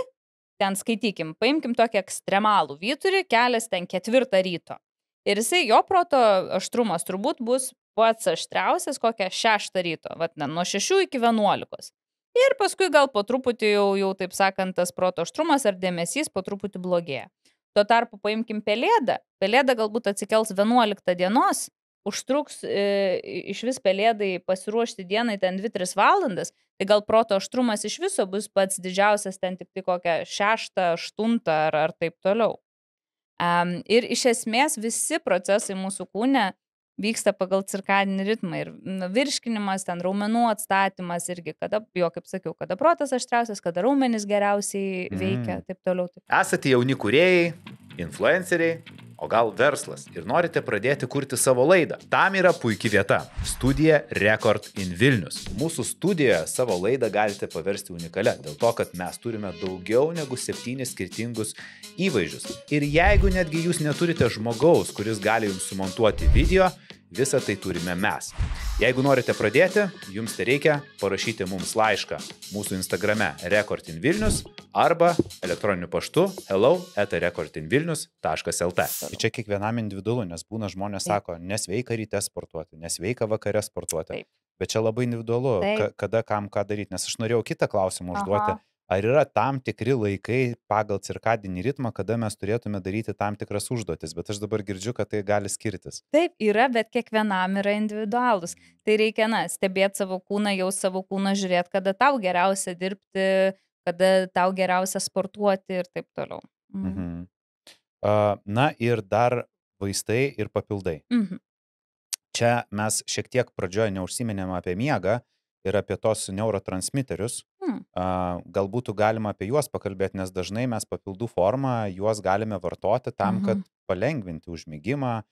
ten skaitykim, paimkim tokį ekstremalų vyturį, kelias ten ketvirtą ryto. Ir jisai, jo proto aštrumas turbūt bus pats aštriausias kokią šeštą ryto, vat, ne, nuo 6 iki 11. Ir paskui gal po truputį jau, jau taip sakant, tas proto aštrumas ar dėmesys po truputį blogėja. Tuo tarpu paimkim pelėdą. Pelėda galbūt atsikels 11 dienos, užtruks e, iš vis pelėdai pasiruošti dienai ten 2-3 valandas, tai gal proto aštrumas iš viso bus pats didžiausias ten tik tai kokią 6-8 ar, ar taip toliau. Um, ir iš esmės visi procesai mūsų kūne vyksta pagal cirkadinį ritmą ir na, virškinimas, ten raumenų atstatymas irgi, kada, jo, kaip sakiau, kada protas aštriausias, kada raumenys geriausiai veikia, Mm. taip toliau. Taip. Esate jauni kuriejai, influenceriai, o gal verslas ir norite pradėti kurti savo laidą. Tam yra puikia vieta - studija Record in Vilnius. Mūsų studijoje savo laidą galite paversti unikalią, dėl to, kad mes turime daugiau negu septynis skirtingus įvaizdžius. Ir jeigu netgi jūs neturite žmogaus, kuris gali jums sumontuoti video, visą tai turime mes. Jeigu norite pradėti, jums tai reikia parašyti mums laišką mūsų Instagrame recordinvilnius arba elektroniniu paštu hello etarecordinvilnius.lt. Tai čia kiekvienam individualu, nes būna žmonės sako, nesveika ryte sportuoti, nesveika vakare sportuoti. Taip. Bet čia labai individualu, Taip. ka, kada kam ką daryti, nes aš norėjau kitą klausimą užduoti. Aha. Ar yra tam tikri laikai pagal cirkadinį ritmą, kada mes turėtume daryti tam tikras užduotis, bet aš dabar girdžiu, kad tai gali skirtis. Taip, yra, bet kiekvienam yra individualus. Tai reikia, na, stebėti savo kūną, jau savo kūną žiūrėti, kada tau geriausia dirbti, kada tau geriausia sportuoti ir taip toliau. Mhm. Mhm. A, Na ir dar vaistai ir papildai. Mhm. Čia mes šiek tiek pradžioje neužsiminėm apie miegą ir apie tos neurotransmiterius. Hmm. A, Gal būtų galima apie juos pakalbėti, nes dažnai mes papildų formą juos galime vartoti tam, kad Mhm. palengvinti užmygimą,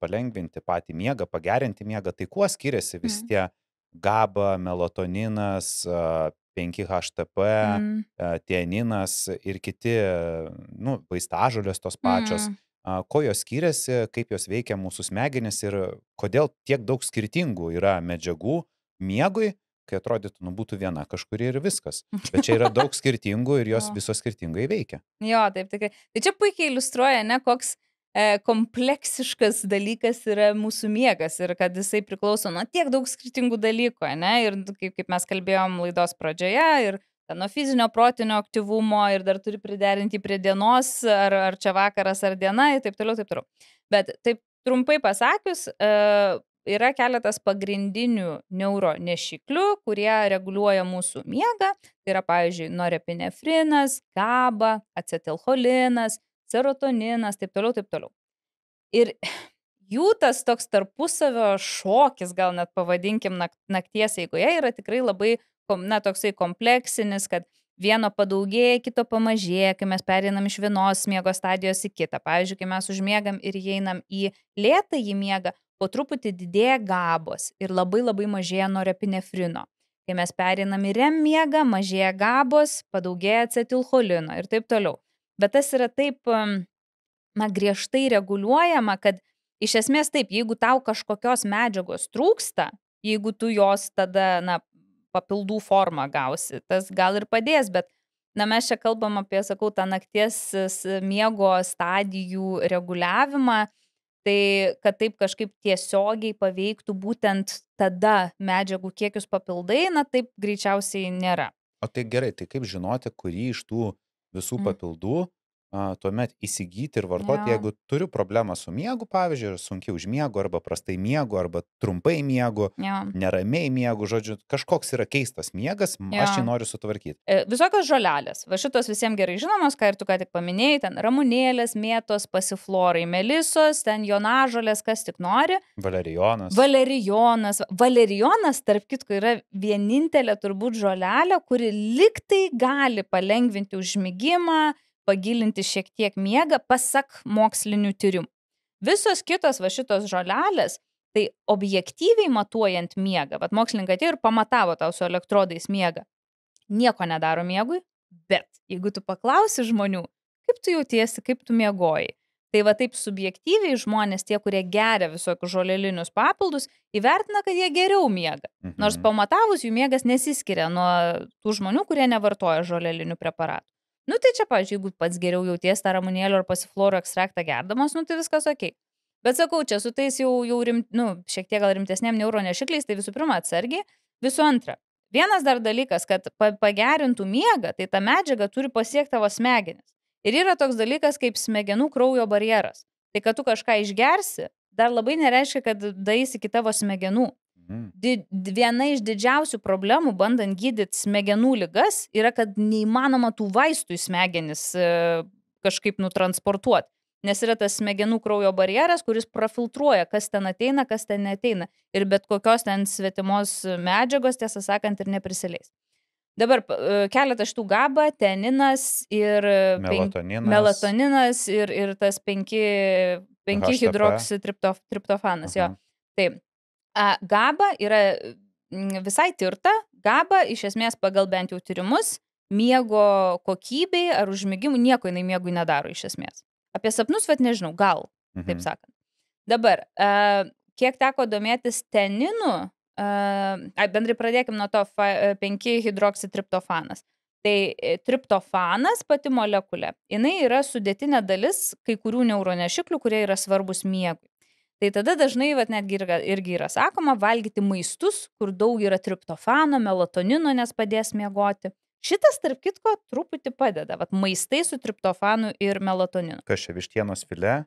palengvinti patį miegą, pagerinti miegą. Tai kuo skiriasi vis Mhm. tie GABA, melatoninas, a, 5-HTP, Mm. a, tianinas ir kiti, nu, vaistažolės tos pačios. Mm. A, Kuo jos skiriasi, kaip jos veikia mūsų smegenis ir kodėl tiek daug skirtingų yra medžiagų miegui, kai atrodytų, nu būtų viena kažkuri ir viskas. Bet čia yra daug skirtingų ir jos Jo. visos skirtingai veikia. Jo, taip tikrai. Tai čia puikiai iliustruoja, ne, koks e, kompleksiškas dalykas yra mūsų miegas ir kad jisai priklauso nuo tiek daug skirtingų dalykų, ne, ir kaip, kaip mes kalbėjom laidos pradžioje, ir nuo fizinio, protinio aktyvumo, ir dar turi priderinti prie dienos, ar, ar čia vakaras, ar diena, ir taip toliau, taip toliau. Bet taip trumpai pasakius, e, yra keletas pagrindinių neuronešiklių, kurie reguliuoja mūsų miegą. Tai yra, pavyzdžiui, norepinefrinas, GABA, acetilcholinas, serotoninas, taip toliau, taip toliau. Ir jų tas toks tarpusavio šokis, gal net pavadinkim nak- nakties eigoje, yra tikrai labai, na, toksai kompleksinis, kad vieno padaugėja, kito pamažėja, kai mes pereinam iš vienos miego stadijos į kitą. Pavyzdžiui, kai mes užmiegam ir įeinam į lėtą į miegą, po truputį didėja gabos ir labai labai mažėja norepinefrino. Kai mes pereinam į REM miegą, mažėja gabos, padaugėja acetilcholino ir taip toliau. Bet tas yra taip, na, griežtai reguliuojama, kad iš esmės taip, jeigu tau kažkokios medžiagos trūksta, jeigu tu jos tada, na, papildų formą gausi, tas gal ir padės, bet, na, mes čia kalbam apie, sakau, tą nakties miego stadijų reguliavimą, tai kad taip kažkaip tiesiogiai paveiktų būtent tada medžiagų kiekius papildai, na, taip greičiausiai nėra. O tai gerai, tai kaip žinoti, kurį iš tų visų Mm. papildų tuomet įsigyti ir vartoti, Jo. jeigu turiu problemą su miegu, pavyzdžiui, ir sunkiai užmiegu, arba prastai miegu, arba trumpai miegu, Jo. neramiai miegu, žodžiu, kažkoks yra keistas miegas, m, aš jį noriu sutvarkyti. E, Visokios žolelės. Va šitos visiems gerai žinomos, ką ir tu ką tik paminėjai, ten ramunėlės, mėtos, pasiflorai, melisos, ten jonažolės, kas tik nori. Valerijonas. Valerijonas. Valerijonas, tarp kitko, yra vienintelė turbūt žolelė, kuri liktai gali palengvinti užmygimą, pagilinti šiek tiek miegą, pasak mokslinių tyrimų. Visos kitos va šitos žolelės, tai objektyviai matuojant miegą, vad mokslininkai atėjo ir pamatavo tau su elektrodais miegą. Nieko nedaro miegui, bet jeigu tu paklausi žmonių, kaip tu jautiesi, kaip tu miegojai, Tai va taip subjektyviai žmonės, tie, kurie geria visokius žolelinius papildus, įvertina, kad jie geriau miega. Nors Mhm. pamatavus jų miegas nesiskiria nuo tų žmonių, kurie nevartoja žolelinių preparatų. Nu tai čia, pavyzdžiui, jeigu pats geriau jauties tą ramunėlio ar pasifloro ekstraktą gerdamas, nu tai viskas ok. Bet sakau, čia su tais jau, jau rim, nu, šiek tiek gal rimtesnėm neuronešikliais, tai visų pirma atsargiai. Visų antra, vienas dar dalykas, kad pa pagerintų miegą, tai ta medžiaga turi pasiekti tavo smegenis. Ir yra toks dalykas kaip smegenų kraujo barjeras. Tai kad tu kažką išgersi, dar labai nereiškia, kad daeis iki tavo smegenų. Mhm. Di viena iš didžiausių problemų, bandant gydyti smegenų ligas, yra, kad neįmanoma tų vaistų į smegenis e, kažkaip nutransportuoti. Nes yra tas smegenų kraujo barjeras, kuris profiltruoja, kas ten ateina, kas ten neteina. Ir bet kokios ten svetimos medžiagos, tiesą sakant, ir neprisileis. Dabar e, keletas šitų gaba, teninas ir e, penk- Melatoninas. melatoninas ir, ir tas 5, 5 HTP. hidroksitriptofanas. Jo. Aha. Taip. GABA yra mm, visai tirta. GABA iš esmės pagal bent jau tyrimus miego kokybei ar užmigimui nieko jinai miegui nedaro iš esmės. Apie sapnus, bet nežinau, gal, taip Mhm. sakant. Dabar, kiek teko domėtis teninu, bendrai pradėkime nuo to 5 hidroksitriptofanas. Tai e, triptofanas pati molekulė, jinai yra sudėtinė dalis kai kurių neuronešiklių, kurie yra svarbus miegui. Tai tada dažnai, vat, netgi irga- irgi yra sakoma, valgyti maistus, kur daug yra triptofano, melatonino, nes padės miegoti. Šitas, tarp kitko, truputį padeda. Vat, maistai su triptofanu ir melatoninu. Kas čia vištienos file?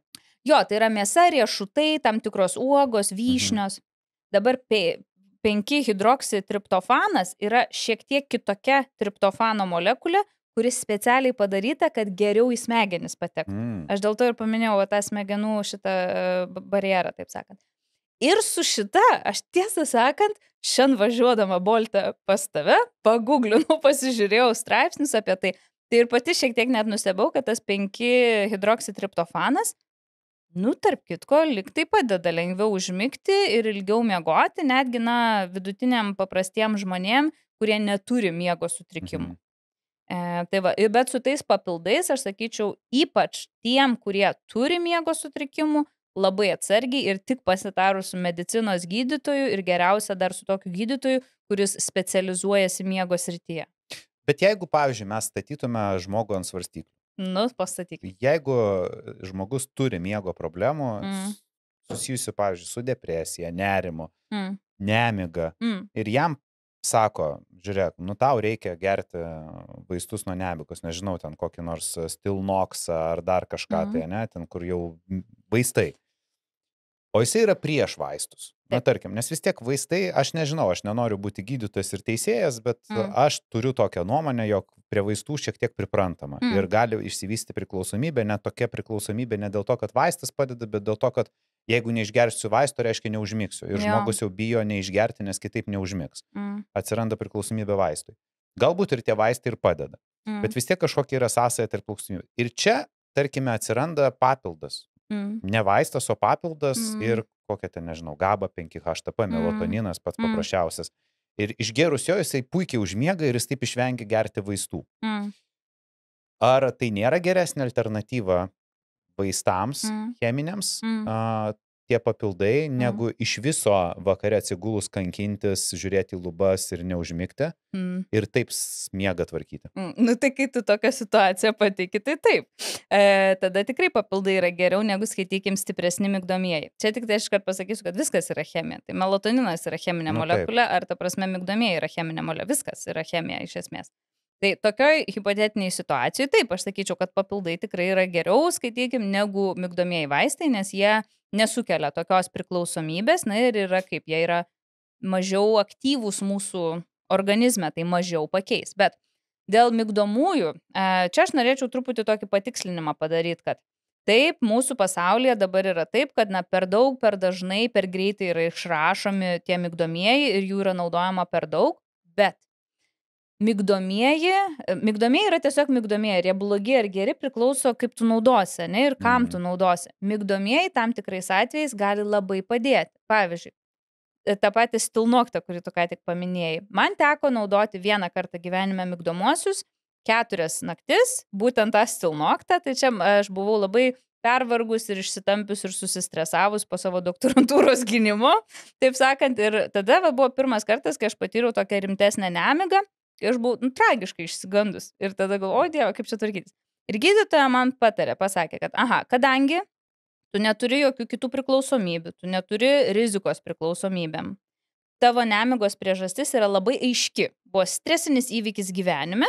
Jo, tai yra mėsa, riešutai, tam tikros uogos, vyšnios. Dabar 5 hidroksitriptofanas yra šiek tiek kitokia triptofano molekulė, kuris specialiai padaryta, kad geriau į smegenis patektų. Mm. Aš dėl to ir paminėjau va tą smegenų šitą e, ba- barjerą, taip sakant. Ir su šita, aš tiesą sakant, šiandien važiuodama boltą pas tave, paguglinau, pasižiūrėjau straipsnius apie tai. Tai ir pati šiek tiek net nustebau, kad tas 5 hidroksitriptofanas, nu, tarp kitko, liktai padeda lengviau užmigti ir ilgiau miegoti, netgi, na, vidutiniam paprastiem žmonėm, kurie neturi miego sutrikimų. Mhm. E, tai va, bet su tais papildais, aš sakyčiau, ypač tiem, kurie turi miego sutrikimų, labai atsargiai ir tik pasitarus su medicinos gydytoju ir geriausia dar su tokiu gydytoju, kuris specializuojasi miego srityje. Bet jeigu, pavyzdžiui, mes statytume žmogų ant svarstyklių. Nu, pastatyk. Jeigu žmogus turi miego problemų, mm. susijusių, pavyzdžiui, su depresija, nerimu, mm. nemiga, mm. ir jam sako, žiūrėk, nu tau reikia gerti vaistus nuo nemigos, nežinau, ten kokį nors stilnoksą ar dar kažką mm. tai, ne, ten kur jau vaistai. O jisai yra prieš vaistus. Na, tarkim, nes vis tiek vaistai, aš nežinau, aš nenoriu būti gydytojas ir teisėjas, bet mm. aš turiu tokią nuomonę, jog prie vaistų šiek tiek priprantama. Mm. Ir gali išsivysti priklausomybė, net tokia priklausomybė ne dėl to, kad vaistas padeda, bet dėl to, kad jeigu neišgersiu vaisto, reiškia neužmigsiu. Ir jo. žmogus jau bijo neišgerti, nes kitaip neužmigs. Mm. Atsiranda priklausomybė vaistui. Galbūt ir tie vaistai ir padeda. Mm. Bet vis tiek kažkokia yra sąsaja tarp priklausomybė. Ir čia, tarkime, atsiranda papildas. Mm. Ne vaistas, o papildas mm. ir kokia ten, nežinau, GABA 5-HTP, mm. melatoninas pats mm. paprasčiausias. Ir išgerus jo jisai puikiai užmiega ir jis taip išvengia gerti vaistų. Mm. Ar tai nėra geresnė alternatyva vaistams mm. cheminiams? Mm. A, tie papildai, mm. negu mm. iš viso vakare atsigulus kankintis, žiūrėti lubas ir neužmigti mm. ir taip miegą tvarkyti. Mm. Nu tai kai tu tokią situaciją pateiki, tai taip. E, tada tikrai papildai yra geriau negu skaitykim stipresni migdomieji. Čia tik tai aš kart pasakysiu, kad viskas yra chemija. Tai melatoninas yra cheminė nu, molekulė, ar ta prasme migdomieji yra cheminė molekulė. Viskas yra chemija iš esmės. Tai tokioj hipotetiniai situacijai taip, aš sakyčiau, kad papildai tikrai yra geriau, skaitykim, negu migdomieji vaistai, nes jie nesukelia tokios priklausomybės, na ir yra kaip jie yra mažiau aktyvūs mūsų organizme, tai mažiau pakeis. Bet dėl migdomųjų, e, čia aš norėčiau truputį tokį patikslinimą padaryti, kad taip, mūsų pasaulyje dabar yra taip, kad na, per daug, per dažnai, per greitai yra išrašomi tie migdomieji ir jų yra naudojama per daug, bet migdomieji migdomieji yra tiesiog migdomieji ar jie blogi ar geri priklauso kaip tu naudosi ane ir kam tu mhm. naudosi migdomieji tam tikrais atvejais gali labai padėti pavyzdžiui e, tą patį stilnoktą kurį tu ką tik paminėjai man teko naudoti vieną kartą gyvenime migdomuosius keturias naktis būtent tą stilnoktą tai čia aš buvau labai pervargus ir išsitampius ir susistresavus po savo doktorantūros gynimo, taip sakant. Ir tada va, buvo pirmas kartas, kai aš patyriau tokią rimtesnę nemigą Ir aš buvau nu, tragiškai išsigandus. Ir tada galvoju, o Dieve, kaip čia tvarkytis. Ir gydytoja man patarė, pasakė, kad, aha, kadangi tu neturi jokių kitų priklausomybių, tu neturi rizikos priklausomybėm, tavo nemigos priežastis yra labai aiški. Buvo stresinis įvykis gyvenime,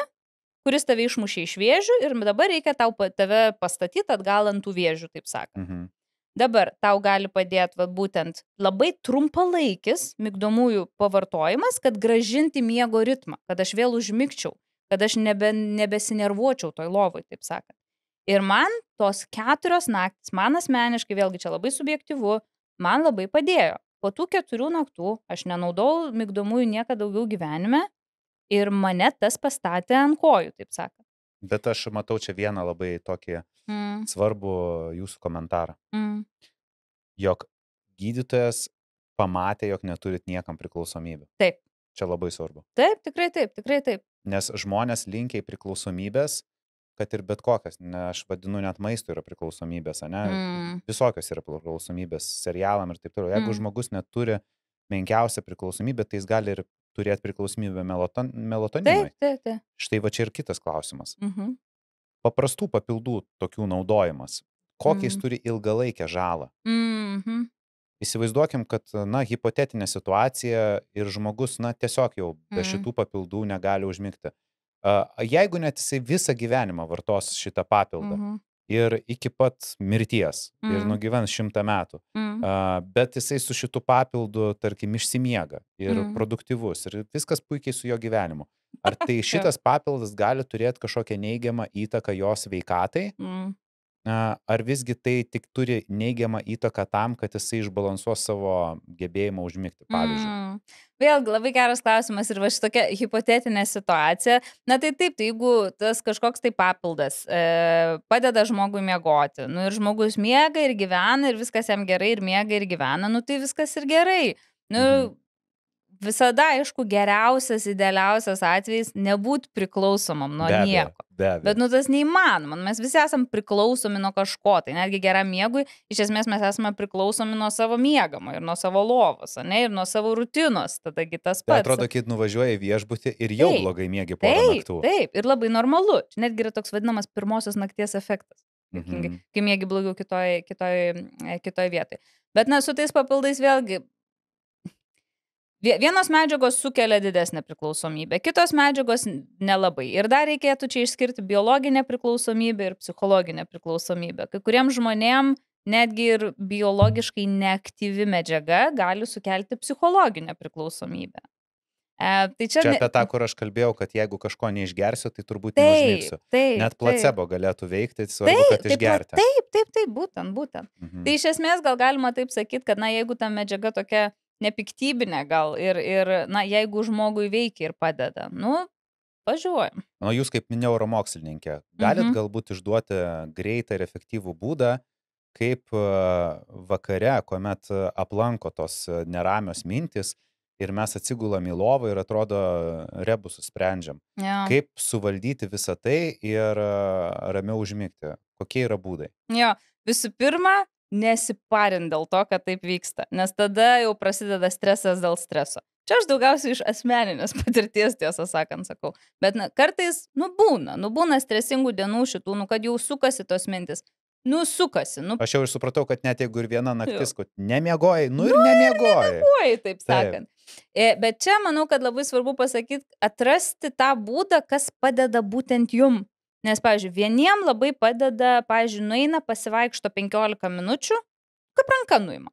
kuris tave išmušė iš vėžių ir dabar reikia tau tave pastatyti atgal ant tų vėžių, taip sakant. Mhm. Dabar tau gali padėti va, būtent labai trumpalaikis migdomųjų pavartojimas, kad gražinti miego ritmą, kad aš vėl užmigčiau, kad aš nebe, nebesinervuočiau toj lovai, taip sakant. Ir man tos keturios naktis, man asmeniškai, vėlgi čia labai subjektivu, man labai padėjo. Po tų keturių naktų aš nenaudojau migdomųjų niekada daugiau gyvenime ir mane tas pastatė ant kojų, taip sakant. Bet aš matau čia vieną labai tokį mm. svarbų jūsų komentarą. Mm. Jog gydytojas pamatė, jog neturit niekam priklausomybę. Taip. Čia labai svarbu. Taip, tikrai taip, tikrai taip. Nes žmonės linkia į priklausomybės, kad ir bet kokias, ne, aš vadinu net maisto yra priklausomybės, ne? Mm. Visokios yra priklausomybės serialam ir taip toliau. Jeigu mm. žmogus neturi menkiausią priklausomybę, tai jis gali ir turėti priklausomybę meloton, melatoninui. Taip, taip, taip. Štai va čia ir kitas klausimas. Mhm. Paprastų papildų tokių naudojimas. Kokią mhm. jis turi ilgalaikę žalą? Mhm. Įsivaizduokim, kad, na, hipotetinė situacija ir žmogus, na, tiesiog jau be mhm. šitų papildų negali užmigti. Jeigu net jisai visą gyvenimą vartos šitą papildą, mhm ir iki pat mirties mm. ir nugyvens šimtą metų. Mm. Uh, bet jisai su šitu papildu, tarkim, išsimiega ir mm. produktyvus ir viskas puikiai su jo gyvenimu. Ar tai šitas papildas gali turėti kažkokią neigiamą įtaką jos veikatai? Mm. ar visgi tai tik turi neigiamą įtaką tam, kad jisai išbalansuos savo gebėjimą užmigti, pavyzdžiui? Mm. Vėlgi labai geras klausimas ir va šitokia hipotetinė situacija. Na tai taip, tai jeigu tas kažkoks tai papildas e, padeda žmogui miegoti, nu ir žmogus miega ir gyvena ir viskas jam gerai ir miega ir gyvena, nu tai viskas ir gerai. Nu, mhm visada, aišku, geriausias, idealiausias atvejis nebūt priklausomam nuo Be nieko. be abejo. Bet, nu, tas neįmanoma. Nu, Mes visi esame priklausomi nuo kažko. Tai netgi geram miegui, iš esmės mes esame priklausomi nuo savo miegamo ir nuo savo lovos, ne, ir nuo savo rutinos. Tadagi tas Bet pats. atrodo, kai nuvažiuoja į viešbutį ir jau Taip, blogai mėgi Taip, naktų. taip, ir labai normalu. Čia netgi yra toks vadinamas pirmosios nakties efektas. Mhm. Kai mėgi blogiau kitoj, kitoj, kitoj vietoj. Bet, na, su tais papildais vėlgi Vienos medžiagos sukelia didesnę priklausomybę, kitos medžiagos nelabai. Ir dar reikėtų čia išskirti biologinę priklausomybę ir psichologinę priklausomybę. Kai kuriems žmonėms netgi ir biologiškai neaktyvi medžiaga gali sukelti psichologinę priklausomybę. E, tai čia, Čia apie tą, kur aš kalbėjau, kad jeigu kažko neišgersiu, tai turbūt taip, neužmigsiu. taip, Net taip. placebo galėtų veikti, svarbu, Taip, kad taip, išgerti. Taip, taip, taip, būtent, būtent. Mhm. Tai iš esmės gal galima taip sakyti, kad, na, jeigu ta medžiaga tokia nepiktybinė gal ir, ir, na, jeigu žmogui veikia ir padeda, nu, važiuojam. O jūs kaip neuromokslininkė, galit Mhm. galbūt išduoti greitą ir efektyvų būdą, kaip a, vakare, kuomet aplanko tos a, neramios mintis ir mes atsigulam į lovą ir atrodo rebusus sprendžiam. Ja. Kaip suvaldyti visą tai ir ramiau užmigti? Kokie yra būdai? Jo, visų pirma, nesiparint dėl to, kad taip vyksta, nes tada jau prasideda stresas dėl streso. Čia aš daugiausiai iš asmeninės patirties, tiesą sakant, sakau. Bet na, kartais, nu būna, nu būna stresingų dienų šitų, nu kad jau sukasi tos mintis. Nu sukasi, nu Aš jau ir supratau, kad net jeigu ir viena naktis, kad nemiegojai, nu ir nemiegojai. Oi, taip sakant. E, Bet čia manau, kad labai svarbu pasakyti, atrasti tą būdą, kas padeda būtent jum. Nes, pavyzdžiui, vieniem labai padeda, pavyzdžiui, nueina pasivaikšto 15 minučių, kaip ranka nuima.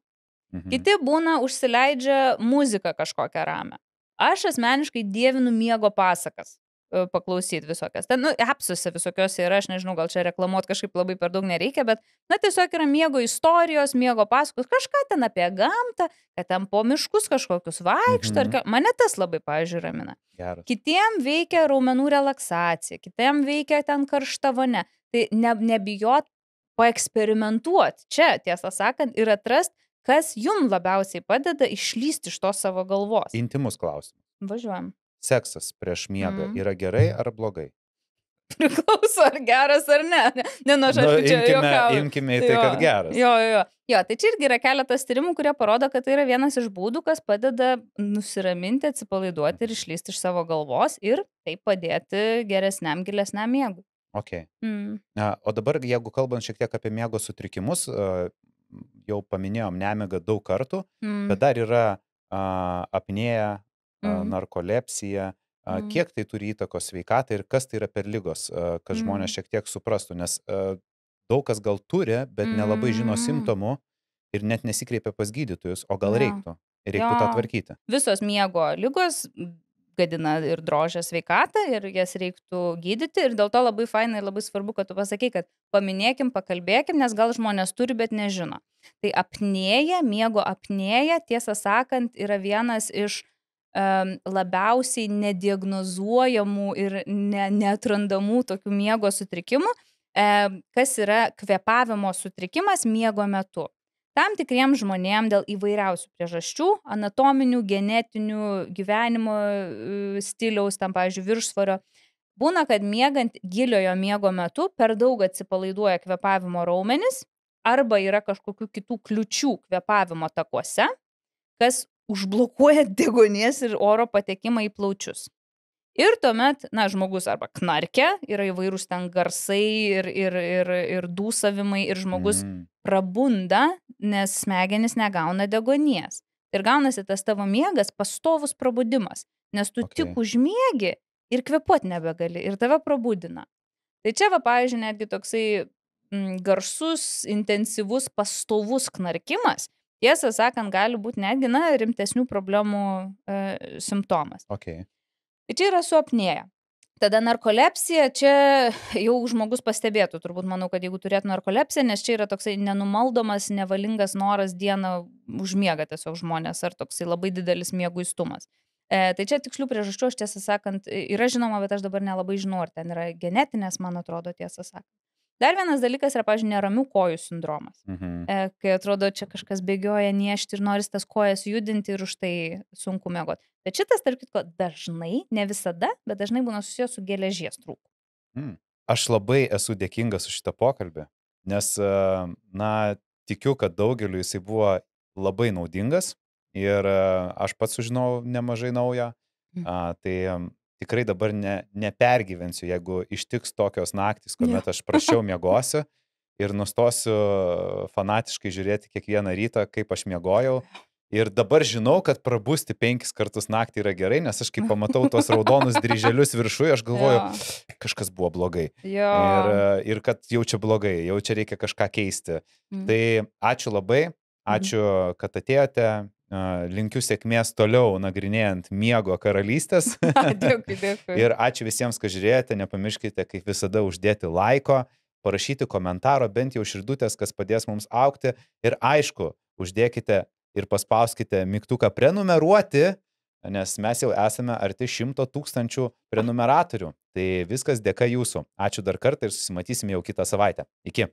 Mhm. Kiti būna užsileidžia muziką kažkokią ramę. Aš asmeniškai dievinu miego pasakas paklausyti visokias. Ten, nu, apsuose visokiose yra, aš nežinau, gal čia reklamuot kažkaip labai per daug nereikia, bet, na, tiesiog yra miego istorijos, miego pasakos, kažką ten apie gamtą, kad ten po miškus kažkokius vaikšto, Mhm. mhm. mane tas labai, pavyzdžiui, ramina. Geras. Kitiem veikia raumenų relaksacija, kitiem veikia ten karšta vone. Tai ne, nebijot paeksperimentuoti čia, tiesą sakant, ir atrast, kas jum labiausiai padeda išlysti iš to savo galvos. Intimus klausimas. Važiuojam. Seksas prieš miegą Mhm. yra gerai ar blogai? Priklauso, ar geras ar ne. Ne, nu, aš Nu, čia imkime, imkime į tai, kad geras. Jo, jo, jo. Jo, tai čia irgi yra keletas tyrimų, kurie parodo, kad tai yra vienas iš būdų, kas padeda nusiraminti, atsipalaiduoti ir išlysti iš savo galvos ir taip padėti geresniam, gilesniam miegui. Okay. Mm. O dabar, jeigu kalbant šiek tiek apie miego sutrikimus, jau paminėjom nemigą daug kartų, Mm. bet dar yra apnėja, Mhm. narkolepsija. Mhm. Kiek tai turi įtakos sveikatai ir kas tai yra per lygos, kad Mhm. žmonės šiek tiek suprastų, nes daug kas gal turi, bet nelabai žino Mhm. simptomų ir net nesikreipia pas gydytojus, o gal Jo. reiktų. Reiktų tą Jo. tvarkyti. Visos miego lygos gadina ir drožia sveikatą ir jas reiktų gydyti ir dėl to labai fainai ir labai svarbu, kad tu pasakai, kad paminėkim, pakalbėkim, nes gal žmonės turi, bet nežino. Tai apnėja, miego apnėja, tiesą sakant, yra vienas iš labiausiai nediagnozuojamų ir ne, neatrandamų tokių miego sutrikimų, kas yra kvepavimo sutrikimas miego metu. Tam tikriems žmonėms dėl įvairiausių priežasčių - anatominių, genetinių, gyvenimo e, stiliaus, tam, pavyzdžiui, viršsvario, būna, kad miegant giliojo miego metu per daug atsipalaiduoja kvepavimo raumenis arba yra kažkokių kitų kliučių kvepavimo takuose, kas užblokuoja degonės ir oro patekimą į plaučius. Ir tuomet, na, žmogus arba knarkia, yra įvairūs ten garsai ir, ir, ir, ir dūsavimai, ir žmogus Mm. prabunda, nes smegenys negauna degonies. Ir gaunasi tas tavo miegas pastovus prabudimas, nes tu okay. Tik užmiegi ir kvepuot nebegali ir tave prabudina. Tai čia, va, pavyzdžiui, netgi toksai mm, garsus, intensyvus, pastovus knarkimas, tiesą sakant, gali būti netgi, na, rimtesnių problemų e, simptomas. Okay. Tai čia yra su apnėja. Tada narkolepsija, čia jau žmogus pastebėtų, turbūt manau, kad jeigu turėtų narkolepsiją, nes čia yra toksai nenumaldomas, nevalingas noras dieną užmiega tiesiog žmonės, ar toksai labai didelis mieguistumas. E, tai čia tikslių priežasčių, aš tiesą sakant, yra žinoma, bet aš dabar nelabai žinau, ar ten yra genetinės, man atrodo, tiesą sakant. Dar vienas dalykas yra, pažiūrėjau, neramių kojų sindromas. Mhm. E, kai atrodo, čia kažkas bėgioja, niešti ir nori tas kojas judinti ir už tai sunku mėgoti. Bet šitas, tarp kitko, dažnai, ne visada, bet dažnai būna susijęs su geležies trūkumu. Mm. Aš labai esu dėkingas už šitą pokalbį, nes, e, na, tikiu, kad daugeliu jisai buvo labai naudingas ir e, aš pats sužinau nemažai naujo. Mm. A, tai tikrai dabar ne, nepergyvensiu, jeigu ištiks tokios naktis, kuomet aš prašiau miegosiu ir nustosiu fanatiškai žiūrėti kiekvieną rytą, kaip aš miegojau. Ir dabar žinau, kad prabusti penkis kartus naktį yra gerai, nes aš kai pamatau tuos raudonus dryželius viršuje, aš galvoju, Jo. kažkas buvo blogai. Jo. Ir, ir kad jau čia blogai, jau čia reikia kažką keisti. Mm. Tai ačiū labai, ačiū, kad atėjote. Linkiu sėkmės toliau nagrinėjant miego karalystės. dėkui, dėkui. Ir ačiū visiems, kas žiūrėjote. Nepamirškite, kaip visada, uždėti laiko, parašyti komentaro, bent jau širdutės, kas padės mums aukti. Ir aišku, uždėkite ir paspauskite mygtuką prenumeruoti, nes mes jau esame arti šimto tūkstančių prenumeratorių. Tai viskas dėka jūsų. Ačiū dar kartą ir susimatysime jau kitą savaitę. Iki.